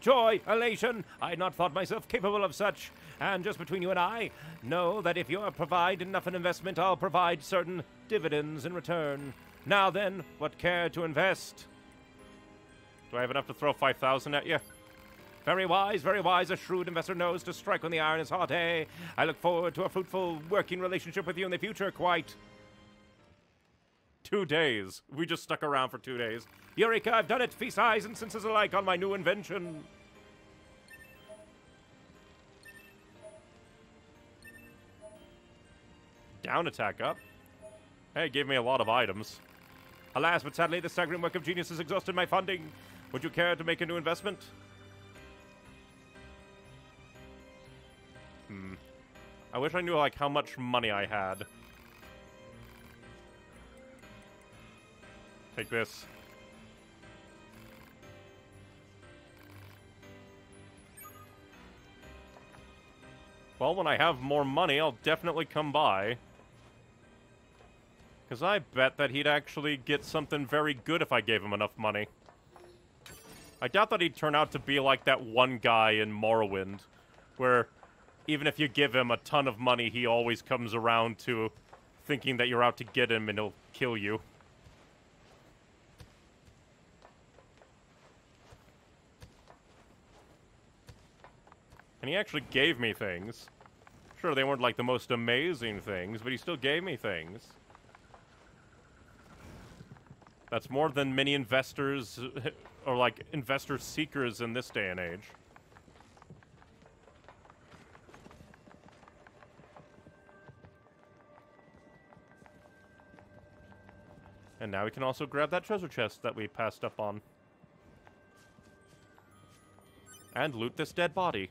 Joy, elation, I had not thought myself capable of such. And just between you and I, know that if you provide enough in investment, I'll provide certain dividends in return. Now then, what care to invest? Do I have enough to throw 5,000 at you? Very wise, very wise. A shrewd investor knows to strike when the iron is hot, eh? I look forward to a fruitful working relationship with you in the future, quite. Two days. We just stuck around for two days. Eureka, I've done it! Feast eyes and senses alike on my new invention. Down attack up. Hey, gave me a lot of items. Alas, but sadly, the staggering work of genius has exhausted my funding. Would you care to make a new investment? Hmm. I wish I knew, like, how much money I had. Take this. Well, when I have more money, I'll definitely come by. Because I bet that he'd actually get something very good if I gave him enough money. I doubt that he'd turn out to be like that one guy in Morrowind, where even if you give him a ton of money, he always comes around to thinking that you're out to get him and he'll kill you. And he actually gave me things. Sure, they weren't like the most amazing things, but he still gave me things. That's more than many investors, or like investor seekers in this day and age. And now we can also grab that treasure chest that we passed up on. And loot this dead body.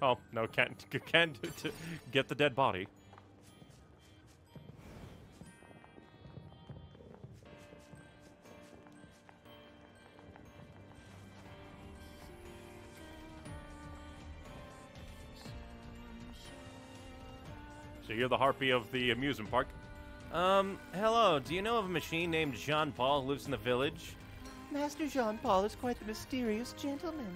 Oh, no, can't, can't get the dead body. So you're the harpy of the amusement park. Um, hello. Do you know of a machine named Jean Paul who lives in the village? Master Jean Paul is quite the mysterious gentleman.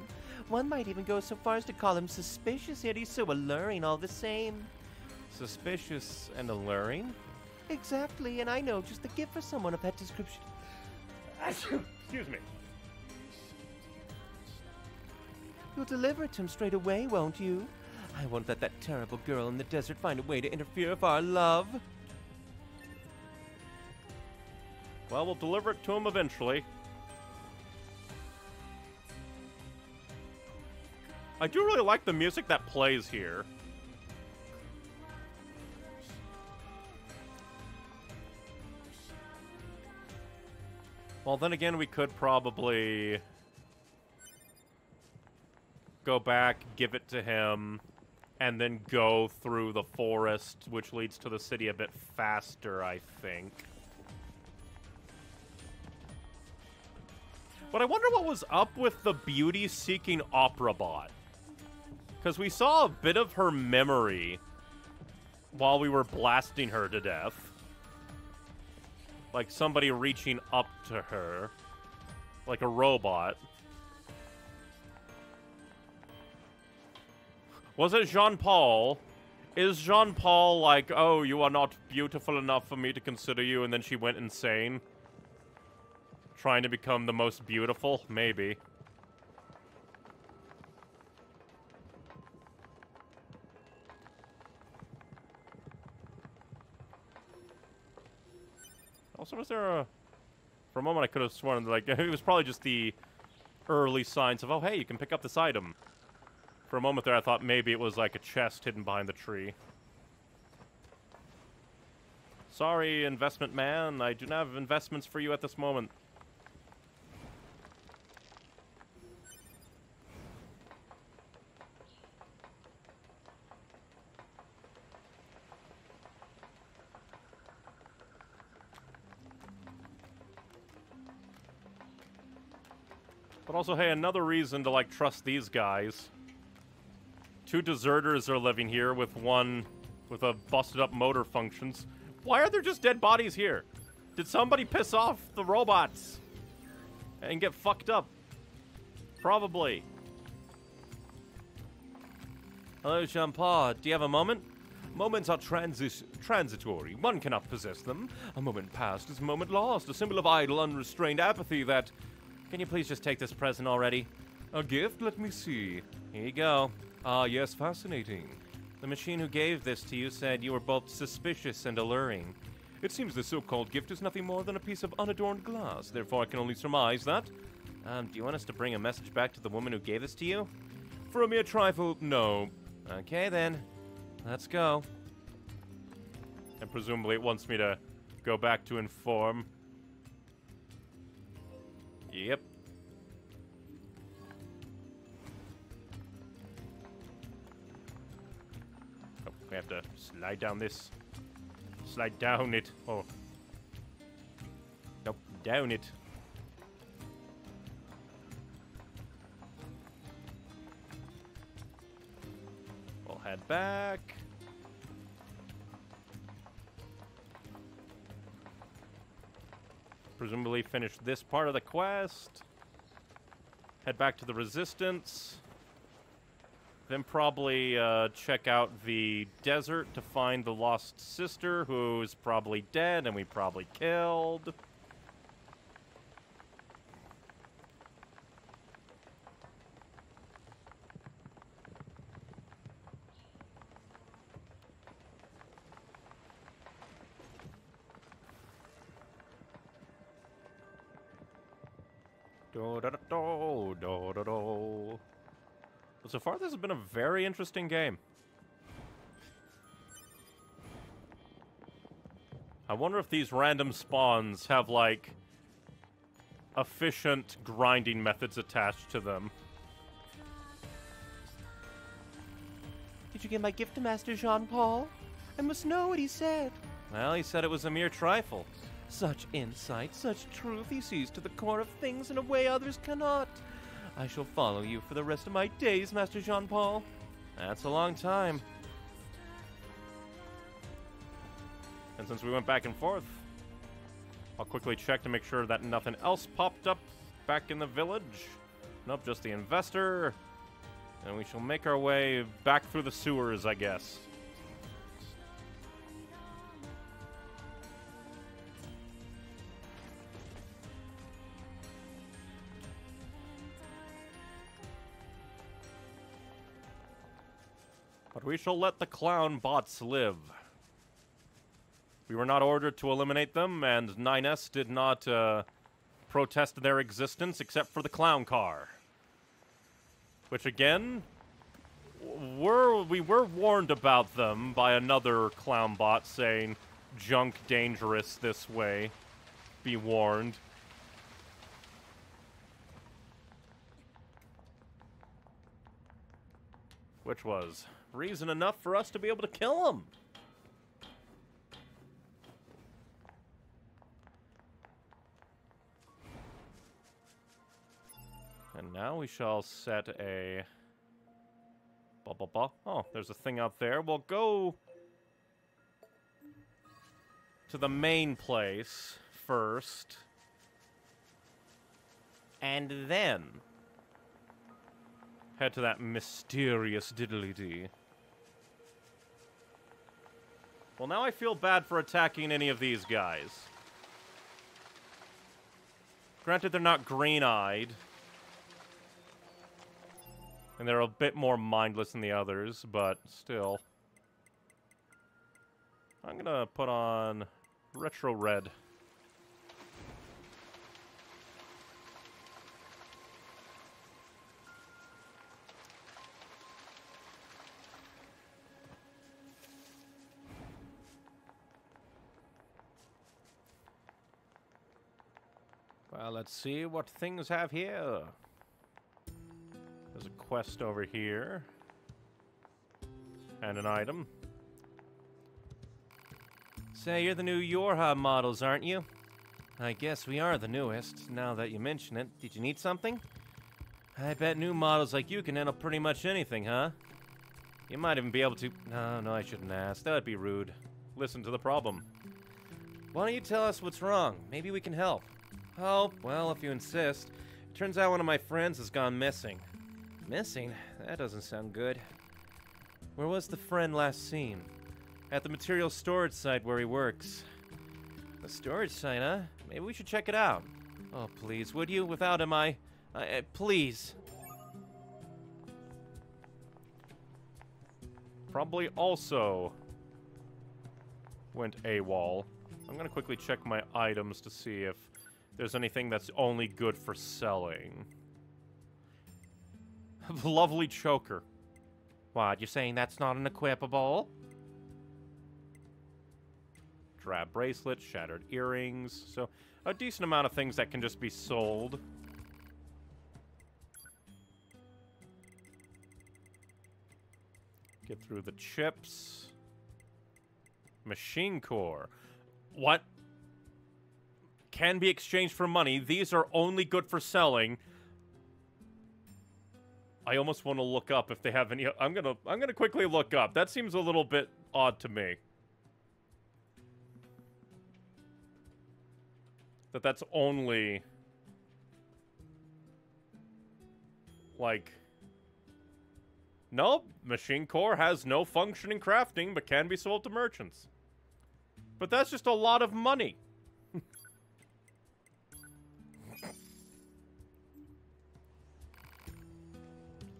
One might even go so far as to call him suspicious, yet he's so alluring all the same. Suspicious and alluring? Exactly, and I know just the gift for someone of that description. Excuse me. You'll deliver it to him straight away, won't you? I won't let that terrible girl in the desert find a way to interfere with our love. Well, we'll deliver it to him eventually. I do really like the music that plays here. Well, then again, we could probably go back, give it to him, and then go through the forest, which leads to the city a bit faster, I think. But I wonder what was up with the beauty-seeking opera bot. Because we saw a bit of her memory while we were blasting her to death. Like somebody reaching up to her. Like a robot. Was it Jean Paul? Is Jean Paul like, oh, you are not beautiful enough for me to consider you, and then she went insane? Trying to become the most beautiful? Maybe. Also, was there a... For a moment, I could have sworn, like, it was probably just the early signs of, oh, hey, you can pick up this item. For a moment there, I thought maybe it was like a chest hidden behind the tree. Sorry, investment man. I do not have investments for you at this moment. But also, hey, another reason to, like, trust these guys. Two deserters are living here with one with a busted up motor functions. Why are there just dead bodies here? Did somebody piss off the robots and get fucked up? Probably. Hello, Jean Paul. Do you have a moment? Moments are transi- transitory. One cannot possess them. A moment past is a moment lost, a symbol of idle, unrestrained apathy that. Can you please just take this present already? A gift? Let me see. Here you go. Ah, yes, fascinating. The machine who gave this to you said you were both suspicious and alluring. It seems the so-called gift is nothing more than a piece of unadorned glass, therefore I can only surmise that. Um, do you want us to bring a message back to the woman who gave this to you? For a mere trifle, no. Okay then, let's go. And presumably it wants me to go back to inform. Yep. Oh, we have to slide down this. Slide down it. Oh. Nope, down it. We'll head back. Presumably finish this part of the quest. Head back to the Resistance. Then probably uh, check out the desert to find the lost sister, who's probably dead and we probably killed. Do da da do do da do. But so far, this has been a very interesting game. I wonder if these random spawns have, like, efficient grinding methods attached to them. Did you get my gift to Master Jean Paul? I must know what he said. Well, he said it was a mere trifle. Such insight, such truth, he sees to the core of things in a way others cannot. I shall follow you for the rest of my days, Master Jean Paul. That's a long time. And since we went back and forth, I'll quickly check to make sure that nothing else popped up back in the village. Nope, just the investor. And we shall make our way back through the sewers, I guess. But we shall let the clown bots live. We were not ordered to eliminate them, and 9S did not uh, protest their existence except for the clown car. Which, again, were, we were warned about them by another clown bot saying, junk dangerous this way. Be warned. Which was reason enough for us to be able to kill him. And now we shall set a... Blah, blah, blah. Oh, there's a thing out there. We'll go to the main place first. And then head to that mysterious diddly-dee. Well, now I feel bad for attacking any of these guys. Granted, they're not green-eyed. And they're a bit more mindless than the others, but still. I'm gonna put on retro red. Well, let's see what things have here. There's a quest over here. And an item. Say, you're the new Yorha models, aren't you? I guess we are the newest, now that you mention it. Did you need something? I bet new models like you can handle pretty much anything, huh? You might even be able to... No, no, I shouldn't ask. That would be rude. Listen to the problem. Why don't you tell us what's wrong? Maybe we can help. Oh, well, if you insist. It turns out one of my friends has gone missing. Missing? That doesn't sound good. Where was the friend last seen? At the material storage site where he works. The storage site, huh? Maybe we should check it out. Oh, please, would you? Without him, I... I please. Probably also went AWOL. I'm gonna quickly check my items to see if there's anything that's only good for selling. Lovely choker. What, you're saying that's not an equipable? Drab bracelet, shattered earrings. So, a decent amount of things that can just be sold. Get through the chips. Machine core. What? Can be exchanged for money. These are only good for selling. I almost want to look up if they have any. I'm gonna. I'm gonna quickly look up. That seems a little bit odd to me. That that's only like. Nope, Machine Core has no function in crafting, but can be sold to merchants. But that's just a lot of money.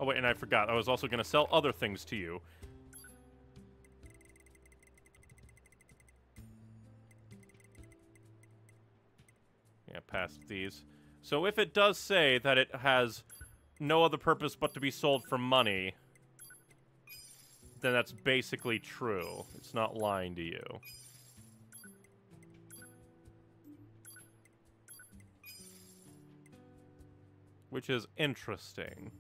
Oh, wait, and I forgot. I was also going to sell other things to you. Yeah, past these. So if it does say that it has no other purpose but to be sold for money, then that's basically true. It's not lying to you. Which is interesting.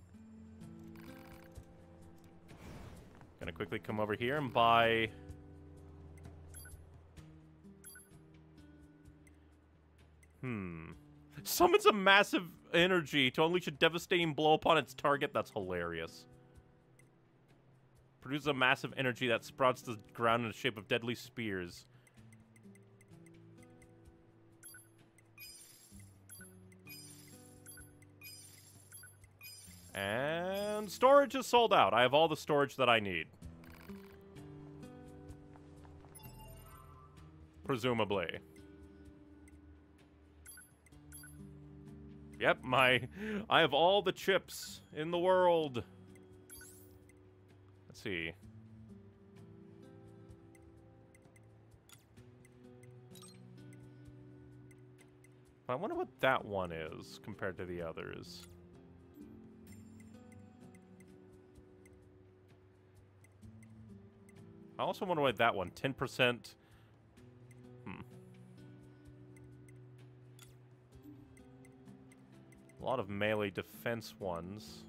Gonna quickly come over here and buy... Hmm. Summons a massive energy to unleash a devastating blow upon its target. That's hilarious. Produces a massive energy that sprouts the ground in the shape of deadly spears. And storage is sold out. I have all the storage that I need. Presumably. Yep, my... I have all the chips in the world. Let's see. I wonder what that one is compared to the others. I also want to write that one. 10%. Hmm. A lot of melee defense ones.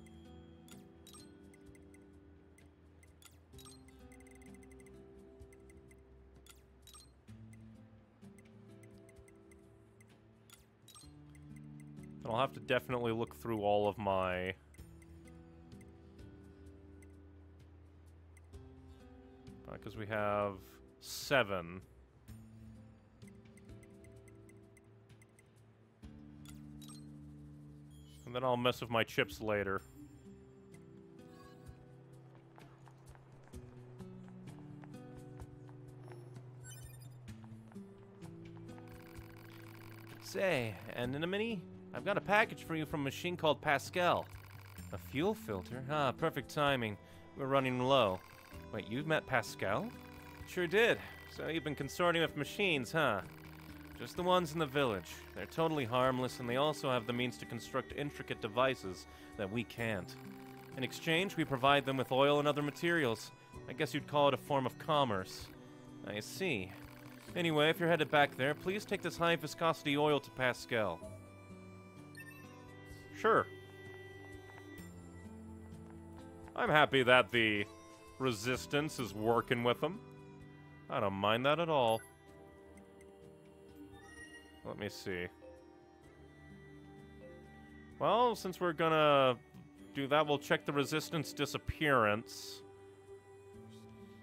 I'll have to definitely look through all of my... Because we have seven. And then I'll mess with my chips later. Say, and in a Anemone, I've got a package for you from a machine called Pascal. A fuel filter? Ah, perfect timing. We're running low. Wait, you've met Pascal? Sure did. So you've been consorting with machines, huh? Just the ones in the village. They're totally harmless, and they also have the means to construct intricate devices that we can't. In exchange, we provide them with oil and other materials. I guess you'd call it a form of commerce. I see. Anyway, if you're headed back there, please take this high viscosity oil to Pascal. Sure. I'm happy that the resistance is working with them. I don't mind that at all. Let me see. Well, since we're gonna do that, we'll check the resistance disappearance.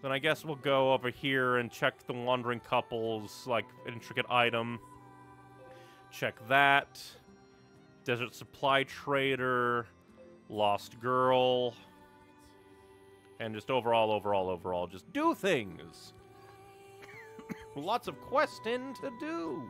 Then I guess we'll go over here and check the wandering couples, like, intricate item. Check that. Desert Supply Trader. Lost Girl. And just overall, overall, overall, just do things. Lots of questing to do.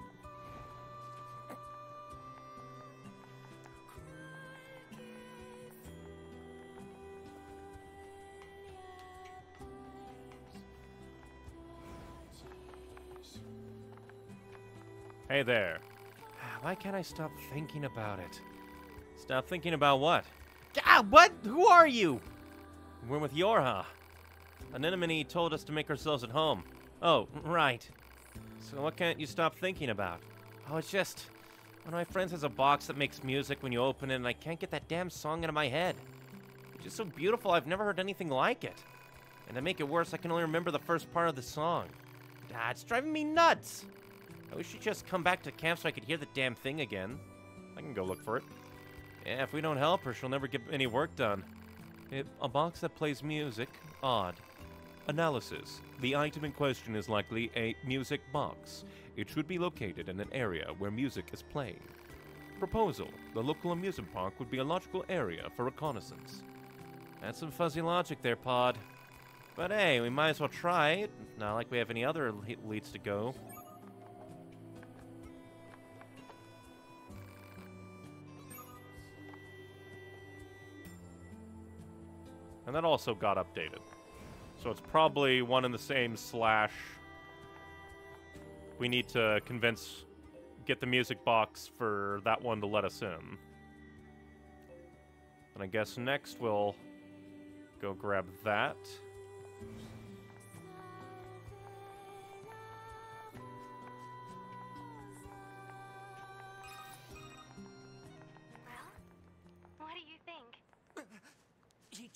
Hey there. Why can't I stop thinking about it? Stop thinking about what? Ah, what? Who are you? We're with Yorha. Anemone told us to make ourselves at home. Oh, right. So what can't you stop thinking about? Oh, it's just one of my friends has a box that makes music when you open it, and I can't get that damn song out of my head. It's just so beautiful, I've never heard anything like it. And to make it worse, I can only remember the first part of the song. Ah, it's driving me nuts. I wish she'd just come back to camp so I could hear the damn thing again. I can go look for it. Yeah, if we don't help her, she'll never get any work done. It, a box that plays music? Odd. Analysis. The item in question is likely a music box. It should be located in an area where music is playing. Proposal. The local amusement park would be a logical area for reconnaissance. That's some fuzzy logic there, Pod. But hey, we might as well try it. Not like we have any other leads to go. And that also got updated. So it's probably one and the same slash. We need to convince, get the music box for that one to let us in. And I guess next we'll go grab that.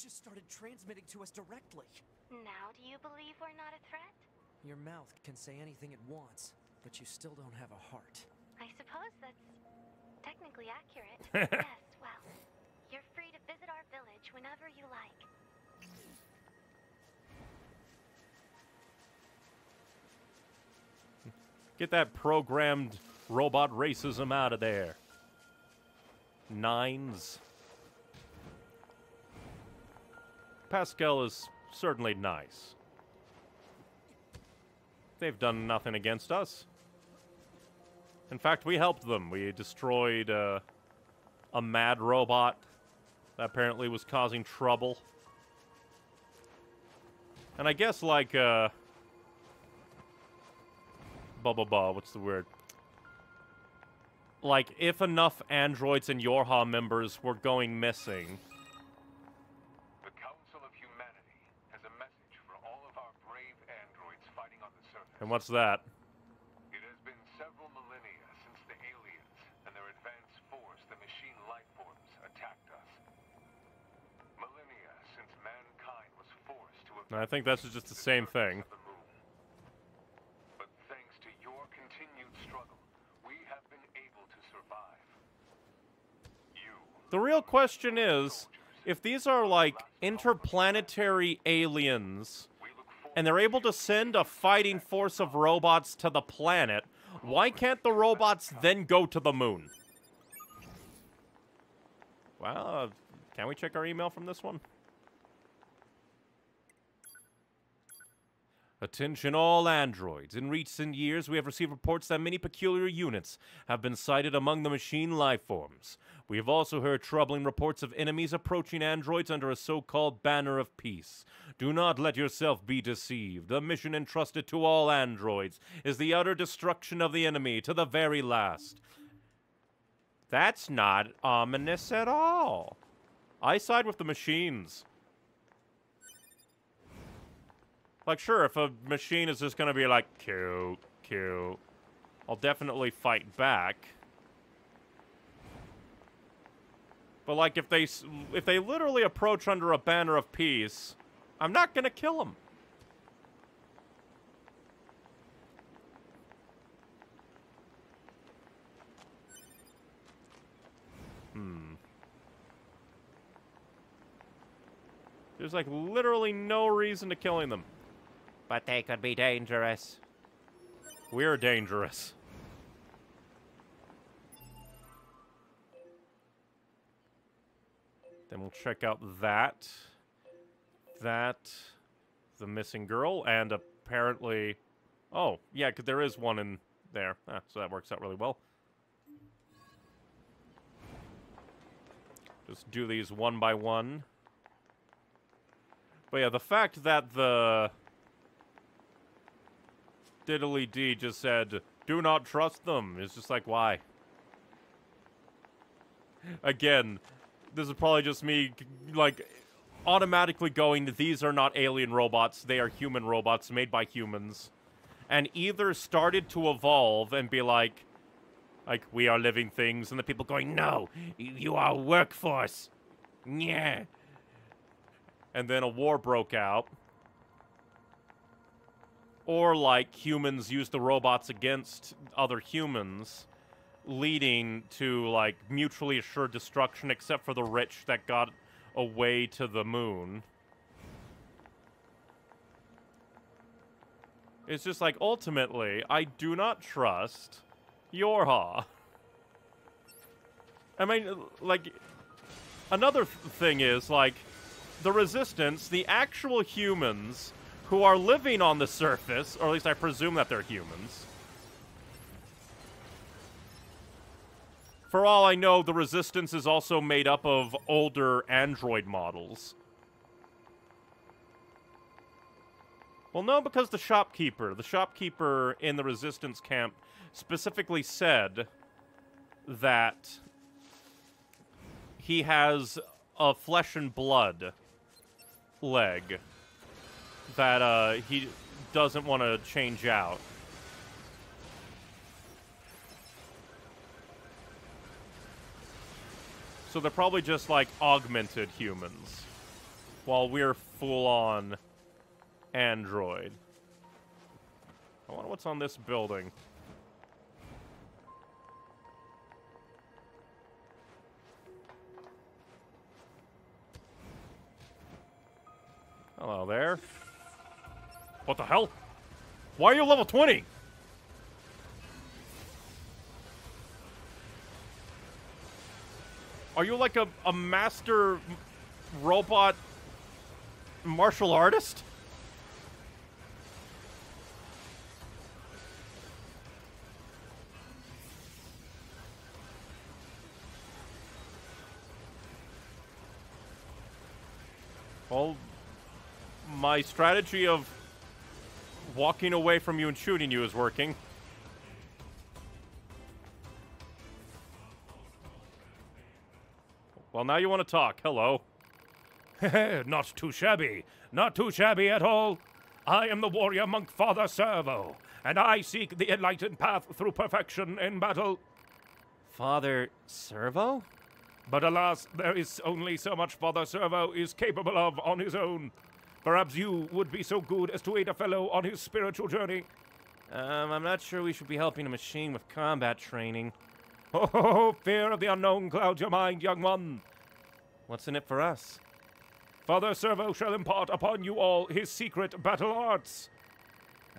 Just started transmitting to us directly. Now do you believe we're not a threat? Your mouth can say anything it wants, but you still don't have a heart. I suppose that's technically accurate. yes, well, you're free to visit our village whenever you like. Get that programmed robot racism out of there. Nines. Pascal is certainly nice. They've done nothing against us. In fact, we helped them. We destroyed uh, a mad robot that apparently was causing trouble. And I guess, like, uh. Blah, blah, blah. What's the word? Like, if enough androids and Yorha members were going missing. The Council of Humanity has a message for all of our brave androids fighting on the surface. And what's that? It has been several millennia since the aliens and their advanced force, the machine life forms, attacked us. Millennia since mankind was forced to I think that's just the same thing. But thanks to your continued struggle, we have been able to survive. real question is, if these are like interplanetary aliens and they're able to send a fighting force of robots to the planet, why can't the robots then go to the moon? Well, uh, can we check our email from this one? Attention all androids. In recent years, we have received reports that many peculiar units have been sighted among the machine life forms. We have also heard troubling reports of enemies approaching androids under a so-called banner of peace. Do not let yourself be deceived. The mission entrusted to all androids is the utter destruction of the enemy to the very last. That's not ominous at all. I side with the machines. Like, sure, if a machine is just gonna be like, cute, cute, I'll definitely fight back. But like, if they if they literally approach under a banner of peace, I'm not gonna kill them. Hmm. There's like literally no reason to killing them. But they could be dangerous. We're dangerous. Then we'll check out that. That. The missing girl. And apparently... Oh, yeah, because there is one in there. Ah, so that works out really well. Just do these one by one. But yeah, the fact that the diddly D just said, do not trust them, It's just like, why? Again, this is probably just me, like, automatically going, these are not alien robots, they are human robots made by humans. And either started to evolve and be like, like, we are living things, and the people going, no, you are workforce. Yeah. And then a war broke out. Or, like, humans use the robots against other humans, leading to, like, mutually assured destruction, except for the rich that got away to the moon. It's just like, ultimately, I do not trust Yorha. I mean, like, another th thing is, like, the Resistance, the actual humans who are living on the surface, or at least I presume that they're humans. For all I know, the Resistance is also made up of older android models. Well, no, because the shopkeeper, the shopkeeper in the Resistance camp specifically said that he has a flesh and blood leg that uh, he doesn't want to change out. So they're probably just like augmented humans, while we're full on android. I wonder what's on this building. Hello there. What the hell? Why are you level 20? Are you like a, a master robot martial artist? Well, my strategy of walking away from you and shooting you is working. Well, now you want to talk. Hello. Not too shabby. Not too shabby at all. I am the warrior monk Father Servo, and I seek the enlightened path through perfection in battle. Father Servo? But alas, there is only so much Father Servo is capable of on his own. Perhaps you would be so good as to aid a fellow on his spiritual journey. Um, I'm not sure we should be helping a machine with combat training. Oh, fear of the unknown clouds your mind, young one. What's in it for us? Father Servo shall impart upon you all his secret battle arts.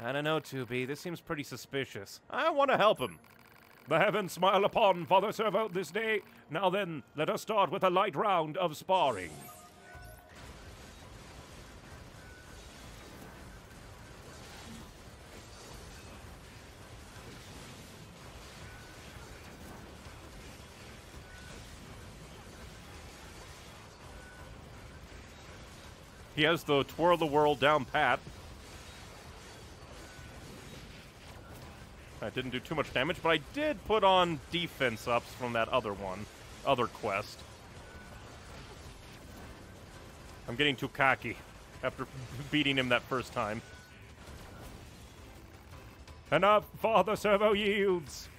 I don't know, 2B. This seems pretty suspicious. I want to help him. The heavens smile upon Father Servo this day. Now then, let us start with a light round of sparring. He has the twirl the world down pat. That didn't do too much damage, but I did put on defense ups from that other one, other quest. I'm getting too cocky after beating him that first time. Enough, Father Servo yields.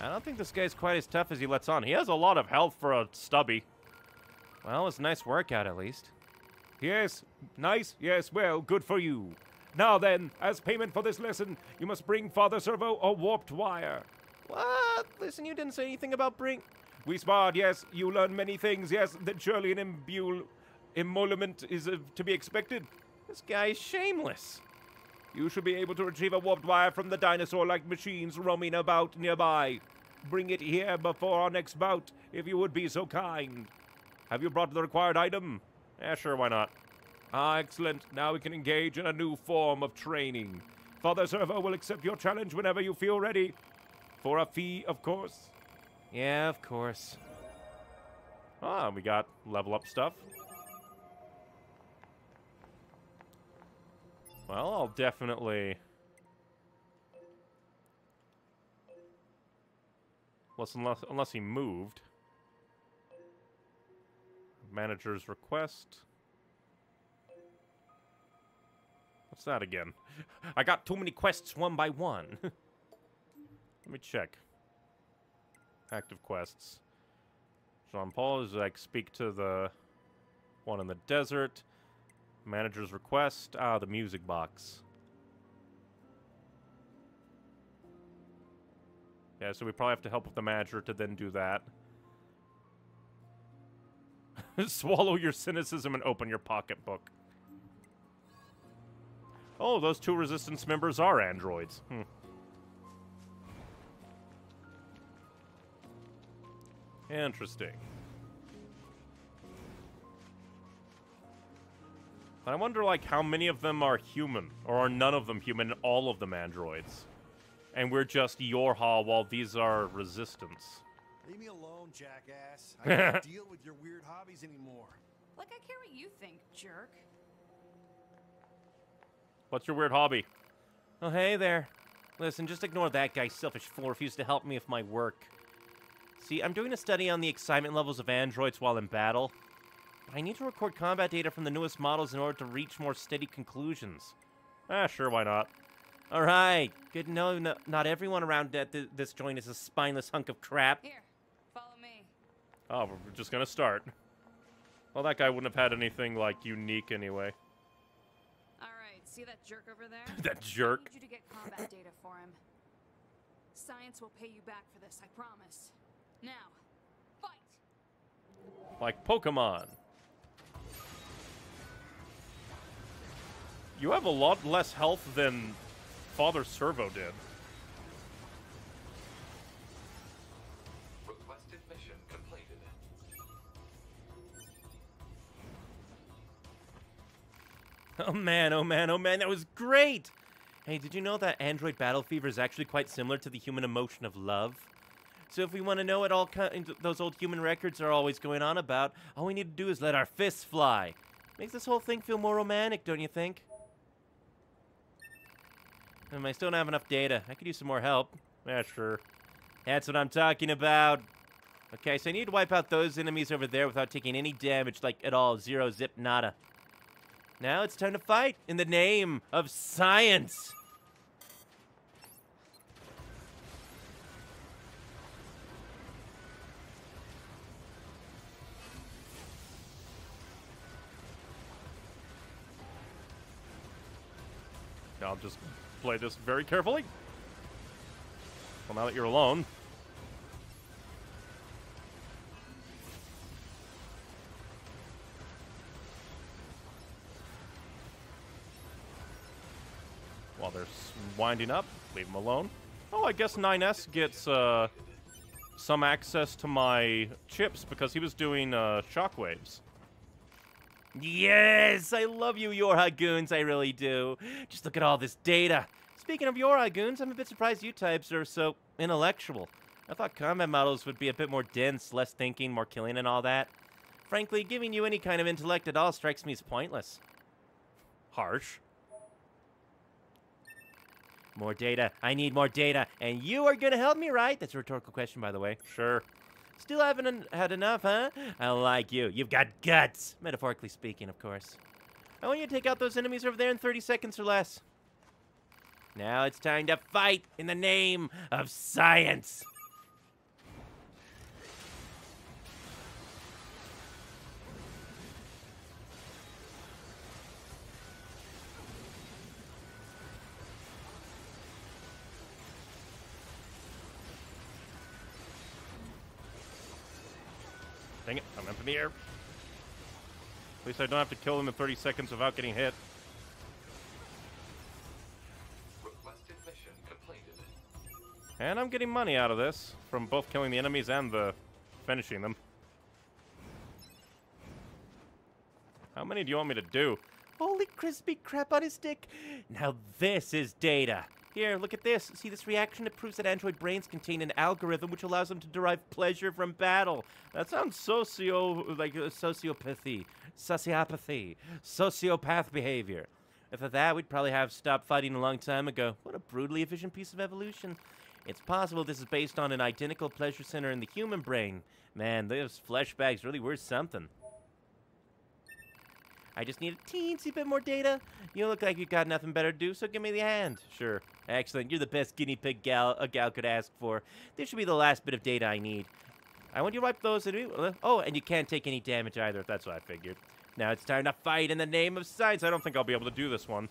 I don't think this guy's quite as tough as he lets on. He has a lot of health for a stubby. Well, it's a nice workout at least. Yes, nice, yes, well, good for you. Now then, as payment for this lesson, you must bring Father Servo a warped wire. What? Listen, you didn't say anything about bring. We sparred, yes, you learn many things, yes, that surely an imbue emolument is uh, to be expected. This guy is shameless. You should be able to retrieve a warped wire from the dinosaur-like machines roaming about nearby. Bring it here before our next bout, if you would be so kind. Have you brought the required item? Yeah, sure, why not? Ah, excellent. Now we can engage in a new form of training. Father Servo will accept your challenge whenever you feel ready. For a fee, of course. Yeah, of course. Ah, we got level up stuff. Well, I'll definitely... Unless, unless, unless he moved. Manager's request. What's that again? I got too many quests one by one. Let me check. Active quests. Jean Paul is like speak to the one in the desert. Manager's request. Ah, the music box. Yeah, so we probably have to help with the manager to then do that. Swallow your cynicism and open your pocketbook. Oh, those two resistance members are androids. Hmm. Interesting. I wonder, like, how many of them are human, or are none of them human, all of them androids? And we're just Yorha while these are resistance. Leave me alone, jackass. I can't deal with your weird hobbies anymore. Like I care what you think, jerk. What's your weird hobby? Oh, hey there. Listen, just ignore that guy selfish fool refused to help me with my work. See, I'm doing a study on the excitement levels of androids while in battle. But I need to record combat data from the newest models in order to reach more steady conclusions. Ah, sure, why not? Alright, good to know no, not everyone around at th this joint is a spineless hunk of crap. Here, follow me. Oh, we're just gonna start. Well, that guy wouldn't have had anything, like, unique anyway. Alright, see that jerk over there? that jerk. I need you to get combat data for him. Science will pay you back for this, I promise. Now, fight! Like Pokemon. You have a lot less health than Father Servo did. Oh man, oh man, oh man, that was great! Hey, did you know that android battle fever is actually quite similar to the human emotion of love? So if we want to know what all those old human records are always going on about, all we need to do is let our fists fly. Makes this whole thing feel more romantic, don't you think? Um, I still don't have enough data. I could use some more help. Yeah, sure. That's what I'm talking about. Okay, so I need to wipe out those enemies over there without taking any damage, like at all. Zero, zip, nada. Now it's time to fight in the name of science. Now I'll just play this very carefully. Well, now that you're alone. Winding up. Leave him alone. Oh, I guess 9S gets uh, some access to my chips because he was doing uh, shockwaves. Yes, I love you, Yorha goons. I really do. Just look at all this data. Speaking of Yorha goons, I'm a bit surprised you types are so intellectual. I thought combat models would be a bit more dense, less thinking, more killing, and all that. Frankly, giving you any kind of intellect at all strikes me as pointless. Harsh. More data. I need more data. And you are going to help me, right? That's a rhetorical question, by the way. Sure. Still haven't en- had enough, huh? I like you. You've got guts. Metaphorically speaking, of course. I want you to take out those enemies over there in 30 seconds or less. Now it's time to fight in the name of science. Dang it, in the air. At least I don't have to kill him in 30 seconds without getting hit. Requested mission completed. And I'm getting money out of this from both killing the enemies and the finishing them. How many do you want me to do? Holy crispy crap on his stick. Now this is data. Here, look at this. See this reaction? It proves that android brains contain an algorithm which allows them to derive pleasure from battle. That sounds socio like uh, sociopathy, sociopathy, sociopath behavior. If of that, we'd probably have stopped fighting a long time ago. What a brutally efficient piece of evolution. It's possible this is based on an identical pleasure center in the human brain. Man, those flesh bags really were something. I just need a teensy bit more data. You look like you got nothing better to do, so give me the hand. Sure. Excellent. You're the best guinea pig gal a gal could ask for. This should be the last bit of data I need. I want you to wipe those. Oh, and you can't take any damage either. That's what I figured. Now it's time to fight in the name of science. I don't think I'll be able to do this one.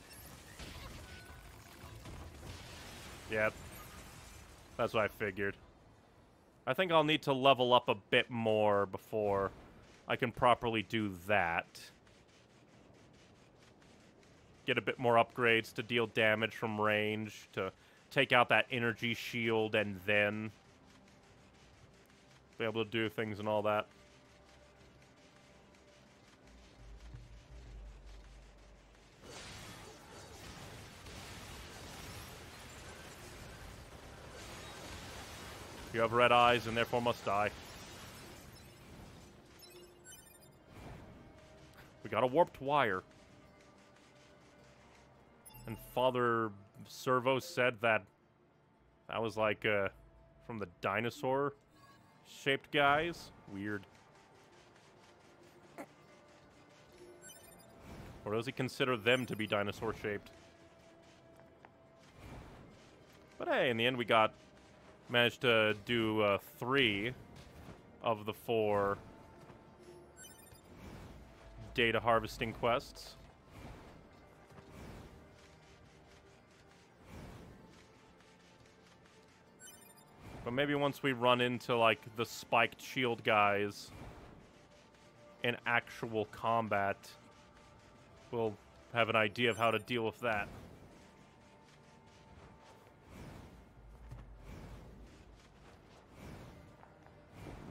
Yep. That's what I figured. I think I'll need to level up a bit more before I can properly do that get a bit more upgrades to deal damage from range, to take out that energy shield, and then be able to do things and all that. You have red eyes and therefore must die. We got a warped wire. And Father Servo said that that was like uh, from the dinosaur shaped guys. Weird. Or does he consider them to be dinosaur shaped? But hey, in the end, we got managed to do uh, three of the four data harvesting quests. But maybe once we run into, like, the spiked shield guys in actual combat, we'll have an idea of how to deal with that.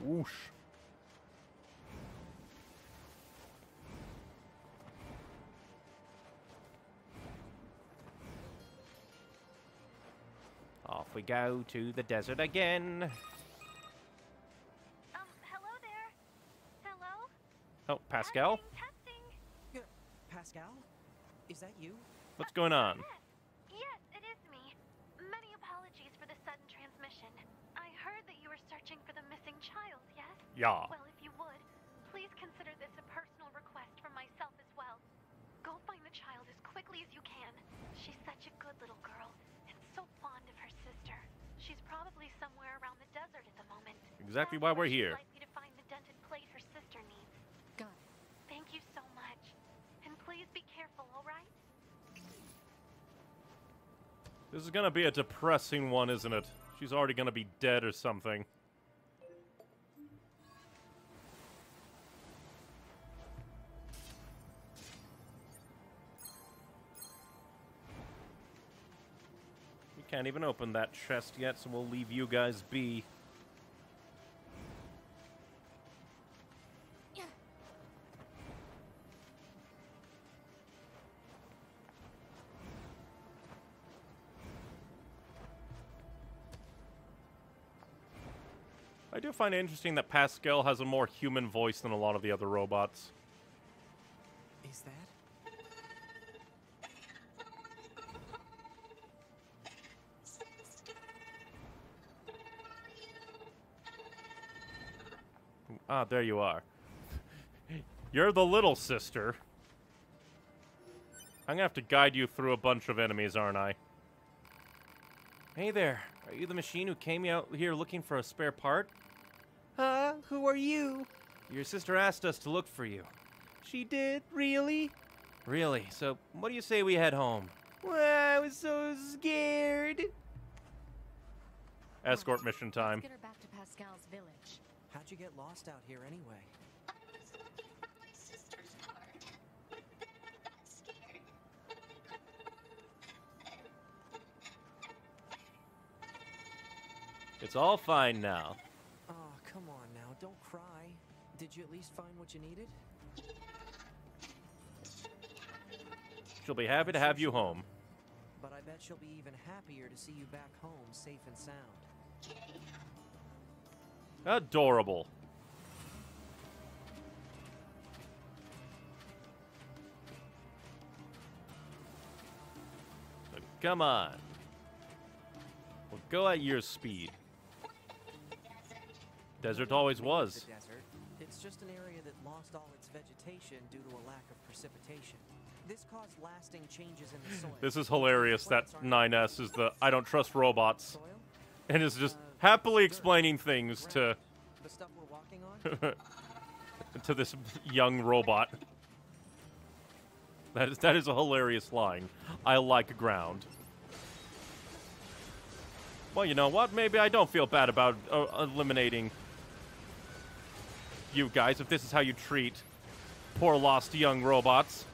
Whoosh. Off we go to the desert again. Um, hello there. Hello? Oh, Pascal? Testing. Yeah, Pascal? Is that you? What's going on? Yes, it is me. Many apologies for the sudden transmission. I heard that you were searching for the missing child, yes? Yeah. Well, if you would, please consider this a personal request from myself as well. Go find the child as quickly as you can. She's such a good little girl and so fond of her sister. She's probably somewhere around the desert at the moment. Exactly That's why we're here. Likely to find the dented plate her sister needs. Got it. Thank you so much. And please be careful, all right? This is gonna be a depressing one, isn't it? She's already gonna be dead or something. Can't even open that chest yet, so we'll leave you guys be. I do find it interesting that Pascal has a more human voice than a lot of the other robots. Ah, there you are. You're the little sister. I'm gonna have to guide you through a bunch of enemies, aren't I? Hey there. Are you the machine who came out here looking for a spare part? Huh? Who are you? Your sister asked us to look for you. She did? Really? Really? So, what do you say we head home? Well, I was so scared. Escort mission time. Let's get her back to Pascal's village. How'd you get lost out here anyway? I was looking for my sister's part. I got scared. It's all fine now. Oh, come on now, don't cry. Did you at least find what you needed? She'll be happy to have you home. But I bet she'll be even happier to see you back home safe and sound. Adorable. So come on. We'll go at your speed. Desert always was. desert. It's just an area that lost all its vegetation due to a lack of precipitation. This caused lasting changes in the soil. This is hilarious that 9S is the I don't trust robots and is just uh, happily explaining things to The stuff we're walking on? to this young robot. That is that is a hilarious line. I like ground. Well, you know what? Maybe I don't feel bad about uh, eliminating you guys if this is how you treat poor lost young robots.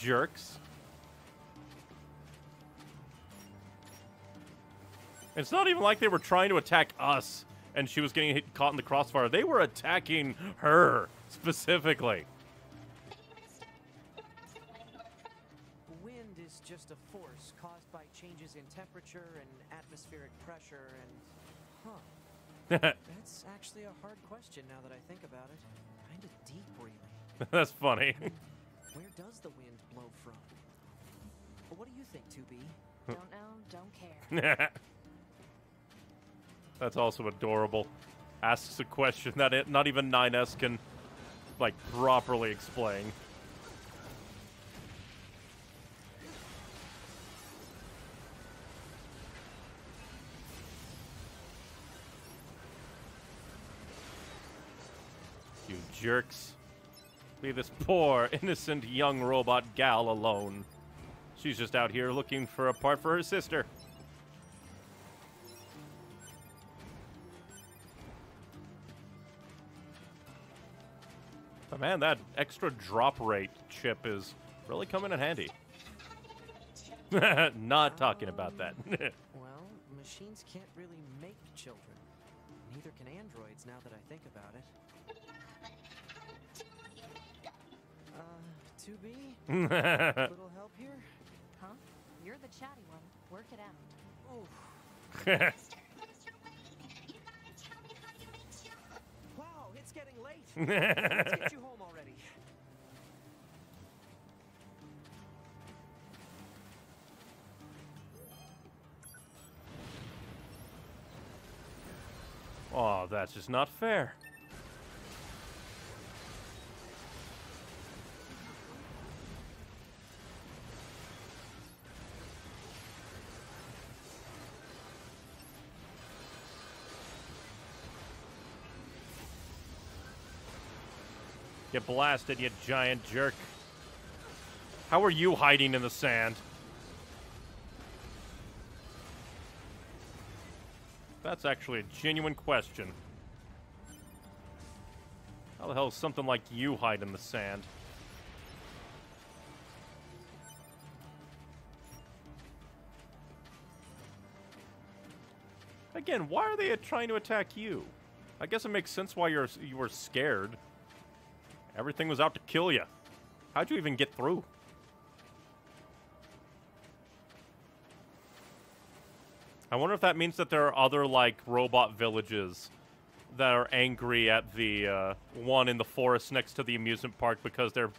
Jerks. It's not even like they were trying to attack us and she was getting hit, caught in the crossfire. They were attacking her specifically. Wind is just a force caused by changes in temperature and atmospheric pressure and. Huh. That's actually a hard question now that I think about it. Kinda deep, really. That's funny. Where does the wind blow from? What do you think, 2B? Don't know, don't care. That's also adorable. Asks a question that it, not even 9S can, like, properly explain. You jerks. Leave this poor, innocent young robot gal alone. She's just out here looking for a part for her sister. But man, that extra drop rate chip is really coming in handy. Not talking about that. Well, machines can't really make children. Neither can androids now that I think about it. 2B? Little help here? Huh? You're the chatty one. Work it out. Oh. Wow, it's getting late. Let's get you home already. oh, that's just not fair. Get blasted, you giant jerk. How are you hiding in the sand? That's actually a genuine question. How the hell is something like you hide in the sand? Again, why are they trying to attack you? I guess it makes sense why you're you were scared. Everything was out to kill you. How'd you even get through? I wonder if that means that there are other, like, robot villages that are angry at the uh, one in the forest next to the amusement park because they're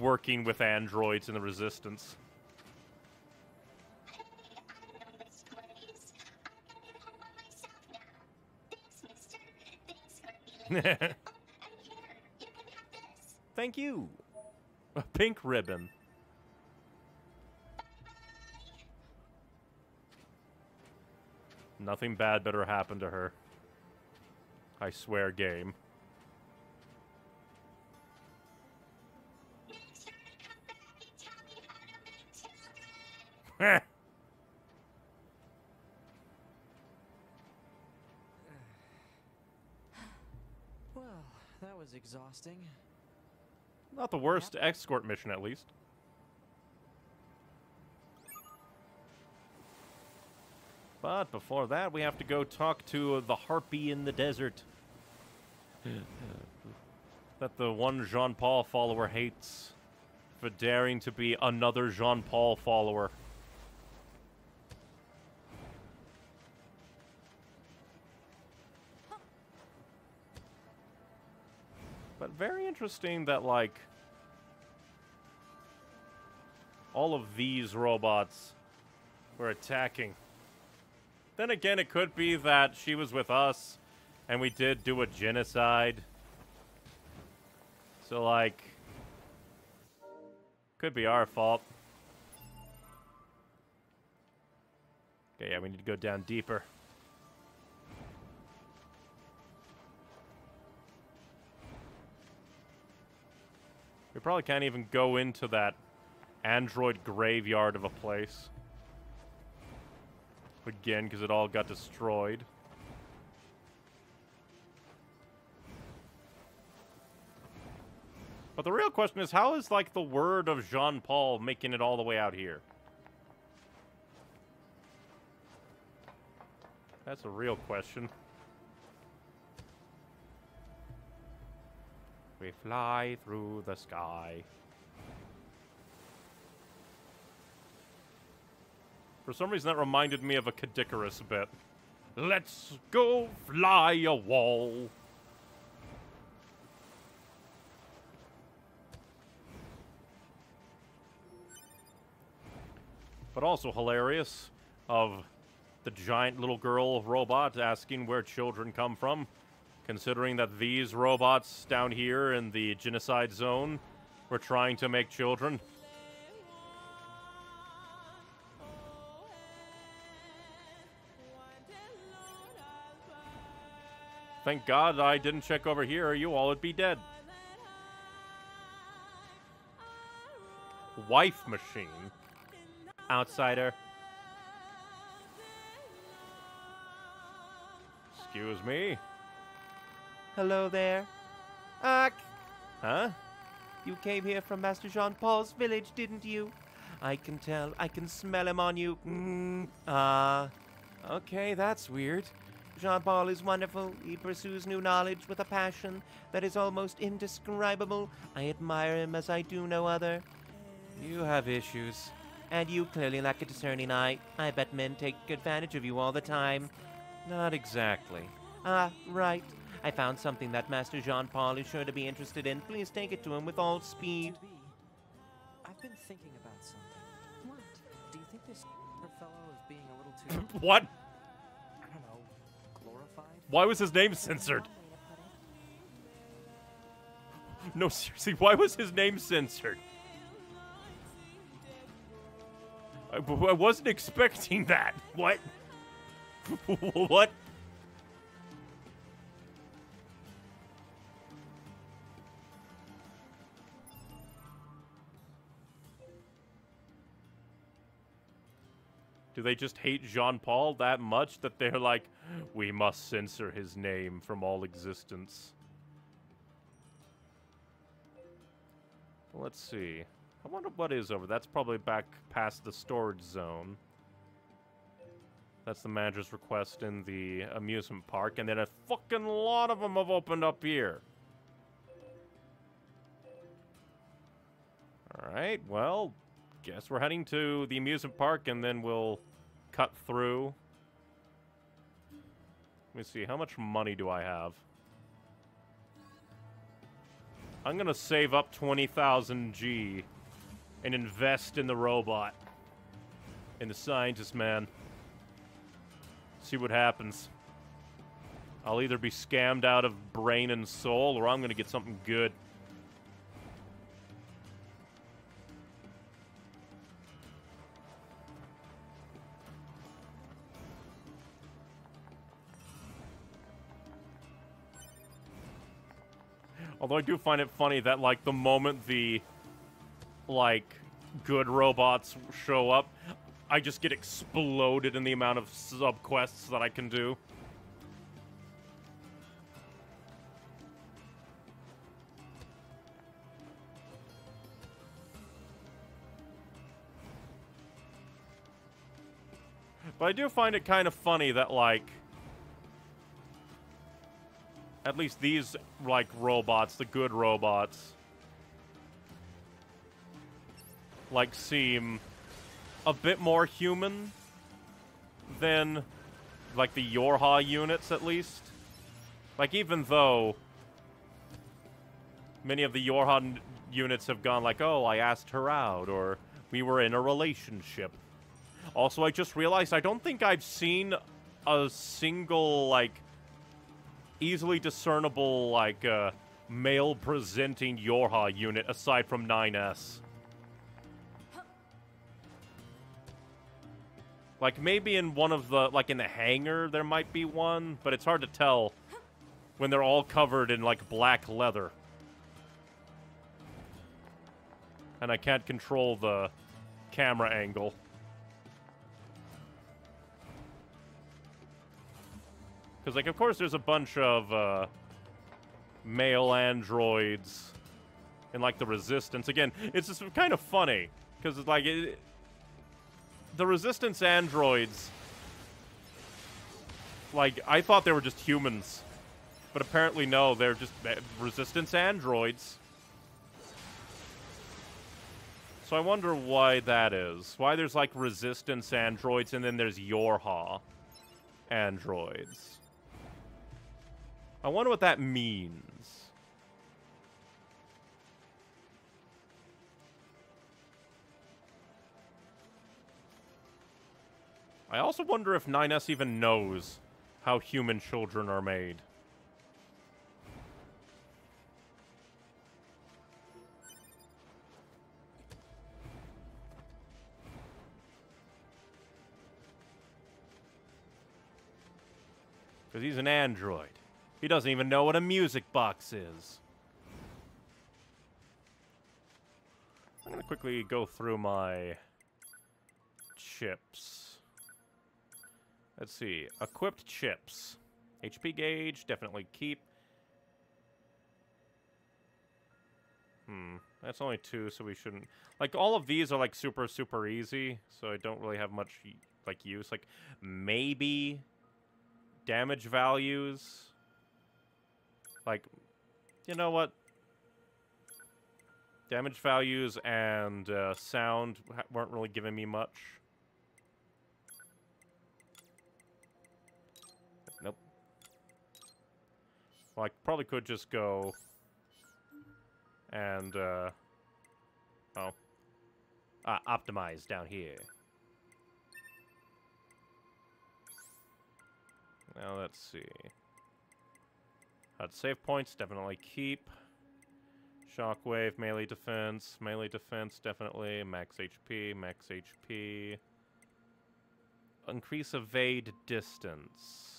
working with androids in the Resistance. Thank you. A pink ribbon. Nothing bad better happen to her. I swear, game. Well, that was exhausting. Not the worst escort mission, at least. But before that, we have to go talk to the harpy in the desert. that the one Jean Paul follower hates for daring to be another Jean Paul follower. Interesting that, like, all of these robots were attacking. Then again, it could be that she was with us and we did do a genocide. So, like, could be our fault. Okay, yeah, we need to go down deeper. Probably can't even go into that android graveyard of a place. Again, because it all got destroyed. But the real question is, how is, like, the word of Jean-Paul making it all the way out here? That's a real question. We fly through the sky. For some reason, that reminded me of a Kid Icarus a bit. Let's go fly a wall. But also hilarious of the giant little girl robot asking where children come from, considering that these robots down here in the genocide zone were trying to make children. Thank God I didn't check over here, or you all would be dead. Wife machine. Outsider. Excuse me. Hello there. Ah, Huh? you came here from Master Jean Paul's village, didn't you? I can tell. I can smell him on you. Mm, ah. okay, that's weird. Jean Paul is wonderful. He pursues new knowledge with a passion that is almost indescribable. I admire him as I do no other. You have issues. And you clearly lack a discerning eye. I bet men take advantage of you all the time. Not exactly. Ah, right. I found something that Master Jean Paul is sure to be interested in. Please take it to him with all speed. I've been thinking about something. What? Do you think this fellow is being a little too. What? I don't know. Glorified? Why was his name censored? No, seriously, why was his name censored? I, I wasn't expecting that. What? what? Do they just hate Jean Paul that much that they're like, we must censor his name from all existence? Let's see. I wonder what is over. That's probably back past the storage zone. That's the manager's request in the amusement park, and then a fucking lot of them have opened up here. Alright, well, guess we're heading to the amusement park, and then we'll cut through. Let me see, how much money do I have? I'm gonna save up 20,000 G and invest in the robot. In the scientist man. See what happens. I'll either be scammed out of brain and soul, or I'm gonna get something good. Although I do find it funny that, like, the moment the, like, good robots show up, I just get exploded in the amount of sub-quests that I can do. But I do find it kind of funny that, like, at least these, like, robots, the good robots, like, seem a bit more human than, like, the Yorha units, at least. Like, even though many of the Yorha units have gone like, oh, I asked her out, or we were in a relationship. Also, I just realized I don't think I've seen a single, like, easily discernible, like, uh, male-presenting Yorha unit aside from 9S. Like, maybe in one of the, like, in the hangar there might be one, but it's hard to tell when they're all covered in, like, black leather. And I can't control the camera angle. Because, like, of course there's a bunch of, uh, male androids and, like, the Resistance. Again, it's just kind of funny. Because, it's like, it, the Resistance androids, like, I thought they were just humans. But apparently, no, they're just uh, Resistance androids. So I wonder why that is. Why there's, like, Resistance androids and then there's Yorha androids. I wonder what that means. I also wonder if 9S even knows how human children are made. Because he's an android. He doesn't even know what a music box is. I'm to quickly go through my chips. Let's see. Equipped chips. HP gauge, definitely keep. Hmm. That's only two, so we shouldn't... Like, all of these are, like, super, super easy, so I don't really have much, like, use. Like, maybe damage values. Like, you know what? Damage values and uh, sound weren't really giving me much. Nope. Well, I probably could just go and, uh, oh. Ah, optimize down here. Now, let's see. Save points, definitely keep. Shockwave, melee defense, melee defense, definitely. Max HP, max HP. Increase evade distance.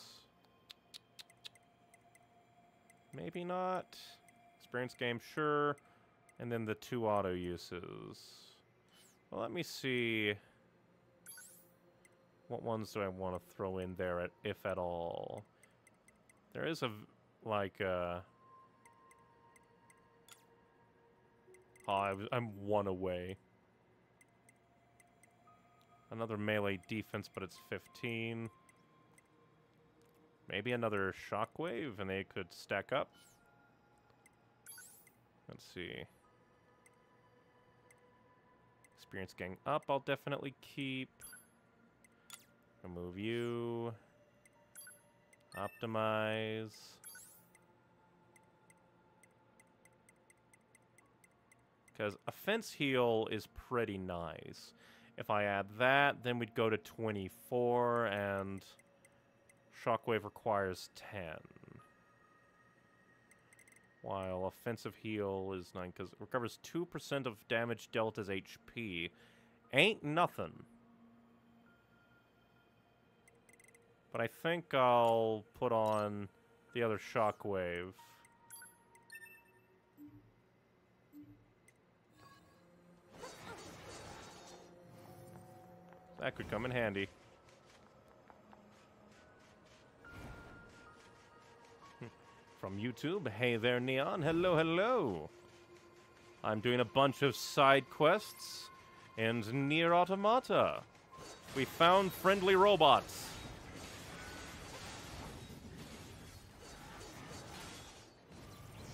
Maybe not. Experience gain, sure. And then the two auto uses. Well, let me see. What ones do I want to throw in there, at, if at all? There is a, like, uh... Oh, I was, I'm one away. Another melee defense, but it's 15. Maybe another shockwave, and they could stack up. Let's see. Experience gain up, I'll definitely keep. Remove you. Optimize. Because offense heal is pretty nice. If I add that, then we'd go to 24, and shockwave requires 10. While offensive heal is 9, because it recovers 2% of damage dealt as HP. Ain't nothing. But I think I'll put on the other shockwave. That could come in handy. Hmm. From YouTube, hey there Neon, hello, hello. I'm doing a bunch of side quests and Nier Automata. We found friendly robots.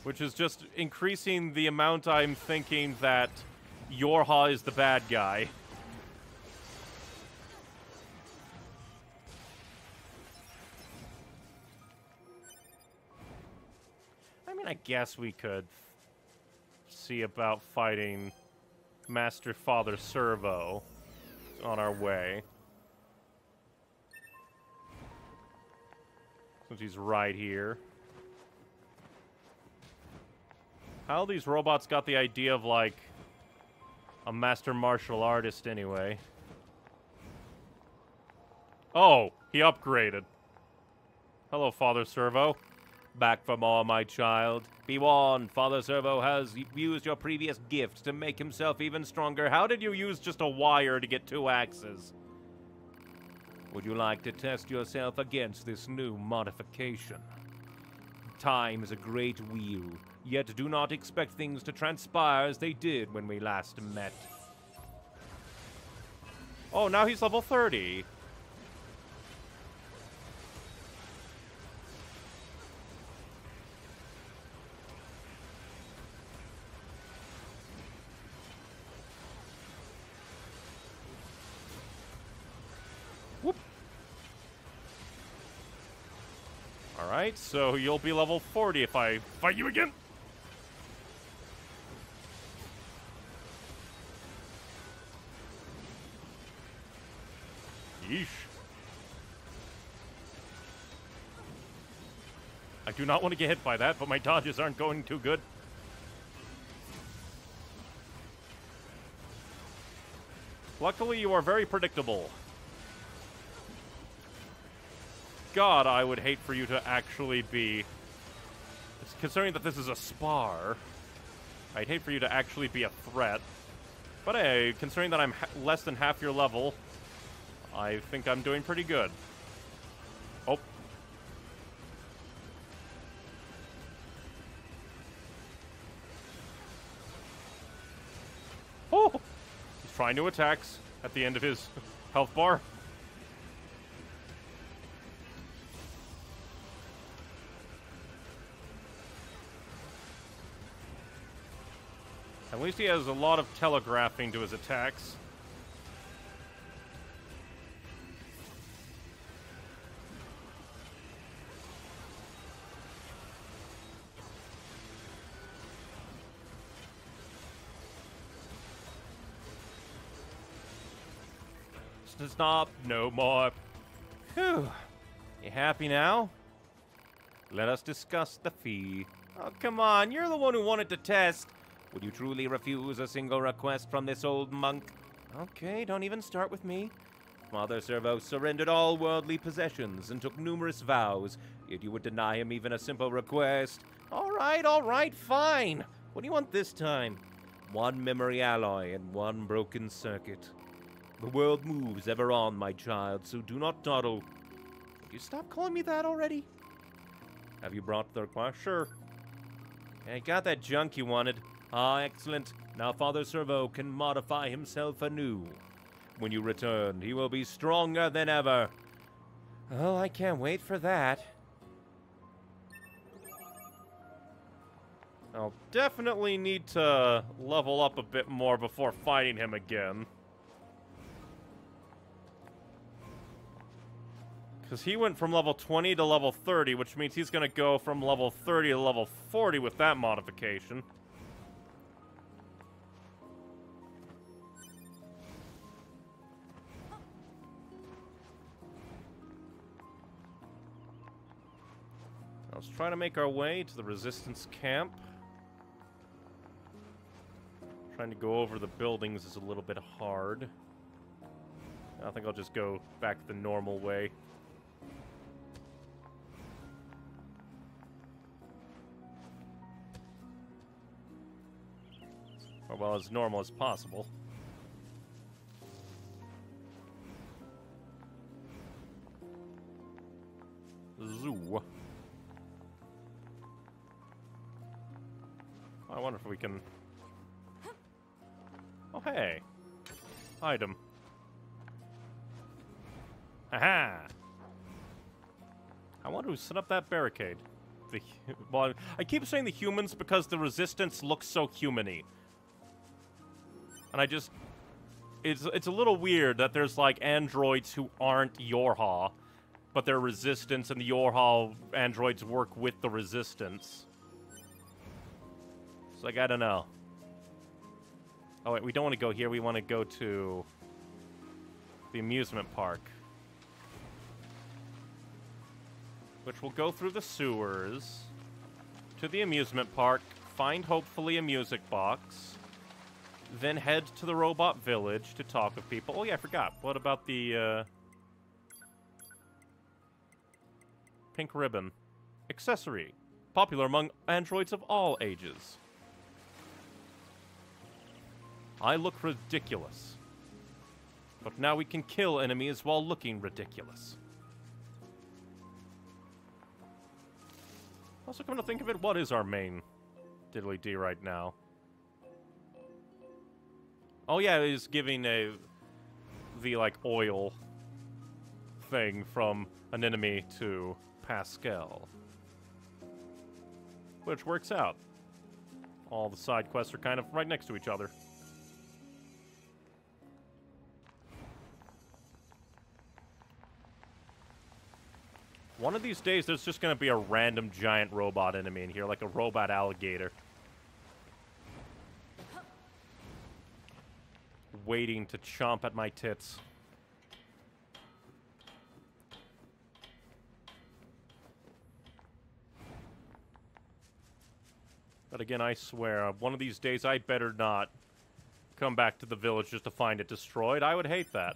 Which is just increasing the amount I'm thinking that Yorha is the bad guy. I guess we could see about fighting Master Father Servo on our way. Since he's right here. How these robots got the idea of, like, a master martial artist anyway? Oh, he upgraded. Hello, Father Servo. Back for more, my child. Be warned, Father Servo has used your previous gift to make himself even stronger. How did you use just a wire to get two axes? Would you like to test yourself against this new modification? Time is a great wheel, yet do not expect things to transpire as they did when we last met. Oh, now he's level 30. Alright, so you'll be level 40 if I fight you again. Yeesh. I do not want to get hit by that, but my dodges aren't going too good. Luckily, you are very predictable. God, I would hate for you to actually be... Considering that this is a spar, I'd hate for you to actually be a threat. But hey, considering that I'm less than half your level, I think I'm doing pretty good. Oh. Oh! He's trying new attacks at the end of his health bar. At least he has a lot of telegraphing to his attacks. Stop no more. Whew. You happy now? Let us discuss the fee. Oh, come on, you're the one who wanted to test. Would you truly refuse a single request from this old monk? Okay, don't even start with me. Father Servo surrendered all worldly possessions and took numerous vows, yet you would deny him even a simple request. All right, all right, fine. What do you want this time? One memory alloy and one broken circuit. The world moves ever on, my child, so do not dawdle. Would you stop calling me that already? Have you brought the request? Sure. I got that junk you wanted. Ah, excellent. Now Father Servo can modify himself anew. When you return, he will be stronger than ever. Oh, I can't wait for that. I'll definitely need to level up a bit more before fighting him again. Because he went from level 20 to level 30, which means he's going to go from level 30 to level 40 with that modification. Try to make our way to the resistance camp. Trying to go over the buildings is a little bit hard. I think I'll just go back the normal way. Or well, as normal as possible. Zoo. I wonder if we can... Oh, hey. Item. Aha! I wonder who set up that barricade. The well, I keep saying the humans because the resistance looks so humany. And I just it's it's a little weird that there's like androids who aren't Yorha, but they're resistance and the Yorha androids work with the resistance. Like I don't know. Oh wait, we don't want to go here. We want to go to the amusement park. Which will go through the sewers to the amusement park, find hopefully a music box, then head to the robot village to talk with people. Oh yeah, I forgot. What about the uh, pink ribbon accessory? Popular among androids of all ages. I look ridiculous. But now we can kill enemies while looking ridiculous. Also, come to think of it, what is our main diddly D right now? Oh yeah, is giving a the like oil thing from an enemy to Pascal. Which works out. All the side quests are kind of right next to each other. One of these days, there's just going to be a random giant robot enemy in here, like a robot alligator. Waiting to chomp at my tits. But again, I swear, uh, one of these days I better not come back to the village just to find it destroyed. I would hate that.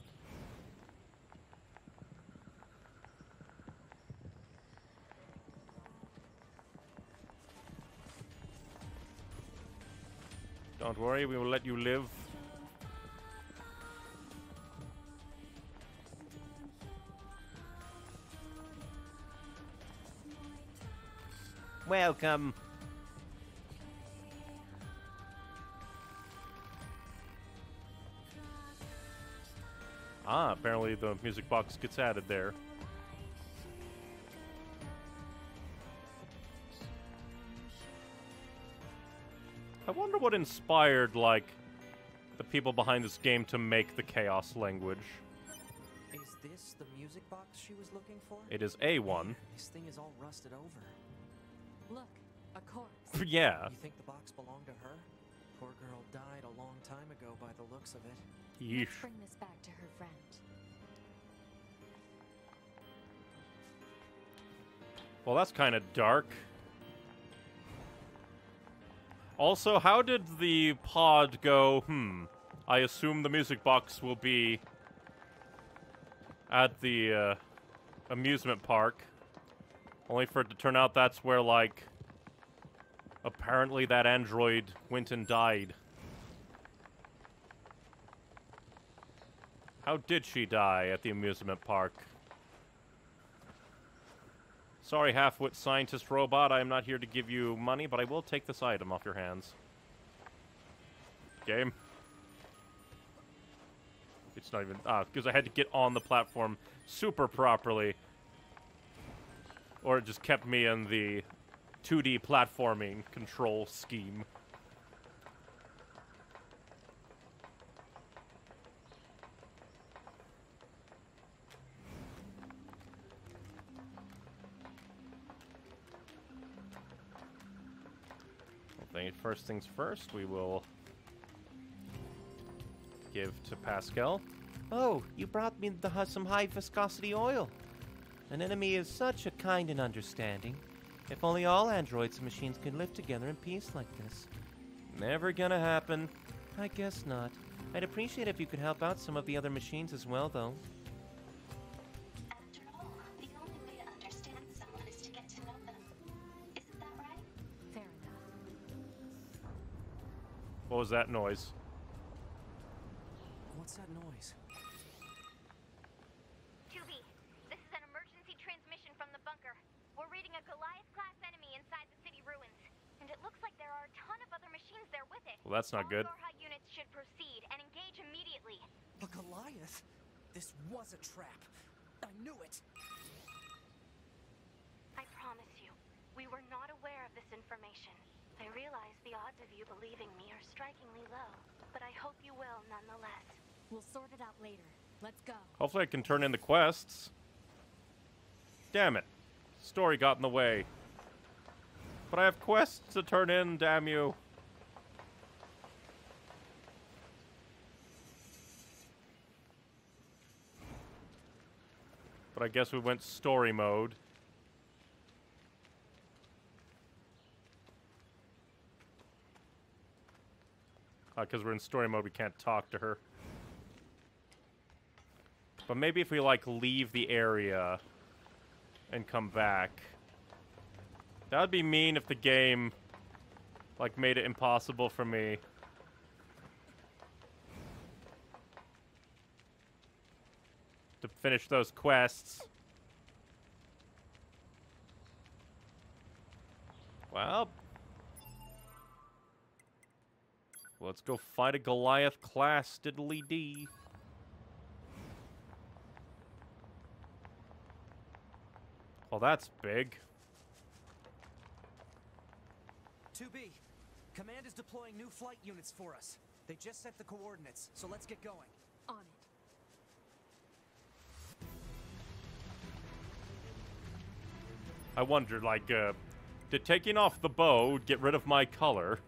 Don't worry, we will let you live. Welcome. Ah, apparently the music box gets added there. I wonder what inspired, like, the people behind this game to make the Chaos language. Is this the music box she was looking for? It is A1. This thing is all rusted over. Look, a corpse. yeah. You think the box belonged to her? Poor girl died a long time ago by the looks of it. Yeesh. Let's bring this back to her friend. Well, that's kind of dark. Also, how did the pod go, hmm, I assume the music box will be at the uh, amusement park. Only for it to turn out that's where, like, apparently that android went and died. How did she die at the amusement park? Sorry, half-wit scientist robot, I am not here to give you money, but I will take this item off your hands. Game. It's not even... Ah, because I had to get on the platform super properly. Or it just kept me in the 2D platforming control scheme. First things first, we will give to Pascal. Oh, you brought me the, some high viscosity oil. An enemy is such a kind and understanding. If only all androids and machines could live together in peace like this. Never gonna happen. I guess not. I'd appreciate if you could help out some of the other machines as well, though. What was that noise? What's that noise? 2B, this is an emergency transmission from the bunker. We're reading a Goliath-class enemy inside the city ruins. And it looks like there are a ton of other machines there with it. Well, that's not All good. Yorha units should proceed and engage immediately. A Goliath? This was a trap. I knew it. I promise you, we were not aware of this information. I realize the odds of you believing me are strikingly low, but I hope you will nonetheless. We'll sort it out later. Let's go. Hopefully I can turn in the quests. Damn it. Story got in the way. But I have quests to turn in, damn you. But I guess we went story mode. Uh, because we're in story mode, we can't talk to her. But maybe if we, like, leave the area and come back. That would be mean if the game, like, made it impossible for me. To finish those quests. Well. Let's go fight a Goliath class diddly dee. Well, that's big. 2B, Command is deploying new flight units for us. They just set the coordinates, so let's get going. On it. I wonder, like, uh, did taking off the bow get rid of my color?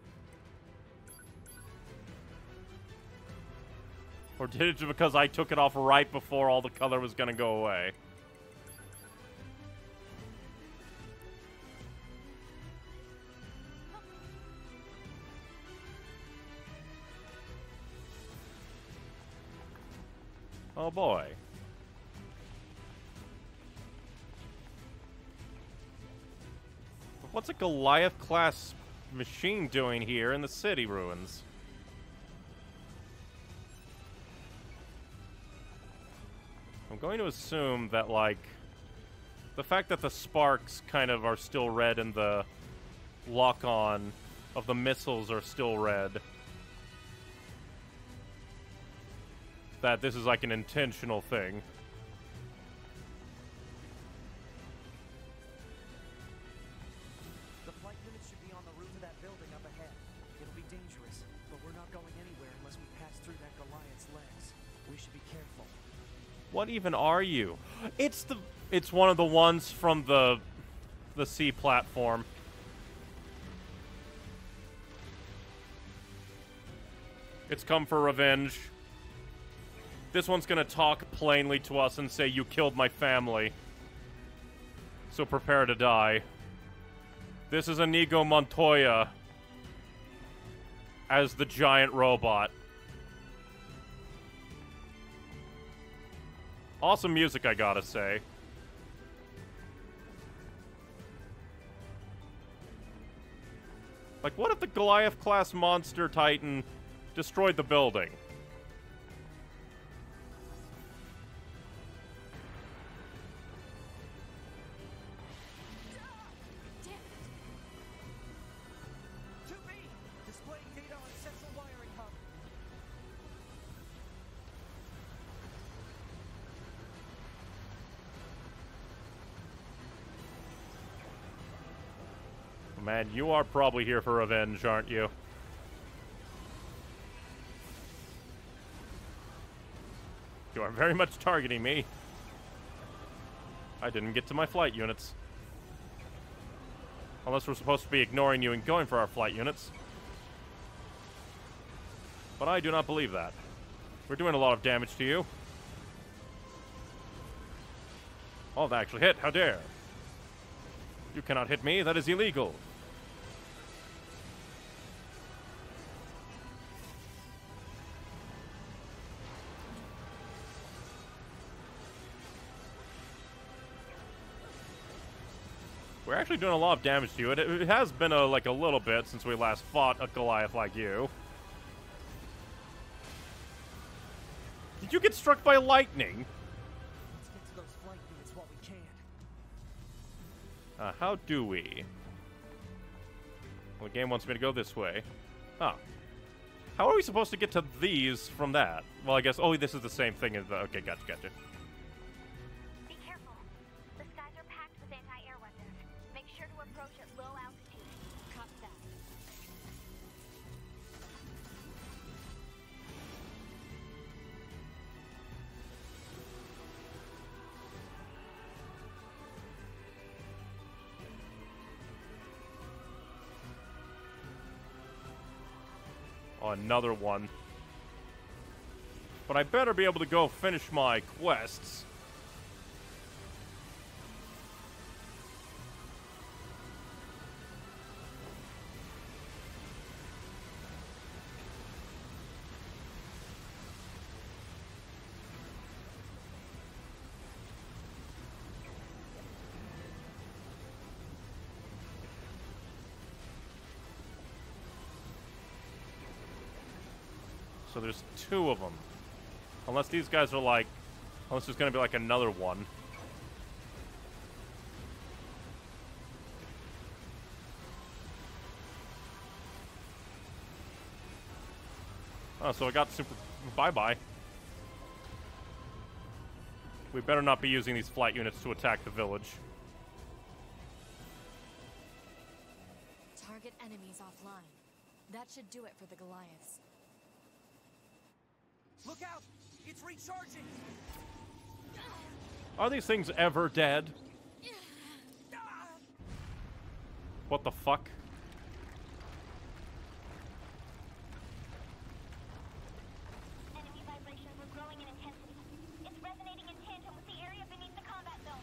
Or did it because I took it off right before all the color was gonna go away? Oh boy. What's a Goliath class machine doing here in the city ruins? I'm going to assume that, like, the fact that the sparks kind of are still red and the lock on of the missiles are still red. That this is like an intentional thing. What even are you? It's the it's one of the ones from the the C platform. It's come for revenge. This one's gonna talk plainly to us and say you killed my family. So prepare to die. This is Inigo Montoya as the giant robot. Awesome music, I gotta say. Like, what if the Goliath class monster titan destroyed the building? Man, you are probably here for revenge, aren't you? You are very much targeting me. I didn't get to my flight units. Unless we're supposed to be ignoring you and going for our flight units. But I do not believe that. We're doing a lot of damage to you. Oh, that actually hit. How dare. You cannot hit me. That is illegal. Actually doing a lot of damage to you. It, it has been a, like a little bit since we last fought a Goliath like you. Did you get struck by lightning? Uh, how do we? Well, the game wants me to go this way. Huh. How are we supposed to get to these from that? Well, I guess... Oh, this is the same thing as the... Okay, gotcha, gotcha. Another one. But I better be able to go finish my quests. Two of them. Unless these guys are like... Unless there's going to be like another one. Oh, so I got super... Bye-bye. We better not be using these flight units to attack the village. Target enemies offline. That should do it for the Goliaths. Look out! It's recharging! Are these things ever dead? What the fuck? And it were growing in intensity. It's resonating in tandem with the area beneath the combat zone.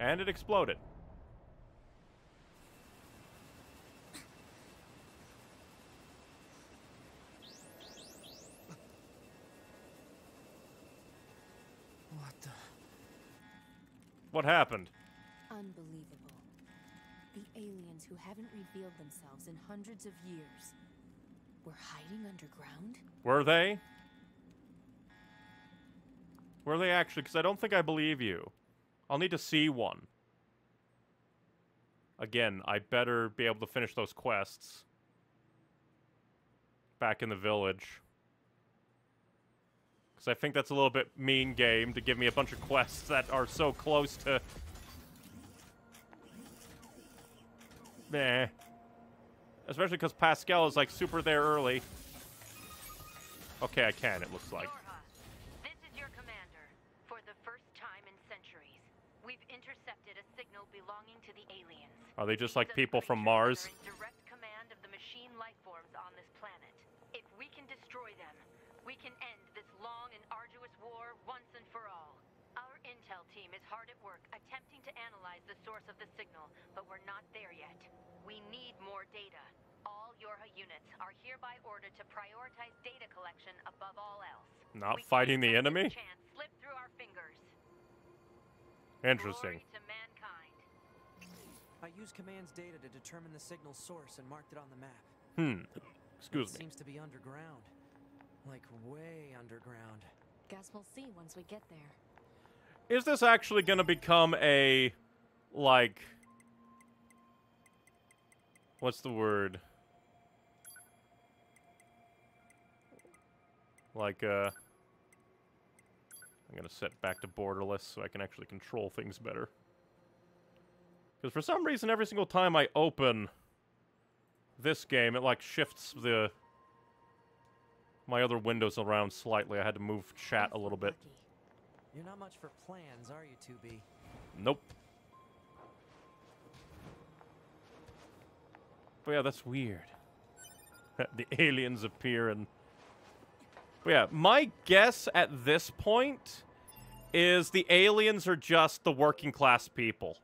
And it exploded. What the? What happened? Unbelievable. The aliens who haven't revealed themselves in hundreds of years were hiding underground? Were they? Were they actually? Because I don't think I believe you. I'll need to see one. Again, I better be able to finish those quests. Back in the village. Because I think that's a little bit mean game to give me a bunch of quests that are so close to... Meh. Especially because Pascal is like super there early. Okay, I can, it looks like. This is your commander. For the first time in centuries, we've intercepted a signal belonging to the aliens. Are they just like people from Mars? are in direct command of the machine life forms on this planet. If we can destroy them, we can end this long and arduous war once and for all. Our intel team is hard at work attempting to analyze the source of the signal, but we're not there yet. We need more data. All Yorha units are hereby ordered to prioritize data collection above all else. Not We fighting the enemy? Chance slip through our fingers. Interesting. Glory to mankind. I used command's data to determine the signal source and marked it on the map. Hmm. Excuse it me. seems to be underground. Like way underground. Guess we'll see once we get there. Is this actually going to become a, like, what's the word? Like, uh, I'm going to set back to borderless so I can actually control things better. Because for some reason, every single time I open this game, it like shifts the my other windows around slightly. I had to move chat a little bit. You're not much for plans, are you, 2B? Nope. But yeah, that's weird. the aliens appear and. But yeah, my guess at this point is the aliens are just the working class people.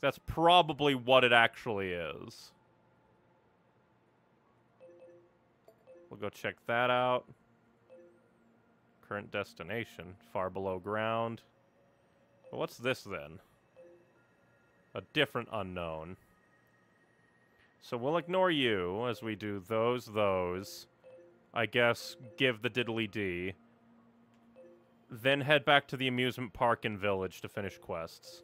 That's probably what it actually is. We'll go check that out. Current destination, far below ground. Well, what's this then? A different unknown. So we'll ignore you as we do those, those. I guess give the diddly D. Then head back to the amusement park and village to finish quests.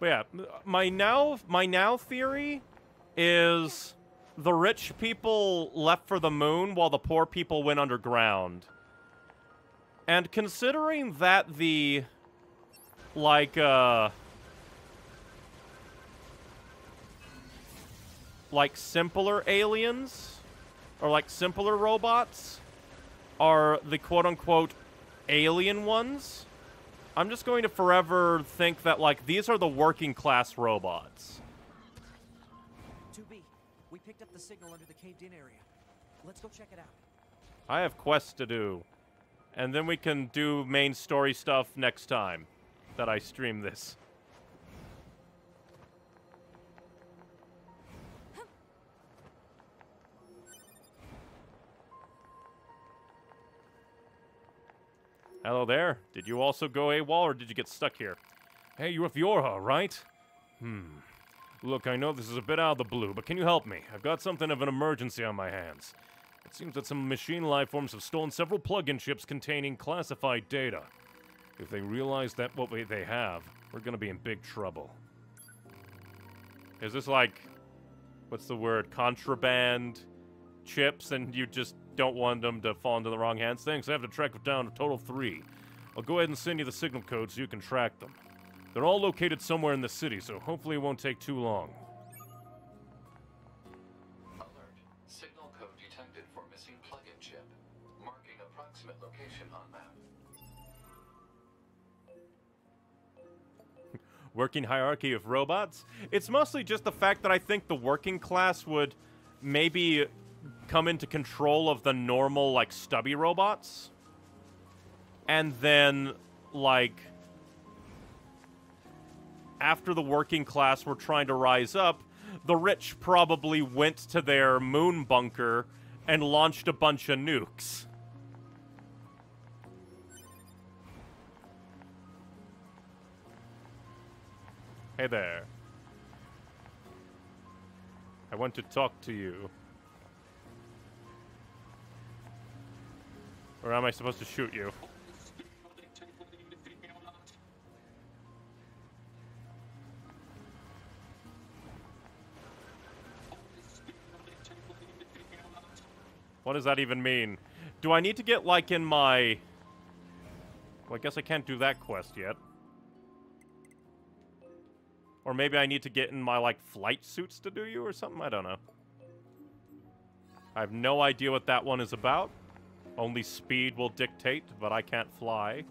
But yeah, my now my now theory is the rich people left for the moon while the poor people went underground. And considering that the like uh like simpler aliens or like simpler robots are the quote unquote alien ones I'm just going to forever think that, like, these are the working class robots. 2B, we picked up the signal under the caved in area. Let's go check it out. I have quests to do. And then we can do main story stuff next time that I stream this. Hello there. Did you also go AWOL or did you get stuck here? Hey, you're with Yorha, right? Hmm. Look, I know this is a bit out of the blue, but can you help me? I've got something of an emergency on my hands. It seems that some machine life forms have stolen several plug-in chips containing classified data. If they realize that what they have, we're gonna be in big trouble. Is this like, what's the word, contraband chips and you just don't want them to fall into the wrong hands. Thanks, I have to track down a total three. I'll go ahead and send you the signal code so you can track them. They're all located somewhere in the city, so hopefully it won't take too long. Working hierarchy of robots? It's mostly just the fact that I think the working class would maybe come into control of the normal, like, stubby robots. And then, like, after the working class were trying to rise up, the rich probably went to their moon bunker and launched a bunch of nukes. Hey there. I want to talk to you. Or am I supposed to shoot you? What does that even mean? Do I need to get, like, in my... Well, I guess I can't do that quest yet. Or maybe I need to get in my, like, flight suits to do you or something? I don't know. I have no idea what that one is about. Only speed will dictate, but I can't fly.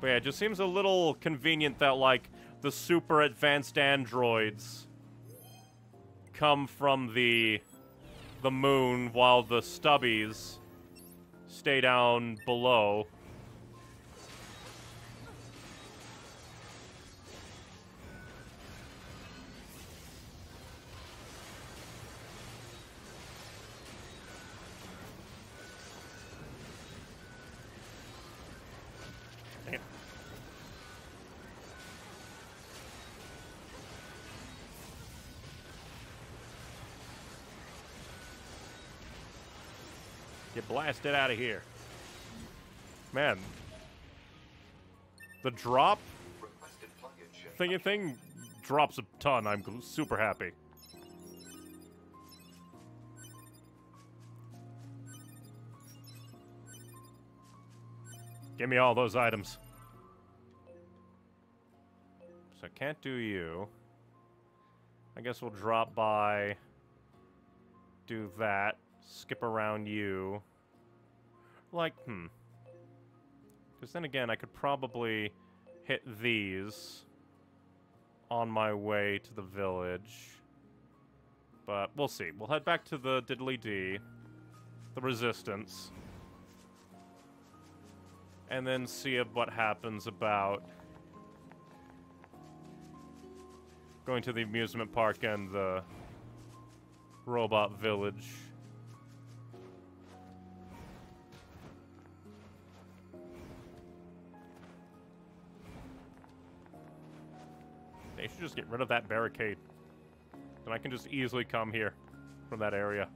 But yeah, it just seems a little convenient that, like, the super advanced androids come from the the moon while the stubbies stay down below. Get blasted out of here. Man. The drop? Thingy thing drops a ton, I'm super happy. Give me all those items. So I can't do you. I guess we'll drop by, do that, skip around you. Like, hmm. Because then again, I could probably hit these on my way to the village. But we'll see. We'll head back to the Diddly D, the Resistance, and then see what happens about going to the amusement park and the robot village. Just get rid of that barricade. Then I can just easily come here from that area.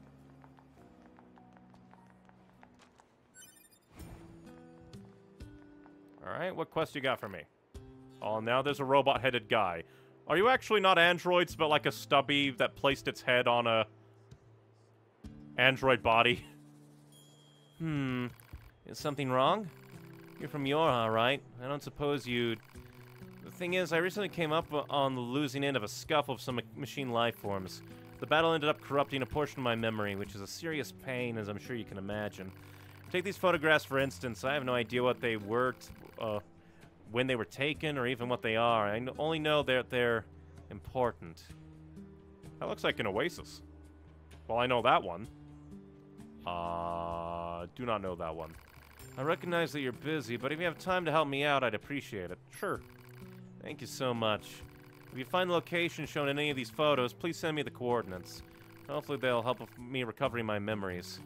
Alright, what quest you got for me? Oh, now there's a robot-headed guy. Are you actually not androids, but like a stubby that placed its head on a... android body? Hmm. Is something wrong? You're from Yorha, right? I don't suppose you'd... Thing is, I recently came up on the losing end of a scuffle of some machine life forms. The battle ended up corrupting a portion of my memory, which is a serious pain, as I'm sure you can imagine. Take these photographs, for instance. I have no idea what they were, uh, when they were taken, or even what they are. I only know that they're important. That looks like an oasis. Well, I know that one. Uh, do not know that one. I recognize that you're busy, but if you have time to help me out, I'd appreciate it. Sure. Thank you so much. If you find the location shown in any of these photos, please send me the coordinates. Hopefully they'll help me recovering my memories.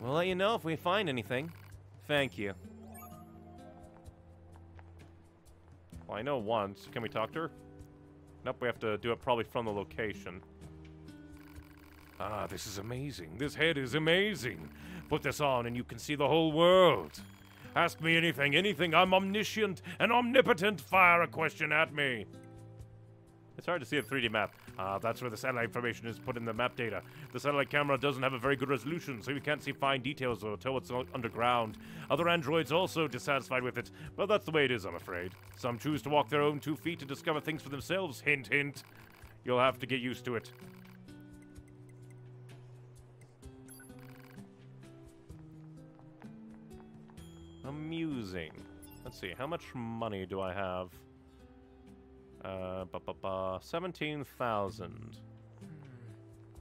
We'll let you know if we find anything. Thank you. Well, I know once. Can we talk to her? Nope, we have to do it probably from the location. Ah, this is amazing. This head is amazing. Put this on and you can see the whole world. Ask me anything, anything. I'm omniscient and omnipotent. Fire a question at me. It's hard to see a 3D map. Ah, that's where the satellite information is put in the map data. The satellite camera doesn't have a very good resolution, so you can't see fine details or tell what's underground. Other androids also dissatisfied with it, but that's the way it is, I'm afraid. Some choose to walk their own two feet to discover things for themselves. Hint, hint. You'll have to get used to it. Amusing. Let's see, how much money do I have? Uh, ba ba ba, 17,000. Hmm.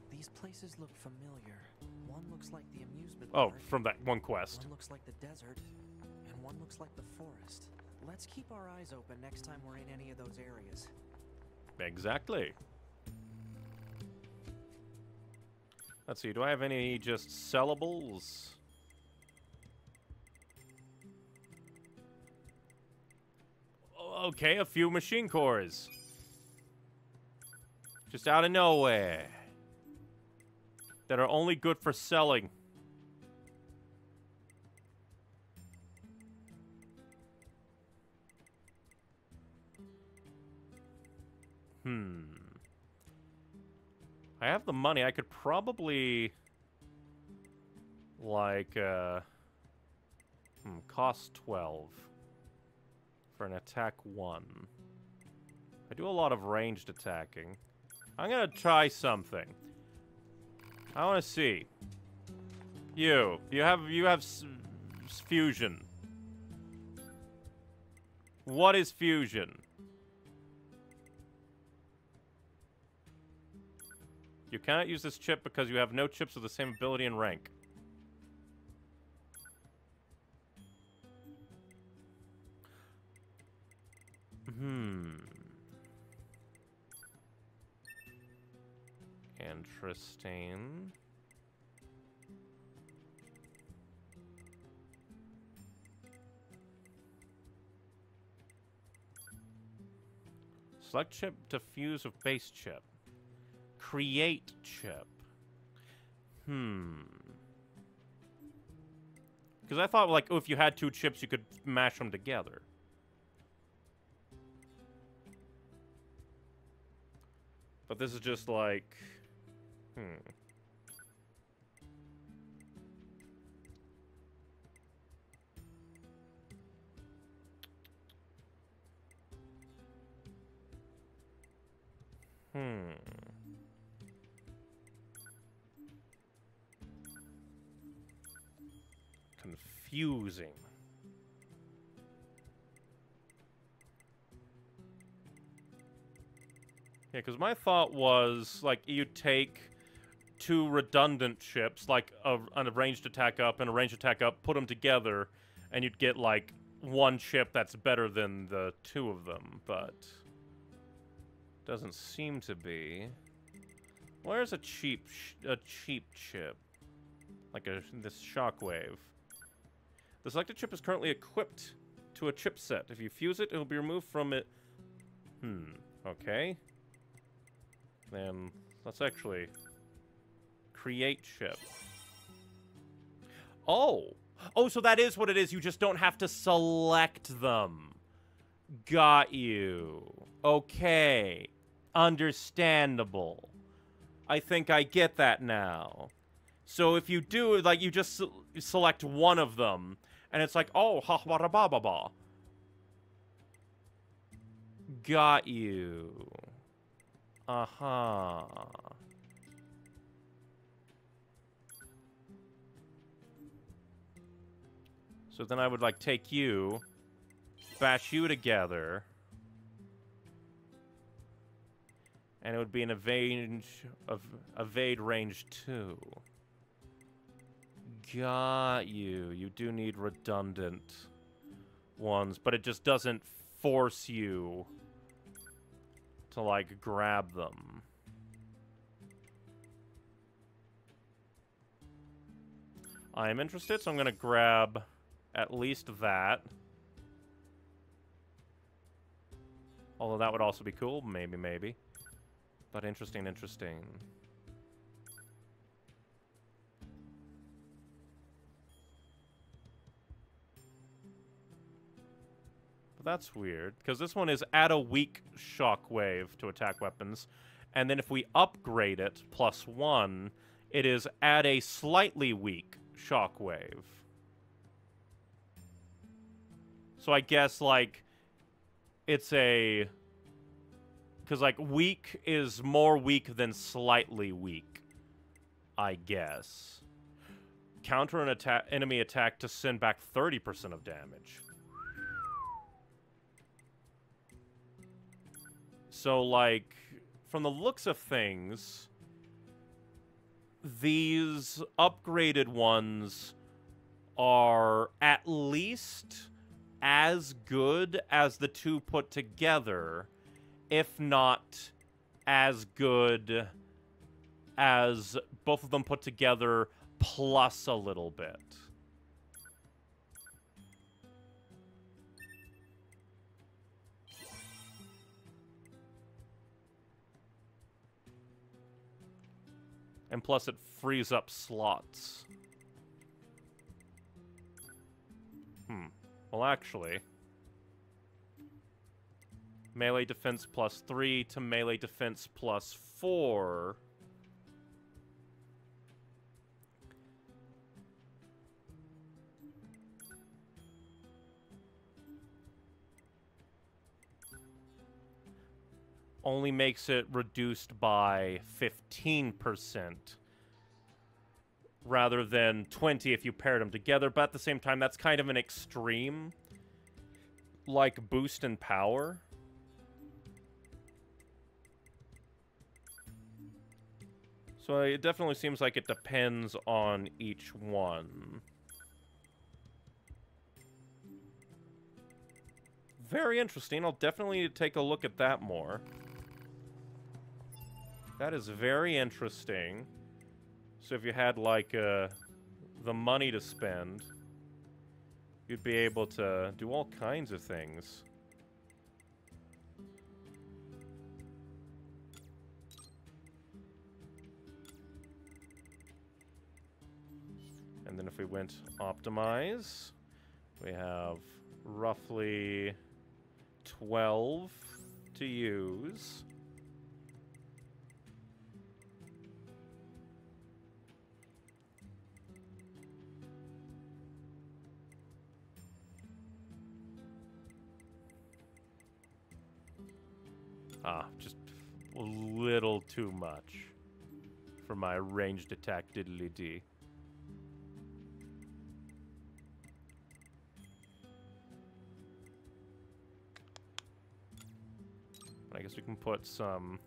These places look familiar. One looks like the amusement Oh, park, from that one quest. One looks like the desert, and one looks like the forest. Let's keep our eyes open next time we're in any of those areas. Exactly. Let's see, do I have any just sellables? Okay, a few machine cores. Just out of nowhere. That are only good for selling. Hmm. I have the money. I could probably like uh hmm, cost 12 for an attack 1. I do a lot of ranged attacking. I'm to try something. I want to see. You, you have you have fusion. What is fusion? You cannot use this chip because you have no chips with the same ability and rank. Hmm. Interesting. Select chip to fuse with base chip. Create chip. Hmm. Because I thought, like, oh, if you had two chips, you could mash them together. But this is just like... Hmm. Hmm. Confusing. Yeah, because my thought was, like, you take two redundant ships, like a, an ranged attack up and a ranged attack up, put them together, and you'd get, like, one ship that's better than the two of them, but... Doesn't seem to be. Where's a cheap, a cheap chip? Like a this shockwave. The selected chip is currently equipped to a chipset. If you fuse it, it will be removed from it. Hmm. Okay. Then let's actually create chip. Oh! Oh, so that is what it is. You just don't have to select them. Got you. Okay. Understandable. I think I get that now. So if you do, like, you just select one of them, and it's like, oh, ha ba ba ba ba. Got you. Uh-huh. So then I would, like, take you, bash you together, and it would be an evade, of evade range 2. Got you. You do need redundant ones, but it just doesn't force you to, like, grab them. I am interested, so I'm going to grab at least that. Although that would also be cool. Maybe, maybe. But interesting, interesting. That's weird, because this one is add a weak shockwave to attack weapons, and then if we upgrade it plus one, it is add a slightly weak shockwave. So I guess, like, it's a because, like, weak is more weak than slightly weak, I guess. Counter an attack enemy attack to send back 30% of damage. So, like, from the looks of things, these upgraded ones are at least as good as the two put together if not as good as both of them put together plus a little bit. And plus it frees up slots. Hmm. Well, actually... Melee defense plus 3 to melee defense plus 4. Only makes it reduced by 15% rather than 20 if you paired them together, but at the same time, that's kind of an extreme, like, boost in power. So it definitely seems like it depends on each one. Very interesting. I'll definitely take a look at that more. That is very interesting. So if you had, like, uh, the money to spend, you'd be able to do all kinds of things. And then if we went optimize, we have roughly 12 to use. Ah, just a little too much for my ranged attack diddly dee. I guess we can put some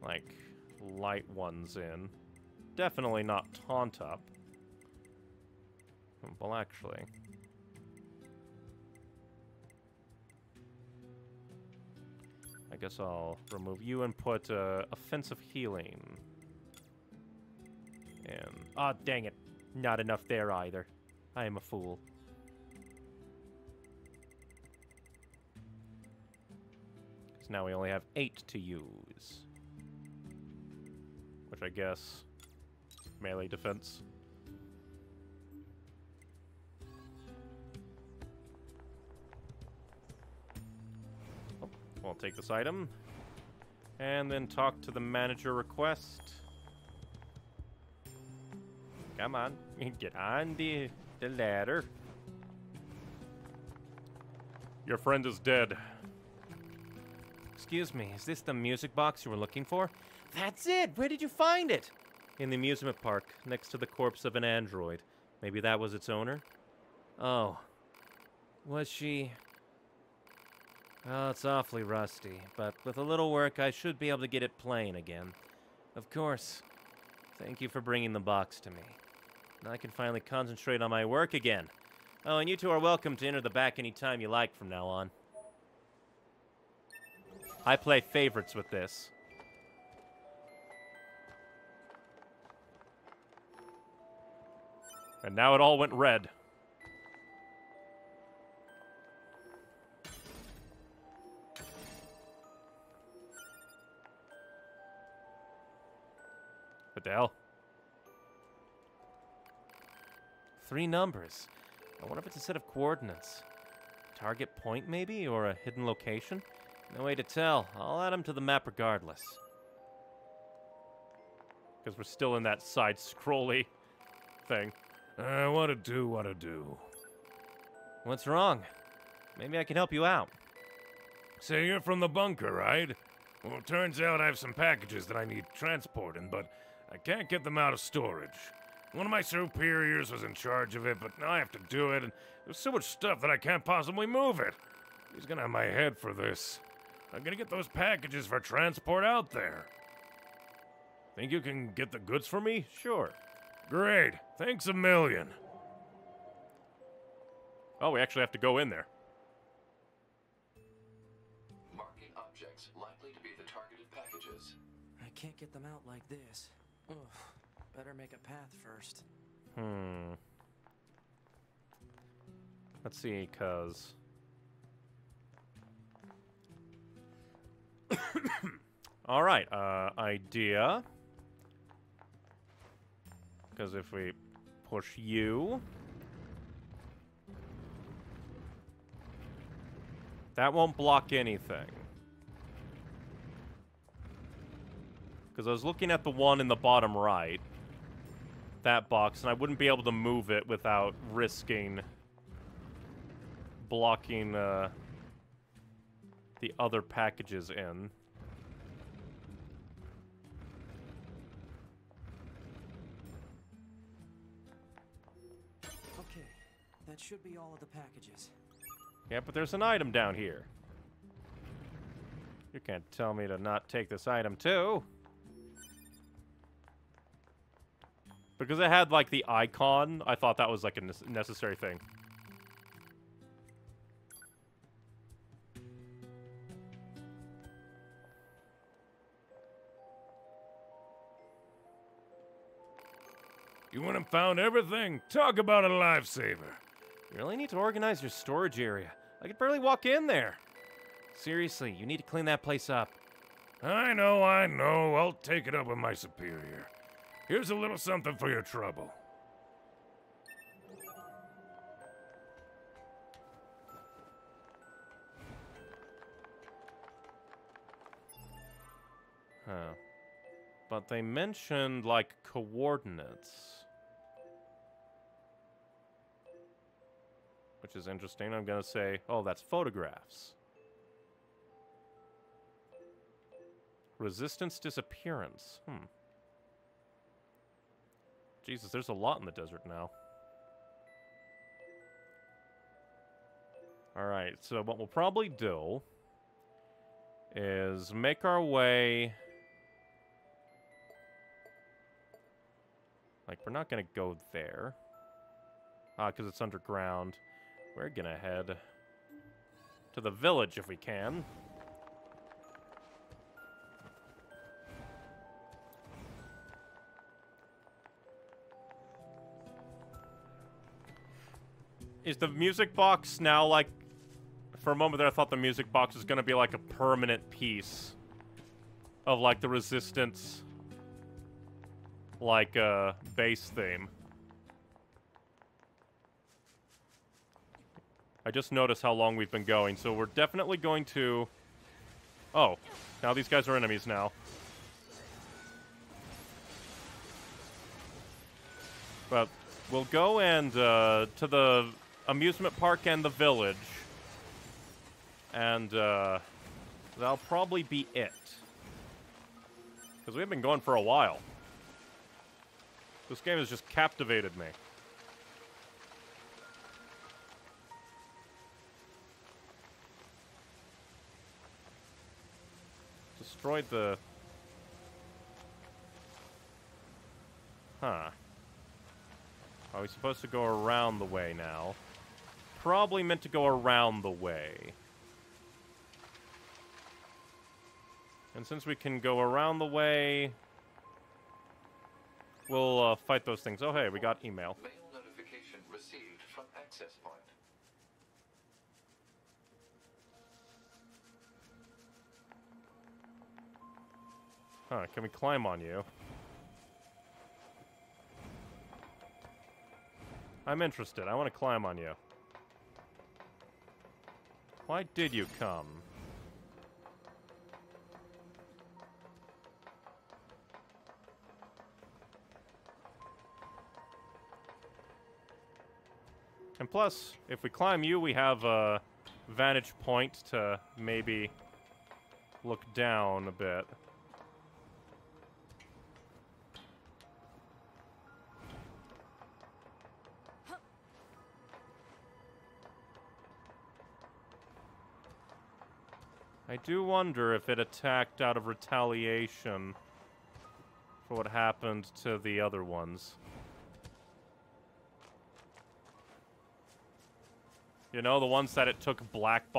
like light ones in. Definitely not taunt up. Well, actually. Guess I'll remove you and put uh, offensive healing. And ah, oh, dang it, not enough there either. I am a fool. Because now we only have eight to use. Which I guess melee defense. We'll take this item. And then talk to the manager request. Come on, get on the, the ladder. Your friend is dead. Excuse me, is this the music box you were looking for? That's it! Where did you find it? In the amusement park, next to the corpse of an android. Maybe that was its owner? Oh. Was she... Oh, it's awfully rusty, but with a little work, I should be able to get it playing again. Of course. Thank you for bringing the box to me. Now I can finally concentrate on my work again. Oh, and you two are welcome to enter the back anytime you like from now on. I play favorites with this. And now it all went red. What the hell? Three numbers. I wonder if it's a set of coordinates. Target point, maybe? Or a hidden location? No way to tell. I'll add them to the map regardless. Because we're still in that side-scrolly thing. Uh, I want to do what to do. What's wrong? Maybe I can help you out. Say you're from the bunker, right? Well, it turns out I have some packages that I need transporting, but I can't get them out of storage. One of my superiors was in charge of it, but now I have to do it, and there's so much stuff that I can't possibly move it. He's gonna have my head for this. I'm gonna get those packages for transport out there. Think you can get the goods for me? Sure. Great. Thanks a million. Oh, we actually have to go in there. Marking objects likely to be the targeted packages. I can't get them out like this. Better make a path first. Hmm. Let's see, cuz. All right, uh, idea. Because if we push you... That won't block anything. Because I was looking at the one in the bottom right. That box, and I wouldn't be able to move it without risking blocking uh, the other packages in. Okay, That should be all of the packages. Yeah, but there's an item down here. You can't tell me to not take this item too. Because it had, like, the icon, I thought that was, like, a necessary thing. You went and found everything? Talk about a lifesaver. You really need to organize your storage area. I could barely walk in there. Seriously, you need to clean that place up. I know, I know. I'll take it up with my superior. Here's a little something for your trouble. Huh. But they mentioned, like, coordinates. which is interesting. I'm gonna say, oh, that's photographs. Resistance disappearance. Hmm. Jesus, there's a lot in the desert now. Alright, so what we'll probably do is make our way... Like, we're not gonna go there. Ah, because it's underground. We're gonna head to the village if we can. Is the music box now like... For a moment there I thought the music box was gonna be like a permanent piece of like the Resistance like uh bass theme. I just noticed how long we've been going, so we're definitely going to... Oh, now these guys are enemies now. But we'll go and uh, to the amusement park and the village. And uh, that'll probably be it. Because we've been going for a while. This game has just captivated me. Destroyed the... Huh. Are we supposed to go around the way now? Probably meant to go around the way. And since we can go around the way, we'll uh, fight those things. Oh, hey, we got email. Mail notification received from access point. Huh, can we climb on you? I'm interested. I want to climb on you. Why did you come? And plus, if we climb you, we have a vantage point to maybe look down a bit. I do wonder if it attacked out of retaliation for what happened to the other ones. You know, the ones that it took black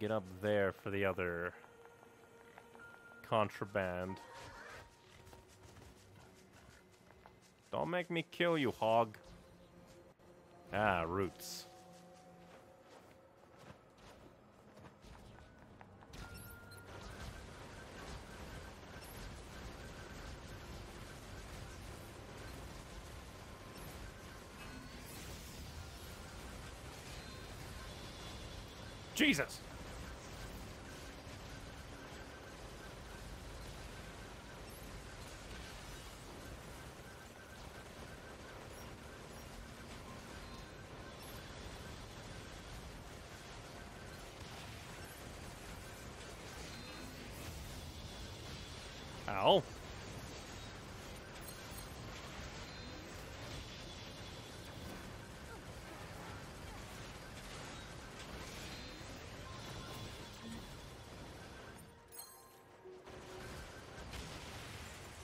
get up there for the other contraband. Don't make me kill you, hog. Ah, roots. Jesus!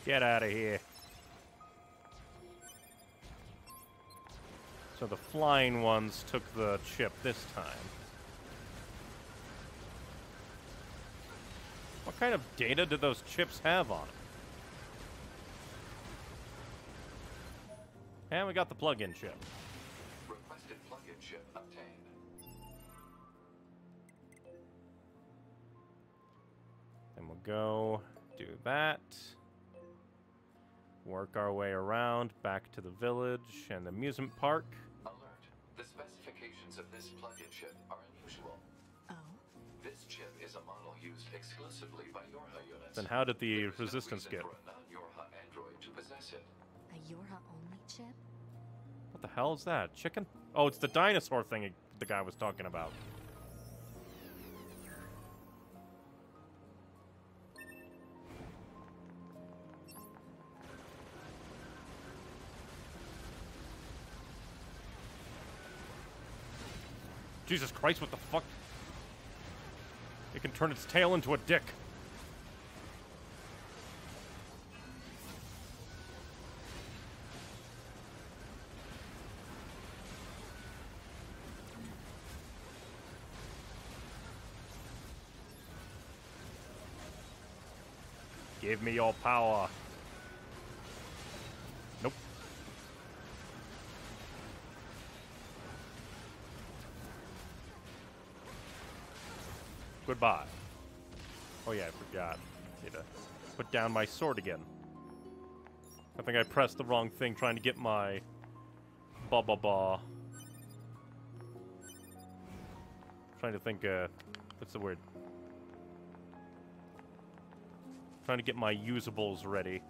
Get out of here. So the flying ones took the chip this time. What kind of data did those chips have on them? And we got the plug-in chip. Requested plug-in chip obtained. Then we'll go do that. Work our way around back to the village and the amusement park. Alert. The specifications of this plug-in chip are unusual. Oh? This chip is a model used exclusively by Yorha units. Then how did the There is resistance reason get? for a non-Yorha android to possess it. A Yorha only chip? What the hell is that? Chicken? Oh, it's the dinosaur thing the guy was talking about. Jesus Christ, what the fuck? It can turn its tail into a dick. Give me your power. Goodbye. Oh yeah, I forgot. Need to put down my sword again. I think I pressed the wrong thing trying to get my ba ba ba. Trying to think uh what's the word? Trying to get my usables ready.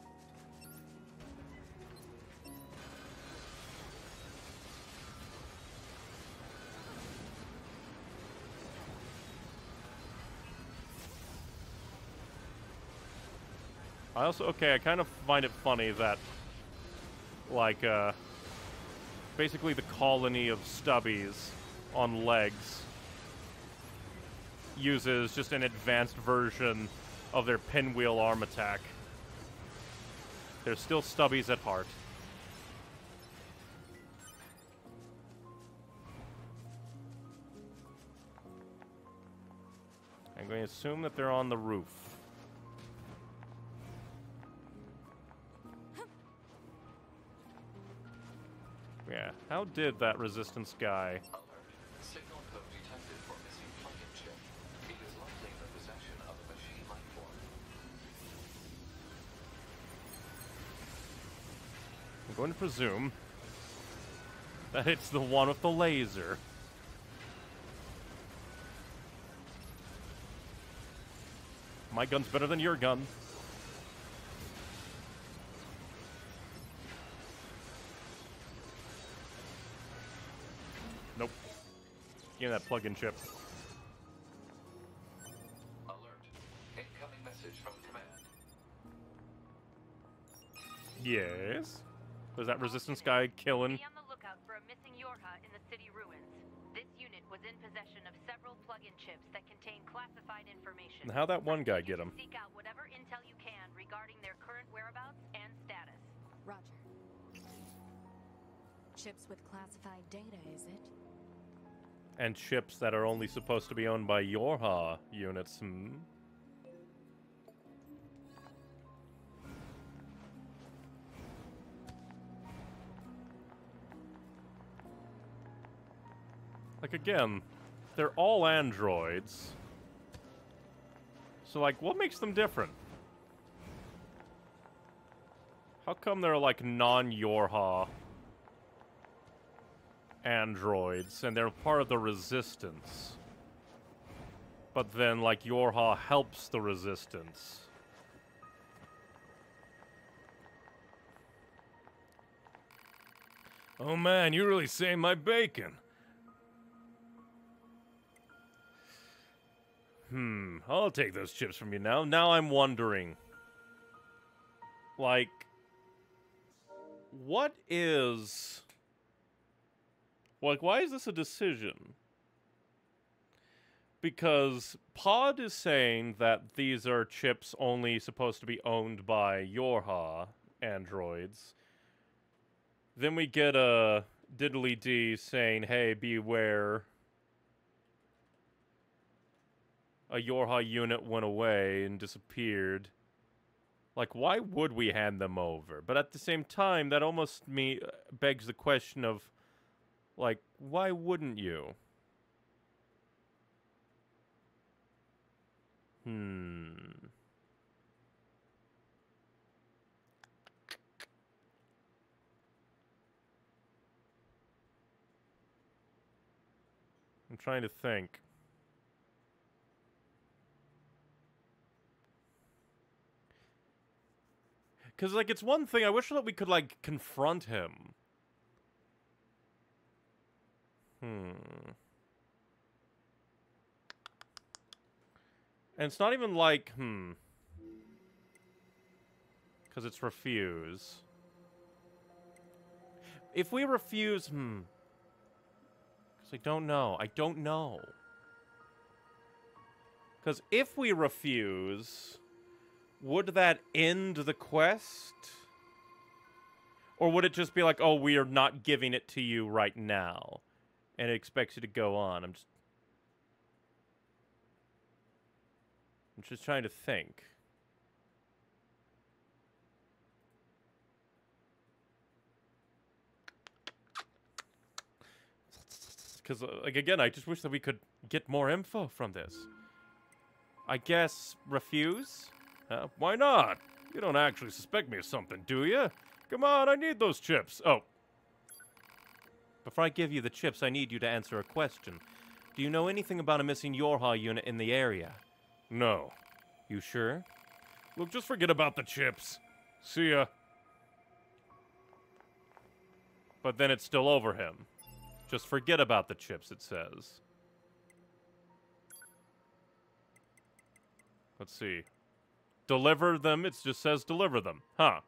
I also okay, I kind of find it funny that like uh basically the colony of stubbies on legs uses just an advanced version of their pinwheel arm attack. They're still stubbies at heart. I'm going to assume that they're on the roof. How did that resistance guy... Signal code detected for missing plug-in chip. It is likely in the possession of a machine life form. I'm going to presume that it's the one with the laser. My gun's better than your gun. Give me that plug-in chip. Alert. Incoming message from command. Yes. Was that resistance guy killing? Be on the lookout for a missing Yorha in the city ruins. This unit was in possession of several plug-in chips that contain classified information. And how'd that one guy get him? Seek out whatever intel you can regarding their current whereabouts and status. Roger. Chips with classified data, is it? And ships that are only supposed to be owned by Yorha units. Hmm. Like, again, they're all androids. So, like, what makes them different? How come they're, like, non-Yorha androids and they're part of the resistance? But then, like, Yorha helps the resistance. Oh man, you really saved my bacon. Hmm, I'll take those chips from you now. Now I'm wondering. Like, what is. Like, why is this a decision? Because Pod is saying that these are chips only supposed to be owned by Yorha androids. Then we get a Diddly D saying, hey, beware. A Yorha unit went away and disappeared. Like, why would we hand them over? But at the same time, that almost me begs the question of, like, why wouldn't you? Hmm. I'm trying to think. Because, like, it's one thing, I wish that we could, like, confront him. Hmm. And it's not even like, hmm. Because it's refuse. If we refuse, hmm. Because I don't know. I don't know. Because if we refuse, would that end the quest? Or would it just be like, oh, we are not giving it to you right now? And it expects you to go on. I'm just. I'm just trying to think. Because, uh, like, again, I just wish that we could get more info from this. I guess refuse? Uh, why not? You don't actually suspect me of something, do you? Come on, I need those chips. Oh. Before I give you the chips, I need you to answer a question. Do you know anything about a missing Yorha unit in the area? No. You sure? Look, just forget about the chips. See ya. But then it's still over him. Just forget about the chips, it says. Let's see. Deliver them. It just says deliver them. Huh.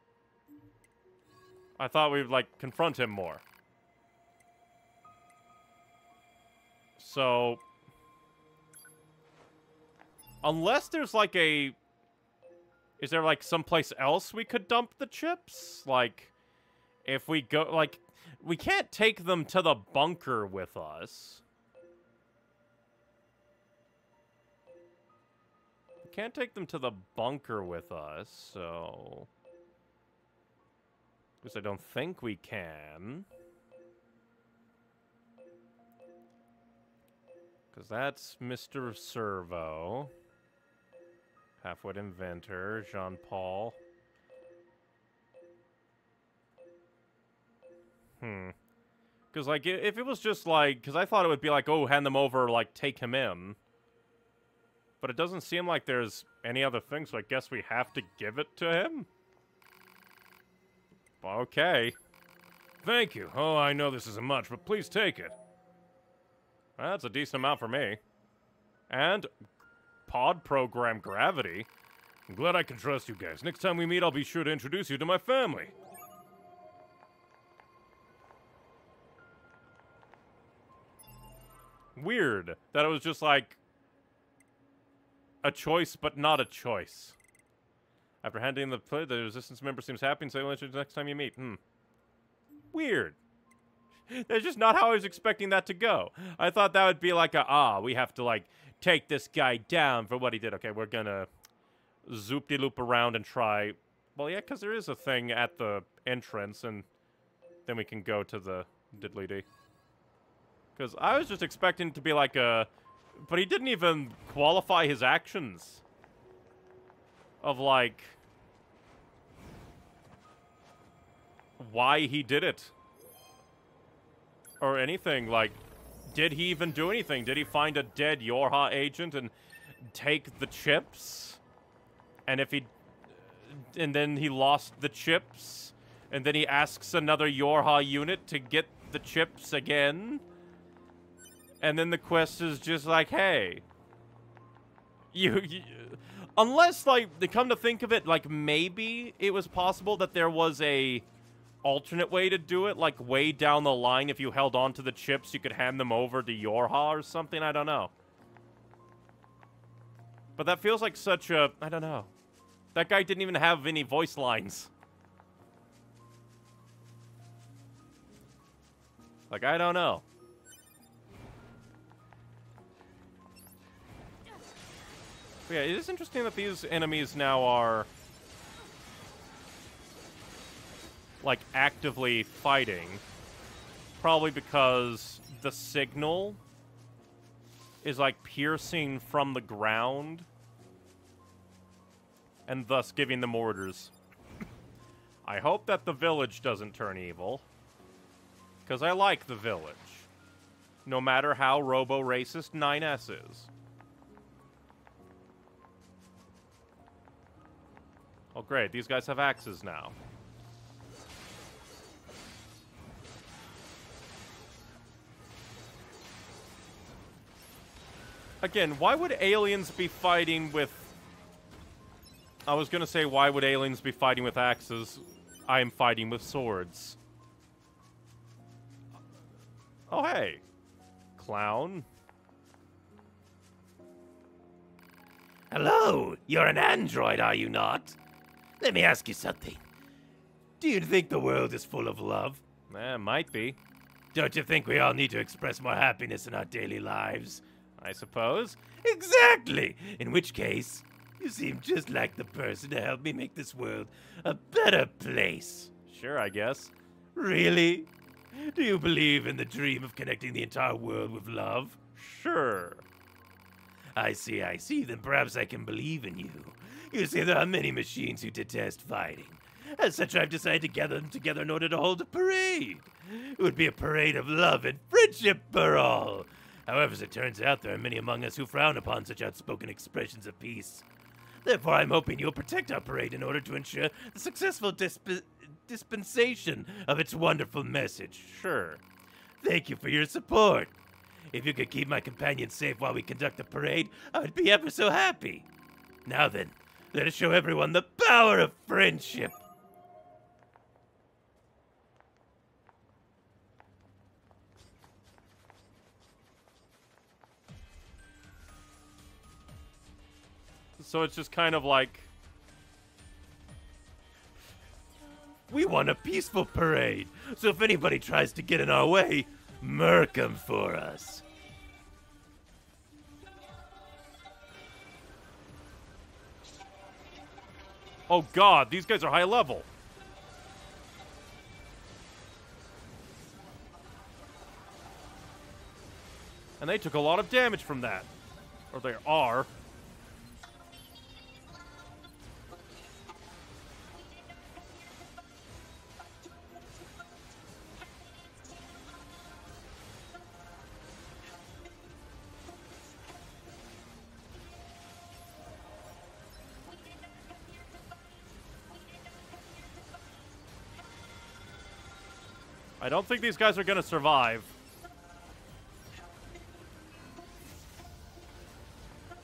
I thought we'd, like, confront him more. So... Unless there's, like, a... Is there, like, someplace else we could dump the chips? Like, if we go, like... We can't take them to the bunker with us. We can't take them to the bunker with us, so... Because I don't think we can. Because that's Mr. Servo. Halfwit Inventor, Jean-Paul. Hmm. Because, like, if it was just, like... Because I thought it would be like, oh, hand them over, like, take him in. But it doesn't seem like there's any other thing, so I guess we have to give it to him? Okay. Thank you. Oh, I know this isn't much, but please take it. That's a decent amount for me. And pod program gravity. I'm glad I can trust you guys. Next time we meet, I'll be sure to introduce you to my family. Weird that it was just like a choice, but not a choice. After handing the play, the resistance member seems happy and say, well, next time you meet. Hmm. Weird. That's just not how I was expecting that to go. I thought that would be like a, ah, we have to, like, take this guy down for what he did. Okay, we're gonna zoop-de-loop around and try... Well, yeah, because there is a thing at the entrance, and then we can go to the diddly-dee. Because I was just expecting to be like a... But he didn't even qualify his actions. Of, like... Why he did it. Or anything, like... Did he even do anything? Did he find a dead Yorha agent and take the chips? And if he... And then he lost the chips? And then he asks another Yorha unit to get the chips again? And then the quest is just like, hey... You, you... Unless, like, they come to think of it, like, maybe it was possible that there was a alternate way to do it, like way down the line, if you held on to the chips, you could hand them over to Yorha or something. I don't know. But that feels like such a... I don't know. That guy didn't even have any voice lines. Like, I don't know. But yeah, it is interesting that these enemies now are... like, actively fighting. Probably because the signal is, like, piercing from the ground. And thus giving them orders. I hope that the village doesn't turn evil. Because I like the village. no matter how robo racist 9S is. Oh, great. These guys have axes now. Again, why would aliens be fighting with. I was gonna say, why would aliens be fighting with axes? I am fighting with swords. Oh, hey. Clown. Hello, you're an android, are you not? Let me ask you something. Do you think the world is full of love? Eh, might be. Don't you think we all need to express more happiness in our daily lives? I suppose. Exactly! In which case, you seem just like the person to help me make this world a better place. Sure, I guess. Really? Do you believe in the dream of connecting the entire world with love? Sure. I see, I see. Then perhaps I can believe in you. You see, there are many machines who detest fighting. As such, I've decided to gather them together in order to hold a parade. It would be a parade of love and friendship for all. However, as it turns out, there are many among us who frown upon such outspoken expressions of peace. Therefore, I'm hoping you'll protect our parade in order to ensure the successful disp- dispensation of its wonderful message. Sure. Thank you for your support. If you could keep my companions safe while we conduct the parade, I would be ever so happy. Now then, let us show everyone the power of friendship. So it's just kind of like. We want a peaceful parade, so if anybody tries to get in our way, murk 'em for us. Oh god, these guys are high level. And they took a lot of damage from that. Or they are. I don't think these guys are gonna survive.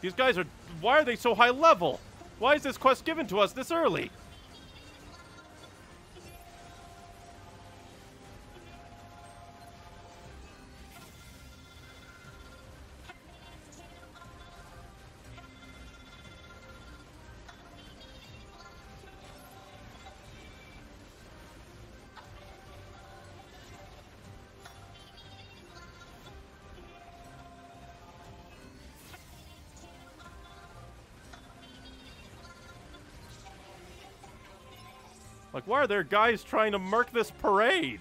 These guys are. Why are they so high level? Why is this quest given to us this early? Like, why are there guys trying to murk this parade?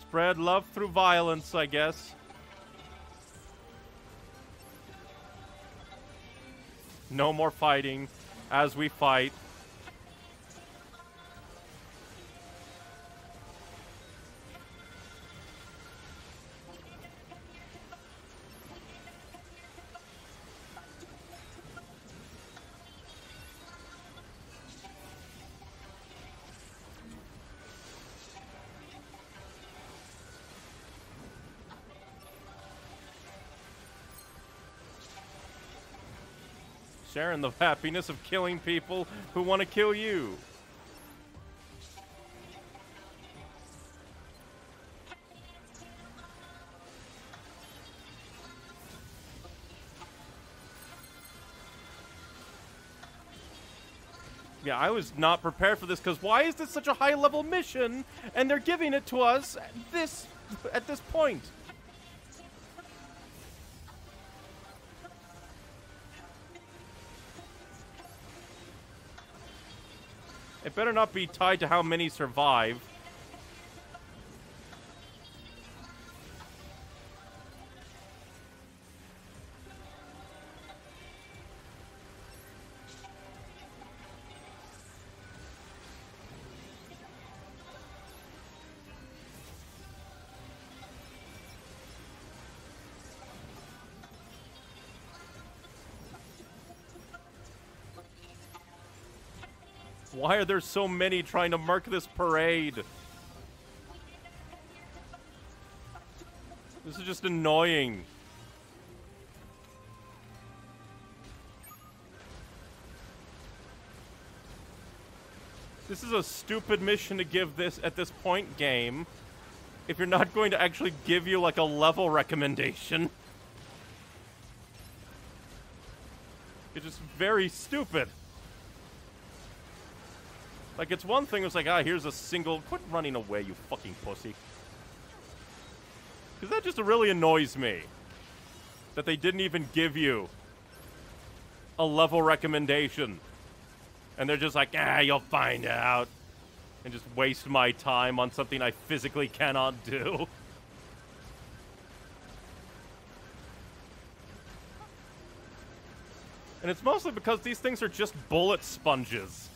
Spread love through violence, I guess. No more fighting as we fight. Sharing the happiness of killing people who want to kill you. Yeah, I was not prepared for this because why is this such a high level mission and they're giving it to us at this at this point? It better not be tied to how many survive. Why are there so many trying to mark this parade? This is just annoying. This is a stupid mission to give this at this point game if you're not going to actually give you like a level recommendation. It's just very stupid. Like, it's one thing, it's like, ah, here's a single. Quit running away, you fucking pussy. Because that just really annoys me. That they didn't even give you a level recommendation. And they're just like, ah, you'll find out. And just waste my time on something I physically cannot do. And it's mostly because these things are just bullet sponges.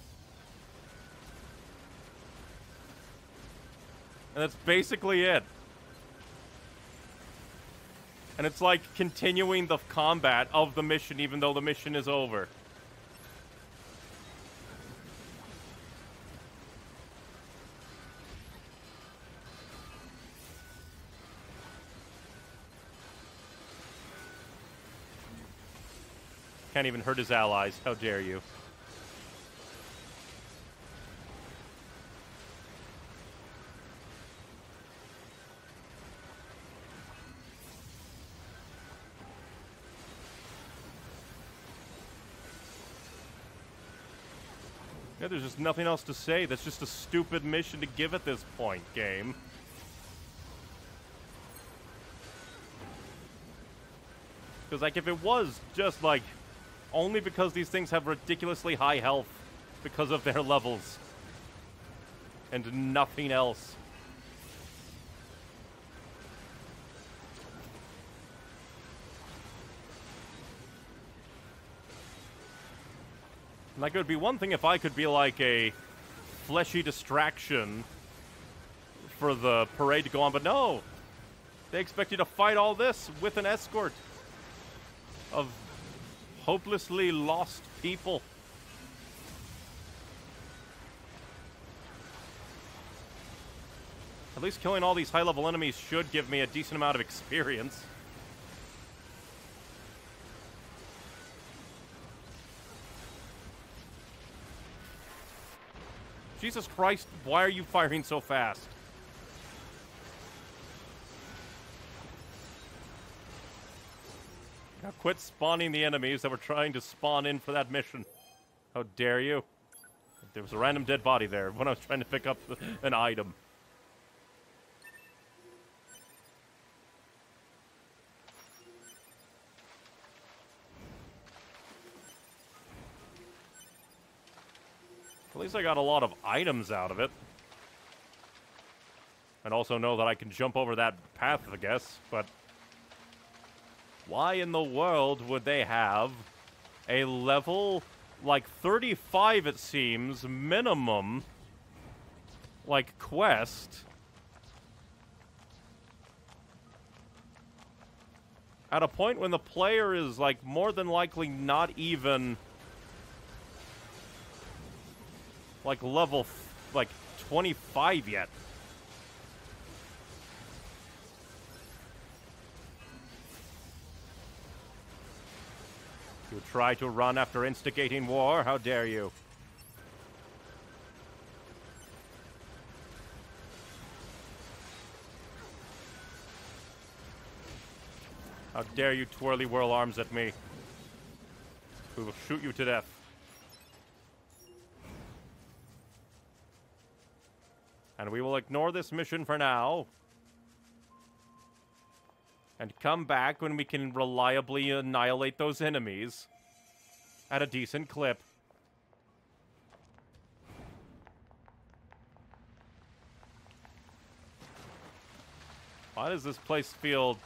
And that's basically it. And it's like continuing the combat of the mission even though the mission is over. Can't even hurt his allies. How dare you? Yeah, there's just nothing else to say. That's just a stupid mission to give at this point, game. Because, like, if it was just, like, only because these things have ridiculously high health because of their levels, and nothing else. Like, it would be one thing if I could be like a fleshy distraction for the parade to go on, but no! They expect you to fight all this with an escort of hopelessly lost people. At least killing all these high-level enemies should give me a decent amount of experience. Jesus Christ, why are you firing so fast? Now quit spawning the enemies that were trying to spawn in for that mission. How dare you? There was a random dead body there when I was trying to pick up an item. At least I got a lot of items out of it. And also know that I can jump over that path, I guess, but... Why in the world would they have a level, like 35 it seems, minimum, like, quest... At a point when the player is, like, more than likely not even like level like 25 yet. You try to run after instigating war? How dare you? How dare you twirly whirl arms at me? We will shoot you to death. And we will ignore this mission for now. And come back when we can reliably annihilate those enemies. At a decent clip. Why does this place feel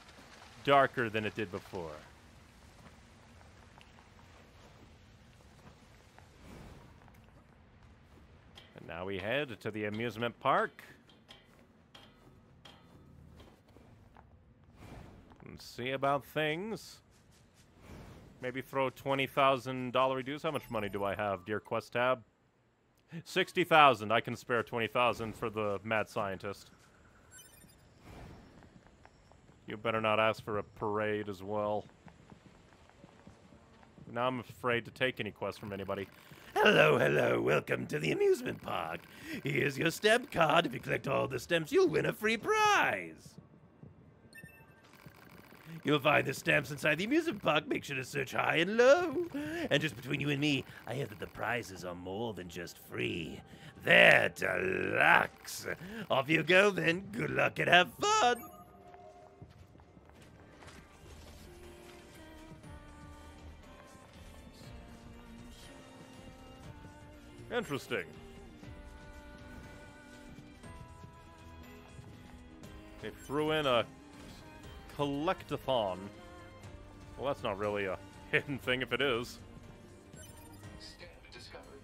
darker than it did before? Now we head to the amusement park. And see about things. Maybe throw $20,000 dues. How much money do I have, dear Quest tab? 60,000. I can spare 20,000 for the mad scientist. You better not ask for a parade as well. Now I'm afraid to take any quests from anybody. Hello, hello, welcome to the amusement park. Here's your stamp card. If you collect all the stamps, you'll win a free prize. You'll find the stamps inside the amusement park. Make sure to search high and low. And just between you and me, I hear that the prizes are more than just free. They're deluxe. Off you go then. Good luck and have fun. Interesting. They threw in a collectathon. Well, that's not really a hidden thing if it is. Stamp discovered.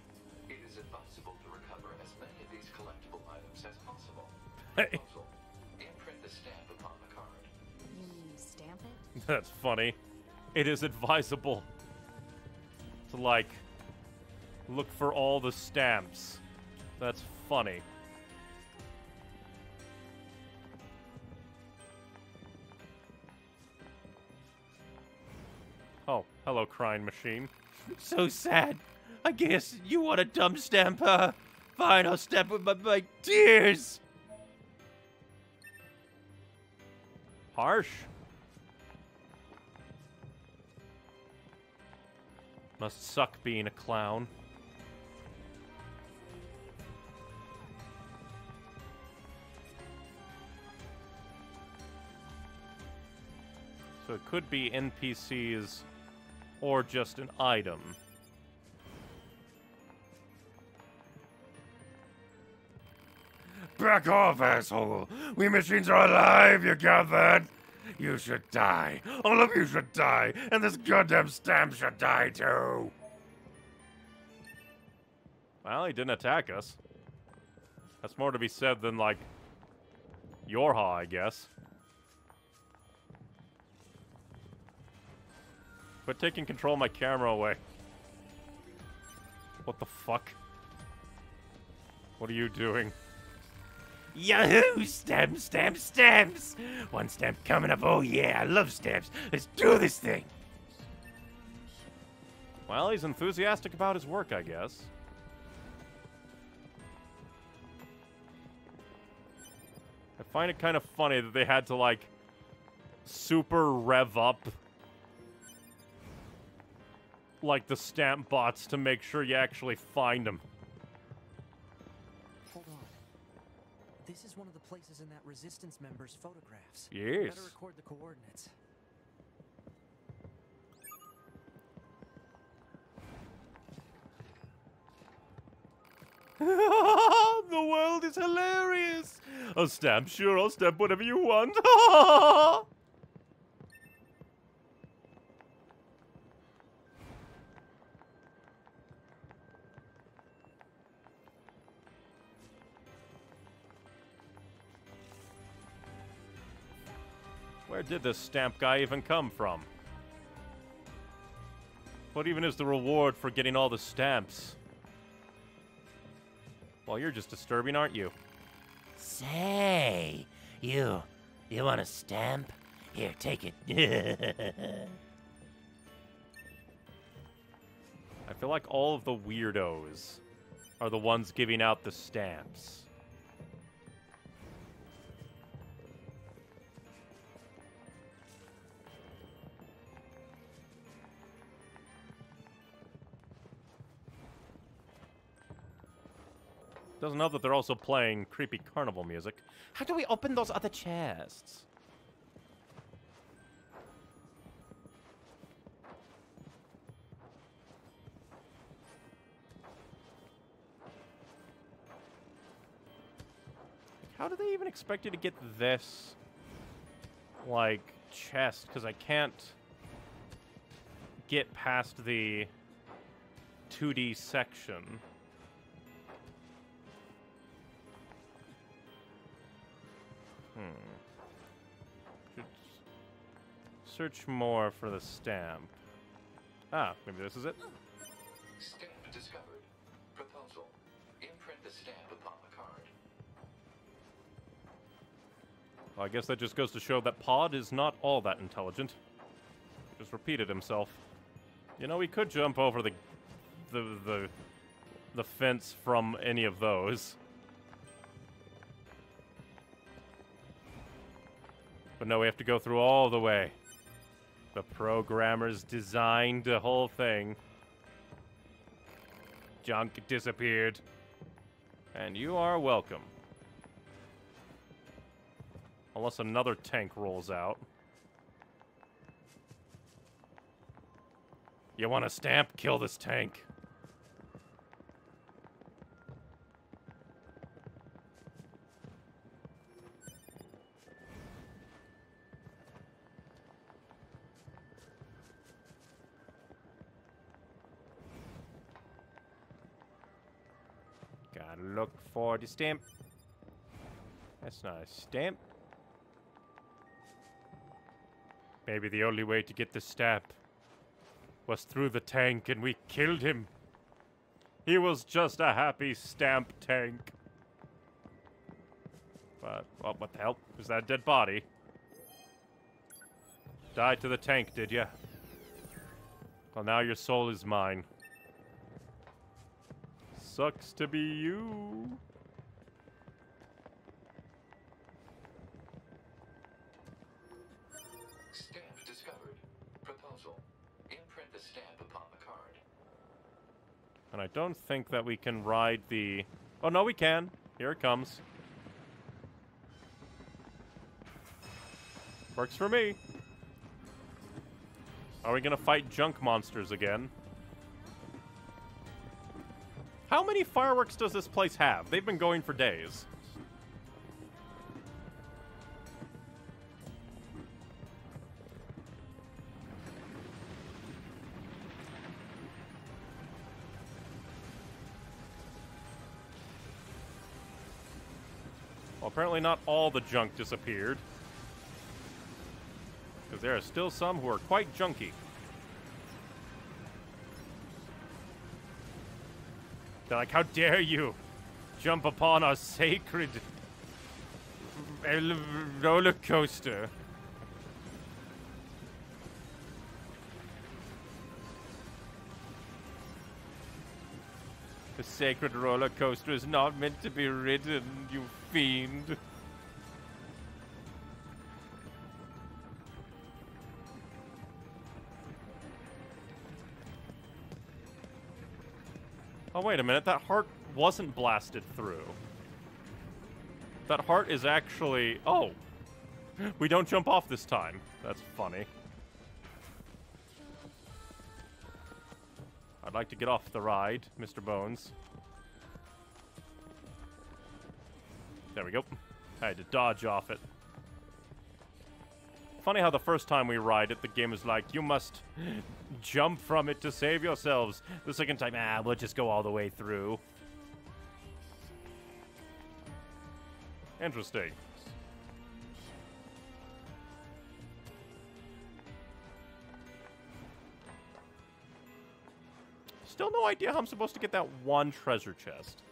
It is advisable to recover as many of these collectible items as possible. Hey. Proposal. Imprint the stamp upon the card. You mean stamp it? That's funny. It is advisable to, like, look for all the stamps. That's funny. Oh, hello, crying machine. So sad. I guess you want a dumb stamp, huh? Fine, I'll stamp with my, my tears. Harsh. Must suck being a clown. So it could be NPCs or just an item. Back off, asshole! We machines are alive, you got that? You should die. All of you should die. And this goddamn stamp should die too. Well, he didn't attack us. That's more to be said than, like, Yorha, I guess. Quit taking control of my camera away. What the fuck? What are you doing? Yahoo! Stamps, stamps, stamps! One stamp coming up. Oh, yeah, I love stamps. Let's do this thing. Well, he's enthusiastic about his work, I guess. I find it kind of funny that they had to, like, super rev up, like, the stamp bots to make sure you actually find them. Hold on. This is one of the places in that resistance member's photographs. Yes. Better record the coordinates. the world is hilarious. A stamp, sure, I'll stamp whatever you want. Where did this stamp guy even come from? What even is the reward for getting all the stamps? Well, you're just disturbing, aren't you? Say, you, you want a stamp? Here, take it. I feel like all of the weirdos are the ones giving out the stamps. Doesn't help that they're also playing creepy carnival music. How do we open those other chests? How do they even expect you to get this, like, chest? Because I can't get past the 2D section. Hmm. Should search more for the stamp. Ah, maybe this is it? Stamp discovered. Proposal. Imprint the stamp upon the card. Well, I guess that just goes to show that Pod is not all that intelligent. Just repeated himself. You know, he could jump over the, the, the, the fence from any of those. But no, we have to go through all the way. The programmers designed the whole thing. Junk disappeared. And you are welcome. Unless another tank rolls out. You want a stamp? Kill this tank. For the stamp. That's not a stamp. Maybe the only way to get the stamp was through the tank and we killed him. He was just a happy stamp tank. But, well, what the hell? Is that a dead body? Died to the tank, did ya? Well, now your soul is mine. Sucks to be you. And I don't think that we can ride the... Oh, no, we can. Here it comes. Works for me. Are we gonna fight junk monsters again? How many fireworks does this place have? They've been going for days. Apparently not all the junk disappeared. Because there are still some who are quite junky. They're like, how dare you jump upon our sacred roller coaster? The sacred roller coaster is not meant to be ridden, you fiend. Oh, wait a minute. That heart wasn't blasted through. That heart is actually... Oh! We don't jump off this time. That's funny. Like to get off the ride, Mr. Bones. There we go. I had to dodge off it. Funny how the first time we ride it, the game is like, you must jump from it to save yourselves. The second time, ah, we'll just go all the way through. Interesting. Still no idea how I'm supposed to get that one treasure chest.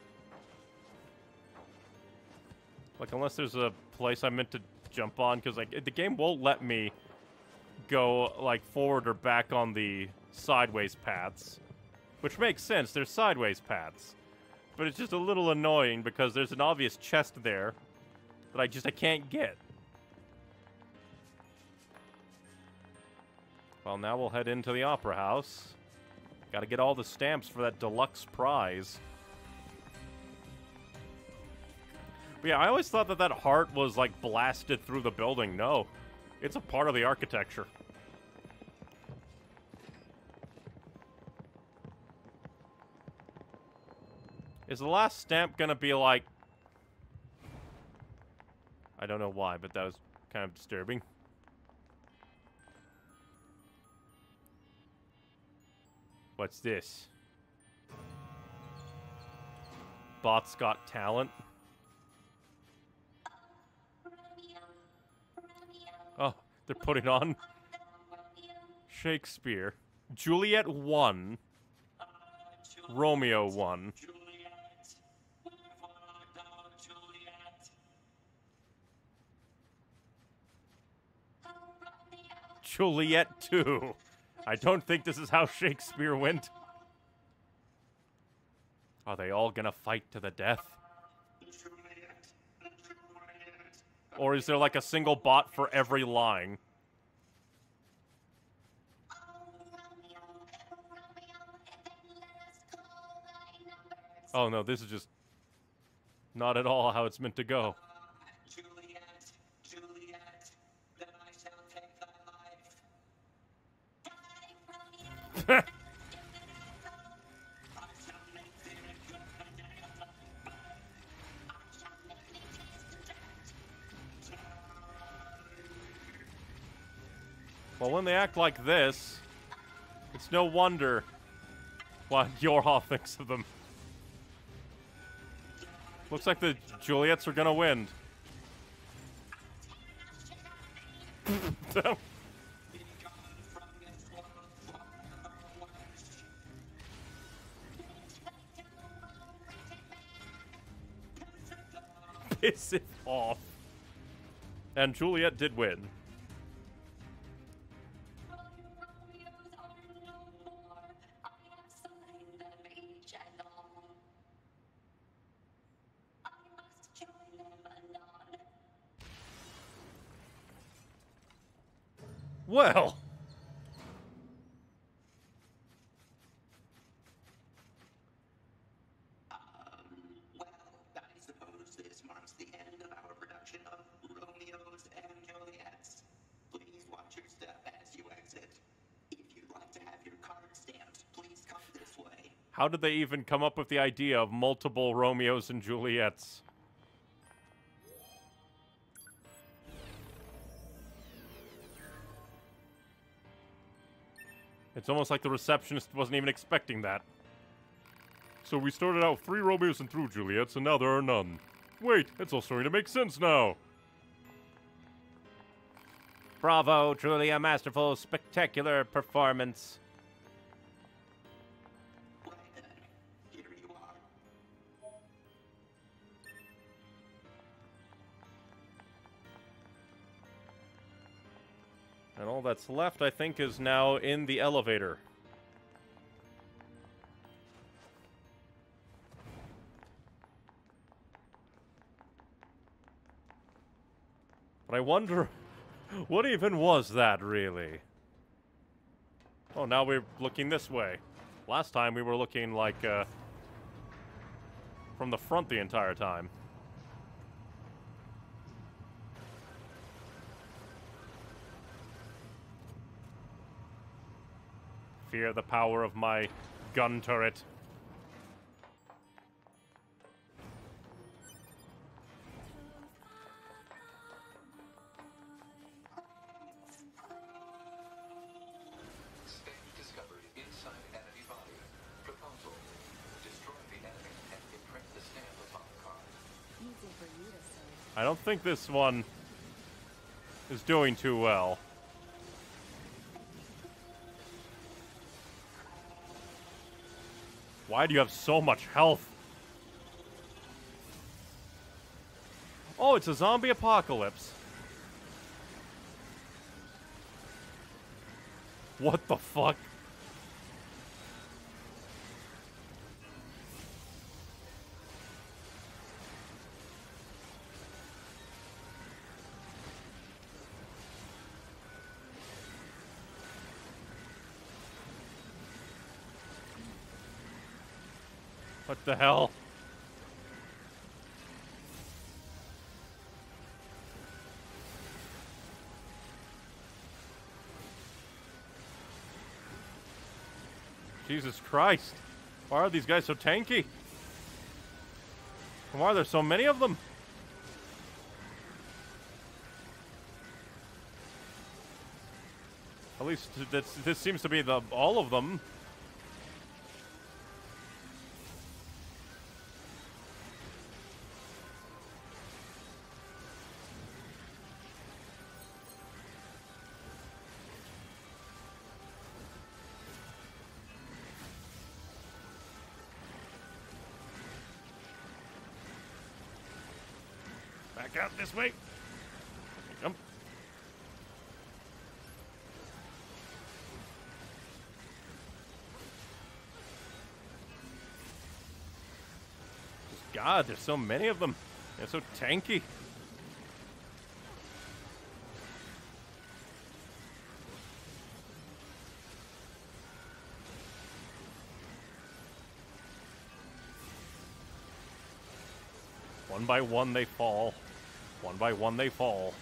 Like, unless there's a place I meant to jump on, because like the game won't let me go like forward or back on the sideways paths, which makes sense. There's sideways paths, but it's just a little annoying because there's an obvious chest there that I just I can't get. Well, now we'll head into the Opera House. Got to get all the stamps for that deluxe prize. But yeah, I always thought that that heart was like blasted through the building. No, it's a part of the architecture. Is the last stamp gonna be like... I don't know why, but that was kind of disturbing. What's this? Bot's got talent. Oh, they're putting on Shakespeare. Juliet 1. Romeo 1. Juliet 2. I don't think this is how Shakespeare went. Are they all gonna fight to the death? Or is there like a single bot for every line? Oh no, this is just not at all how it's meant to go. well, when they act like this, it's no wonder what Yorha thinks of them. Looks like the Juliets are gonna win. It off. And Juliet did win. Well. I suppose this marks the end of our production of Romeo's and Juliet's. Please watch your step as you exit. If you'd like to have your card stamped, please come this way. How did they even come up with the idea of multiple Romeos and Juliets? It's almost like the receptionist wasn't even expecting that. So we started out three Romeos and three Juliets, and now there are none. Wait, it's all starting to make sense now. Bravo, truly a masterful, spectacular performance. That's left, I think, is now in the elevator. But I wonder, what even was that, really? Oh, now we're looking this way. Last time we were looking like, uh, from the front the entire time. Fear the power of my gun turret. Stage discovered inside enemy body. Proposal. Destroy the enemy and imprint the stamp upon the card. Easy for you to say. I don't think this one is doing too well. Why do you have so much health? Oh, it's a zombie apocalypse. What the fuck? The hell? Jesus Christ. Why are these guys so tanky? Why are there so many of them? At least this, this seems to be the all of them. This way. Come. God, there's so many of them. They're so tanky. One by one, they fall. One by one they fall.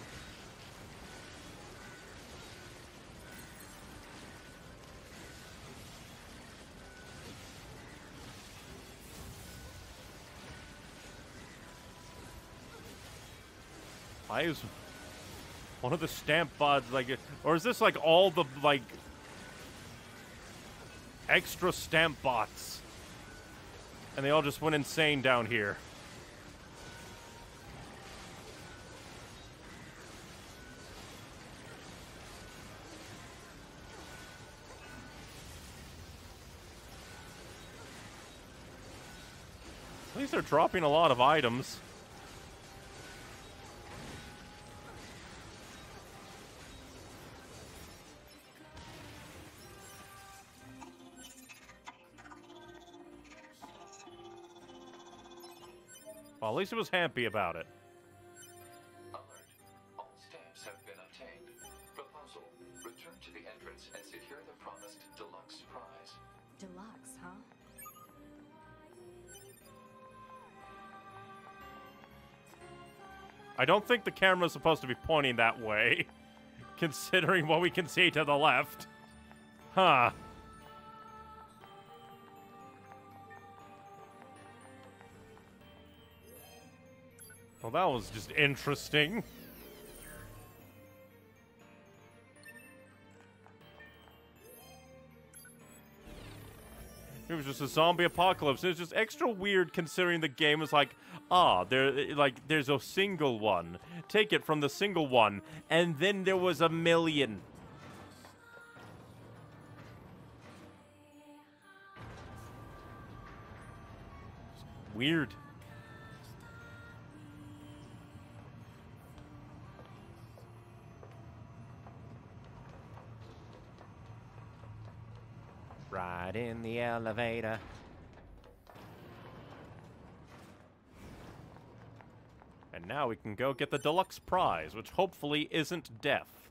Why is one of the stamp bots like, or is this like all the like extra stamp bots? And they all just went insane down here. Dropping a lot of items. Well, at least it was happy about it. I don't think the camera's supposed to be pointing that way, considering what we can see to the left. Huh. Well, that was just interesting. It was just a zombie apocalypse. It was just extra weird considering the game was like, ah, there, like, there's a single one. Take it from the single one, and then there was a million. Weird. In the elevator. And now we can go get the deluxe prize, which hopefully isn't death.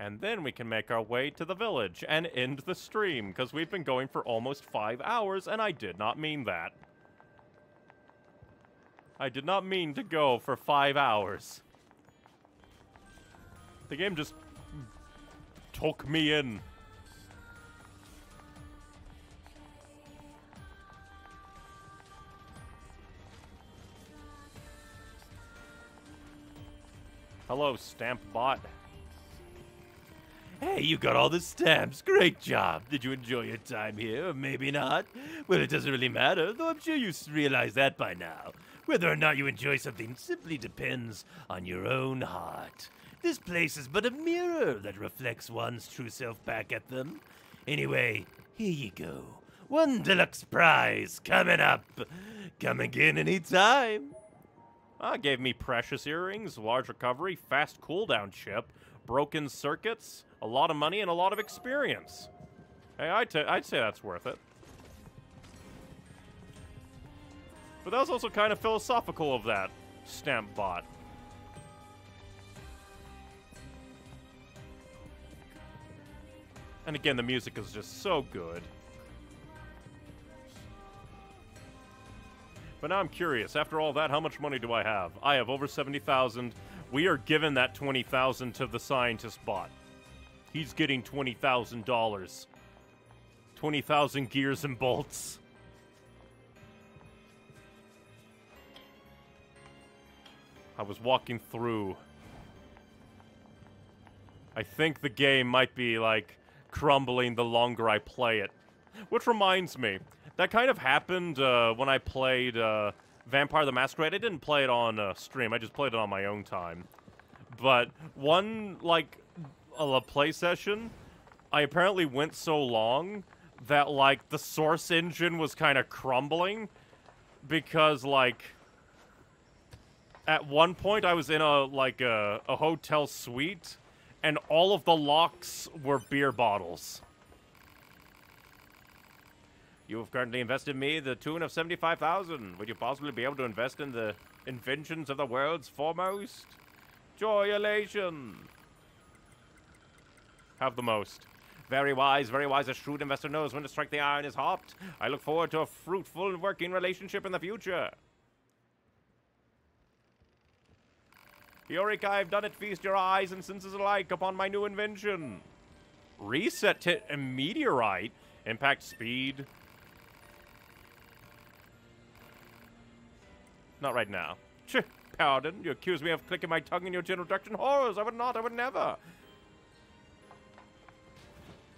And then we can make our way to the village and end the stream, because we've been going for almost five hours, and I did not mean that. I did not mean to go for five hours. The game just took me in. Hello, stamp bot. Hey, you got all the stamps. Great job. Did you enjoy your time here? Maybe not. Well, it doesn't really matter, though I'm sure you realize that by now. Whether or not you enjoy something simply depends on your own heart. This place is but a mirror that reflects one's true self back at them. Anyway, here you go. One deluxe prize coming up. Come again anytime. Ah, gave me precious earrings, large recovery, fast cooldown chip, broken circuits, a lot of money, and a lot of experience. Hey, I'd, I'd say that's worth it. But that was also kind of philosophical of that stamp bot. And again, the music is just so good. But now I'm curious. After all that, how much money do I have? I have over 70,000. We are giving that 20,000 to the scientist bot. He's getting $20,000. 20,000 gears and bolts. I was walking through. I think the game might be like crumbling the longer I play it. Which reminds me, that kind of happened uh, when I played uh, Vampire the Masquerade. I didn't play it on uh, stream. I just played it on my own time. But one like a play session, I apparently went so long that like the source engine was kind of crumbling because like at one point I was in a like a, a hotel suite and all of the locks were beer bottles. You have currently invested in me the tune of 75,000. Would you possibly be able to invest in the inventions of the world's foremost? Joy, elation. Have the most. Very wise, very wise. A shrewd investor knows when to strike the iron is hot. I look forward to a fruitful working relationship in the future. Eureka, I've done it. Feast your eyes and senses alike upon my new invention. Reset to a meteorite. Impact speed. Not right now. Ch pardon, you accuse me of clicking my tongue in your general direction. Horrors, I would not, I would never.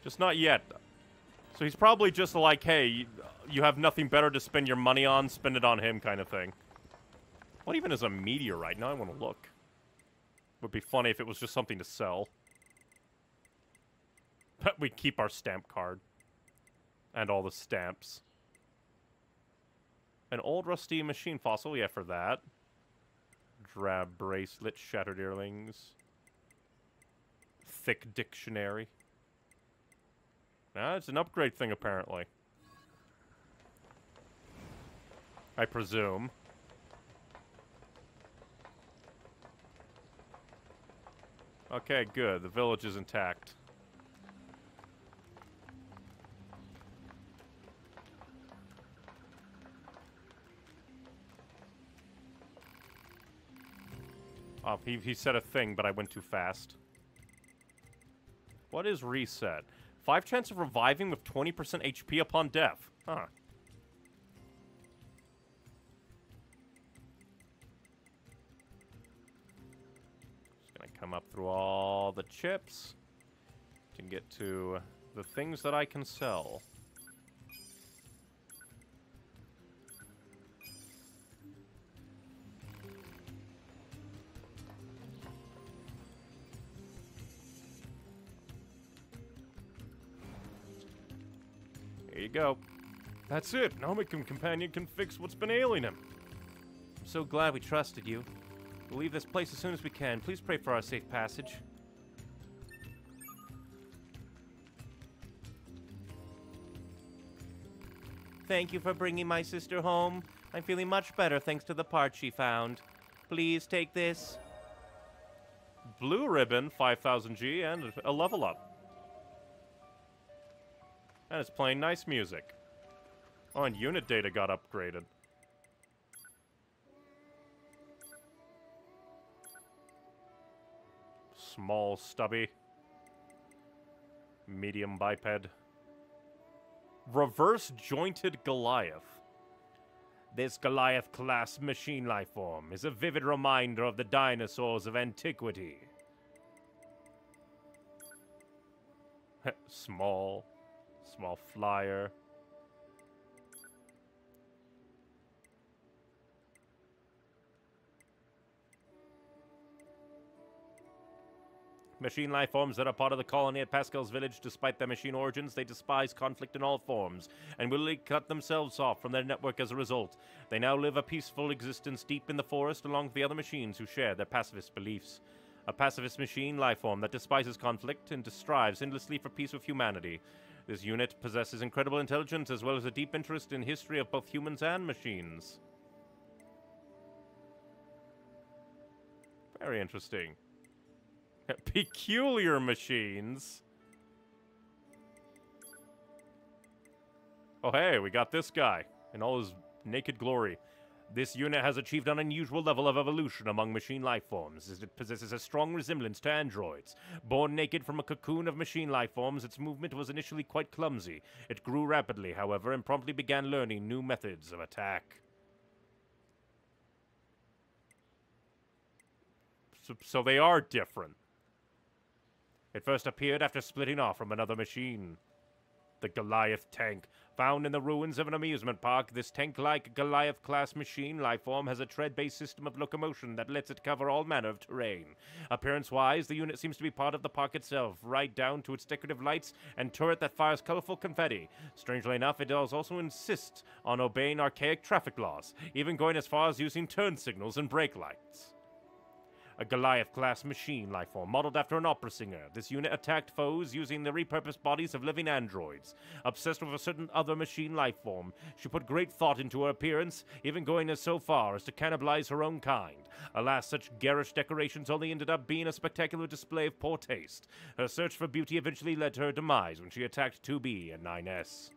Just not yet. So he's probably just like, hey, you have nothing better to spend your money on, spend it on him kind of thing. What even is a meteorite? Now I want to look. Would be funny if it was just something to sell. But we keep our stamp card. And all the stamps. An old rusty machine fossil, yeah, for that. Drab bracelet, shattered earrings. Thick dictionary. Nah, it's an upgrade thing, apparently. I presume. Okay, good. The village is intact. Oh, he, he said a thing, but I went too fast. What is reset? Five chance of reviving with 20% HP upon death. Huh. Come up through all the chips. Can get to the things that I can sell. There you go. That's it. My companion can fix what's been ailing him. I'm so glad we trusted you. Leave this place as soon as we can. Please pray for our safe passage. Thank you for bringing my sister home. I'm feeling much better thanks to the part she found. Please take this. Blue ribbon, 5000G, and a level up. And it's playing nice music. Oh, and unit data got upgraded. Small stubby. Medium biped. Reverse jointed Goliath. This Goliath class machine life form is a vivid reminder of the dinosaurs of antiquity. Small. Small flyer. Machine life forms that are part of the colony at Pascal's village, despite their machine origins, they despise conflict in all forms and willingly cut themselves off from their network as a result. They now live a peaceful existence deep in the forest along with the other machines who share their pacifist beliefs. A pacifist machine life form that despises conflict and strives endlessly for peace with humanity. This unit possesses incredible intelligence as well as a deep interest in history of both humans and machines. Very interesting. Peculiar machines. Oh, hey, we got this guy in all his naked glory. This unit has achieved an unusual level of evolution among machine life forms, as it possesses a strong resemblance to androids. Born naked from a cocoon of machine life forms, its movement was initially quite clumsy. It grew rapidly, however, and promptly began learning new methods of attack. So, so they are different. It first appeared after splitting off from another machine. The Goliath tank. Found in the ruins of an amusement park, this tank-like Goliath-class machine lifeform has a tread-based system of locomotion that lets it cover all manner of terrain. Appearance-wise, the unit seems to be part of the park itself, right down to its decorative lights and turret that fires colorful confetti. Strangely enough, it does also insist on obeying archaic traffic laws, even going as far as using turn signals and brake lights. A Goliath class machine life form modeled after an opera singer. This unit attacked foes using the repurposed bodies of living androids. Obsessed with a certain other machine life form, she put great thought into her appearance, even going as so far as to cannibalize her own kind. Alas, such garish decorations only ended up being a spectacular display of poor taste. Her search for beauty eventually led to her demise when she attacked 2B and 9S.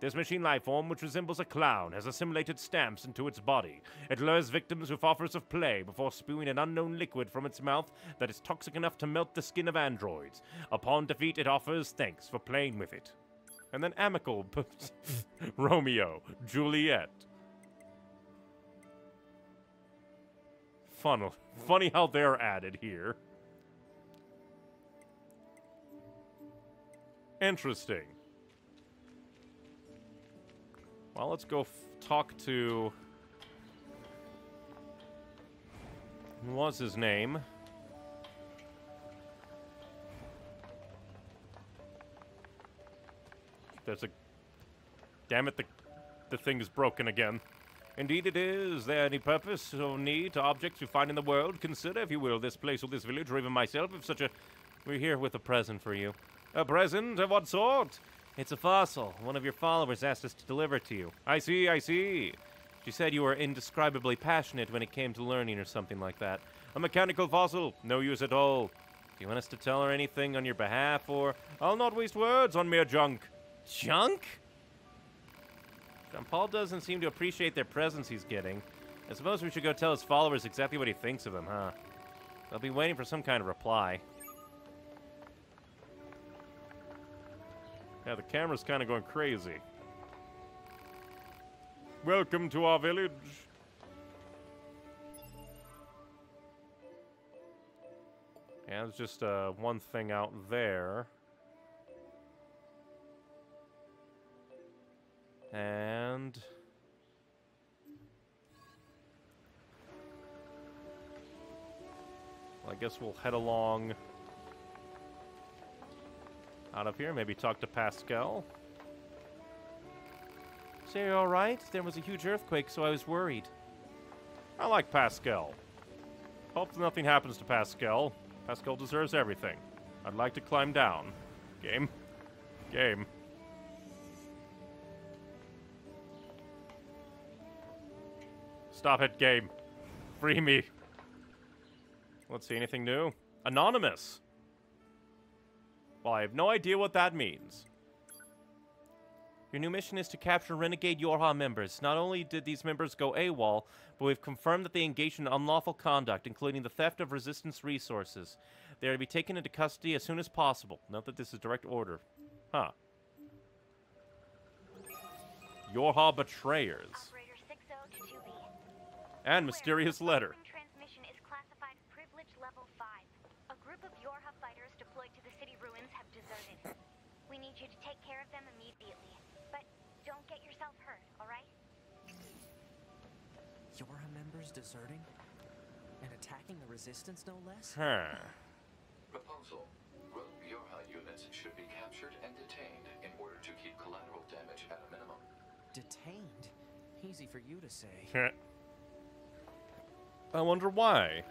This machine life form, which resembles a clown, has assimilated stamps into its body. It lures victims with offers of play before spewing an unknown liquid from its mouth that is toxic enough to melt the skin of androids. Upon defeat, it offers thanks for playing with it. And then amicable Romeo, Juliet. Fun, funny how they're added here. Interesting. Well, let's go talk to... What was his name? There's a... Damn it, the, the thing is broken again. Indeed it is. There any purpose or need to objects you find in the world? Consider, if you will, this place or this village, or even myself, if such a... We're here with a present for you. A present? Of what sort? It's a fossil. One of your followers asked us to deliver it to you. I see, I see. She said you were indescribably passionate when it came to learning or something like that. A mechanical fossil? No use at all. Do you want us to tell her anything on your behalf, or... I'll not waste words on mere junk. Junk? Jean Paul doesn't seem to appreciate their presents he's getting. I suppose we should go tell his followers exactly what he thinks of them, huh? They'll be waiting for some kind of reply. Yeah, the camera's kind of going crazy. Welcome to our village. Yeah, there's just uh, one thing out there. And... I guess we'll head along out of here. Maybe talk to Pascal. Say, you alright? There was a huge earthquake, so I was worried. I like Pascal. Hope nothing happens to Pascal. Pascal deserves everything. I'd like to climb down. Game. Game. Stop it, game. Free me. Let's see, anything new? Anonymous. Well, I have no idea what that means. Your new mission is to capture renegade Yorha members. Not only did these members go AWOL, but we've confirmed that they engaged in unlawful conduct, including the theft of resistance resources. They are to be taken into custody as soon as possible. Note that this is direct order. Huh. Yorha betrayers. And mysterious letter. Transmission is classified privilege level 5. A group of Yorha fighters deployed to the city ruins have deserted. We need you to take care of them immediately. But don't get yourself hurt, alright? Yorha members deserting? And attacking the resistance, no less? Huh. Proposal. Rogue Yorha units should be captured and detained in order to keep collateral damage at a minimum. Detained? Easy for you to say. I wonder why.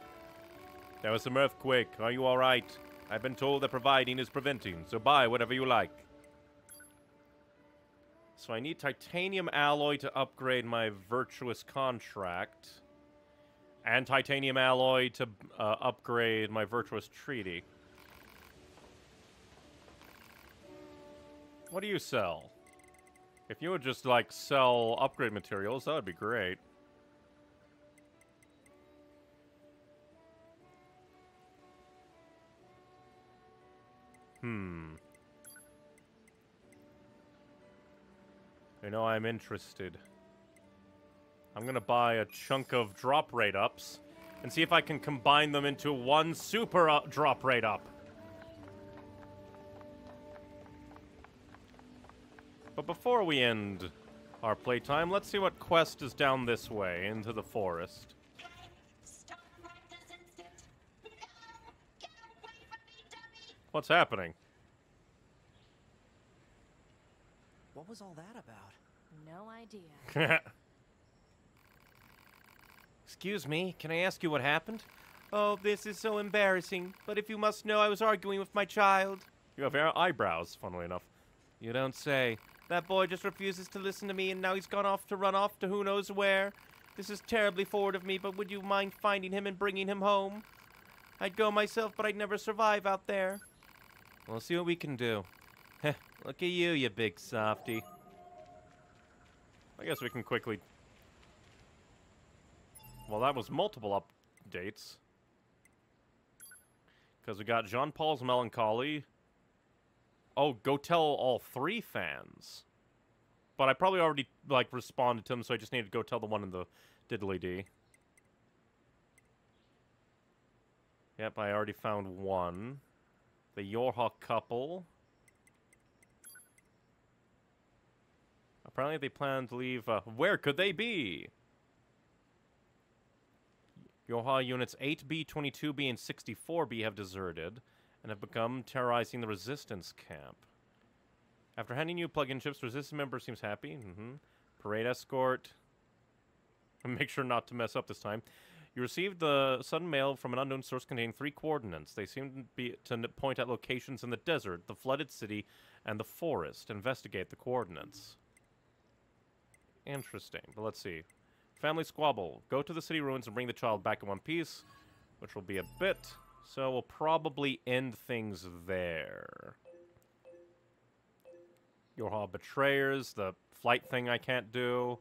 There was some earthquake. Are you alright? I've been told that providing is preventing, so buy whatever you like. So I need titanium alloy to upgrade my virtuous contract. And titanium alloy to uh, upgrade my virtuous treaty. What do you sell? If you would just, like, sell upgrade materials, that would be great. Hmm. You know, I'm interested. I'm gonna buy a chunk of drop rate ups and see if I can combine them into one super uh, drop rate up. But before we end our playtime, let's see what quest is down this way into the forest. What's happening? What was all that about? No idea. Excuse me, can I ask you what happened? Oh, this is so embarrassing. But if you must know, I was arguing with my child. You have your eyebrows, funnily enough. You don't say. That boy just refuses to listen to me, and now he's gone off to run off to who knows where. This is terribly forward of me, but would you mind finding him and bringing him home? I'd go myself, but I'd never survive out there. We'll see what we can do. Heh, look at you, you big softy. I guess we can quickly... Well, that was multiple updates. Because we got Jean Paul's Melancholy. Oh, go tell all three fans. But I probably already, like, responded to them, so I just need to go tell the one in the diddly D. Yep, I already found one. The Yorha couple. Apparently they plan to leave, uh, where could they be? Yorha units 8B, 22B, and 64B have deserted and have become terrorizing the resistance camp. After handing you plug-in chips, resistance member seems happy. Mm-hmm. Parade escort. Make sure not to mess up this time. You received the sudden mail from an unknown source containing three coordinates. They seem to, be, to point at locations in the desert, the flooded city, and the forest. Investigate the coordinates. Interesting, but let's see. Family squabble. Go to the city ruins and bring the child back in one piece, which will be a bit. So we'll probably end things there. Yorha Betrayers, the flight thing I can't do.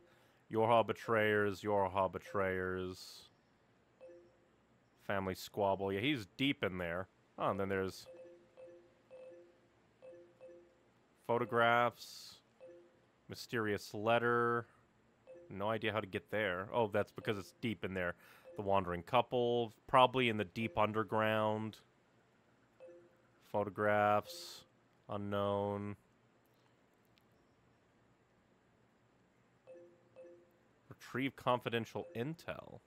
Yorha Betrayers, Yorha Betrayers. Family squabble. Yeah, he's deep in there. Oh, and then there's photographs, mysterious letter. No idea how to get there. Oh, that's because it's deep in there. The wandering couple, probably in the deep underground. Photographs, unknown. Retrieve confidential intel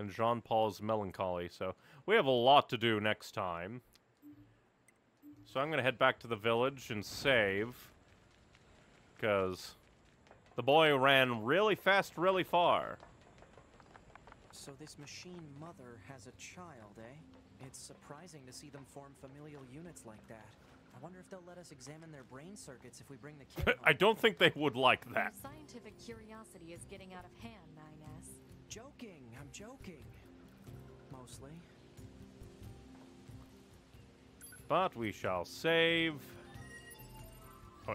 and Jean Paul's Melancholy. So we have a lot to do next time. So I'm going to head back to the village and save. Because the boy ran really fast, really far. So this machine mother has a child, eh? It's surprising to see them form familial units like that. I wonder if they'll let us examine their brain circuits if we bring the kid I don't think they would like that. Your scientific curiosity is getting out of hand, 9S. Joking, I'm joking. Mostly. But we shall save. Oh,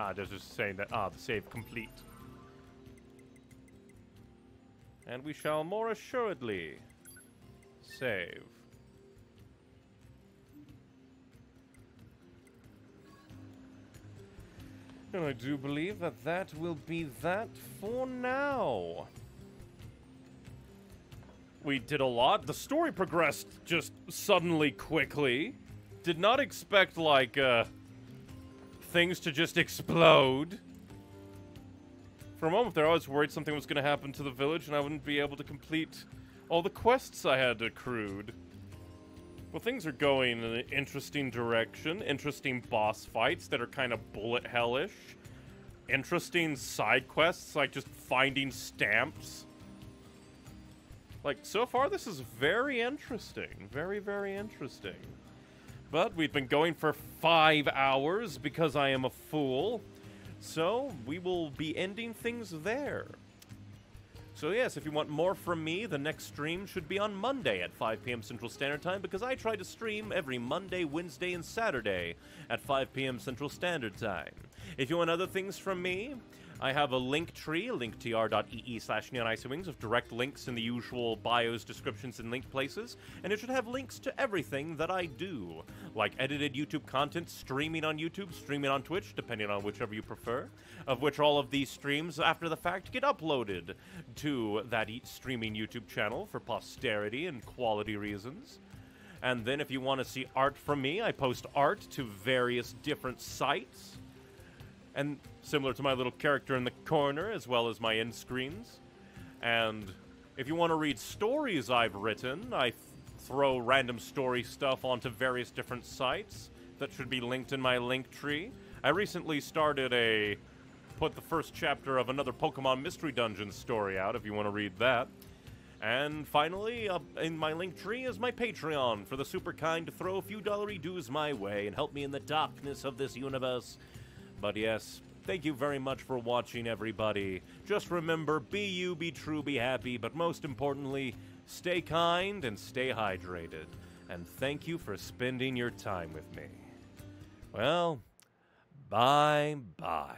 ah, just saying that. Ah, the save complete. And we shall more assuredly save. And I do believe that that will be that for now. We did a lot. The story progressed just suddenly quickly. Did not expect, like, uh, things to just explode. For a moment there, I was worried something was going to happen to the village and I wouldn't be able to complete all the quests I had accrued. Well, things are going in an interesting direction. Interesting boss fights that are kind of bullet hellish. Interesting side quests, like just finding stamps. Like, so far, this is very interesting. Very, very interesting. But we've been going for five hours because I am a fool. So, we will be ending things there. So yes, if you want more from me, the next stream should be on Monday at 5 p.m. Central Standard Time because I try to stream every Monday, Wednesday, and Saturday at 5 p.m. Central Standard Time. If you want other things from me, I have a link tree, linktr.ee slash neonicywings of direct links in the usual bios, descriptions, and link places, and it should have links to everything that I do, like edited YouTube content, streaming on YouTube, streaming on Twitch, depending on whichever you prefer, of which all of these streams after the fact get uploaded to that streaming YouTube channel for posterity and quality reasons. And then if you want to see art from me, I post art to various different sites and similar to my little character in the corner, as well as my end screens. And if you want to read stories I've written, I throw random story stuff onto various different sites that should be linked in my link tree. I recently started a put the first chapter of another Pokemon Mystery Dungeon story out if you want to read that. And finally, uh, in my link tree is my Patreon for the super kind to throw a few dollary dues my way and help me in the darkness of this universe. But yes, thank you very much for watching, everybody. Just remember be you, be true, be happy, but most importantly, stay kind and stay hydrated. And thank you for spending your time with me. Well, bye bye.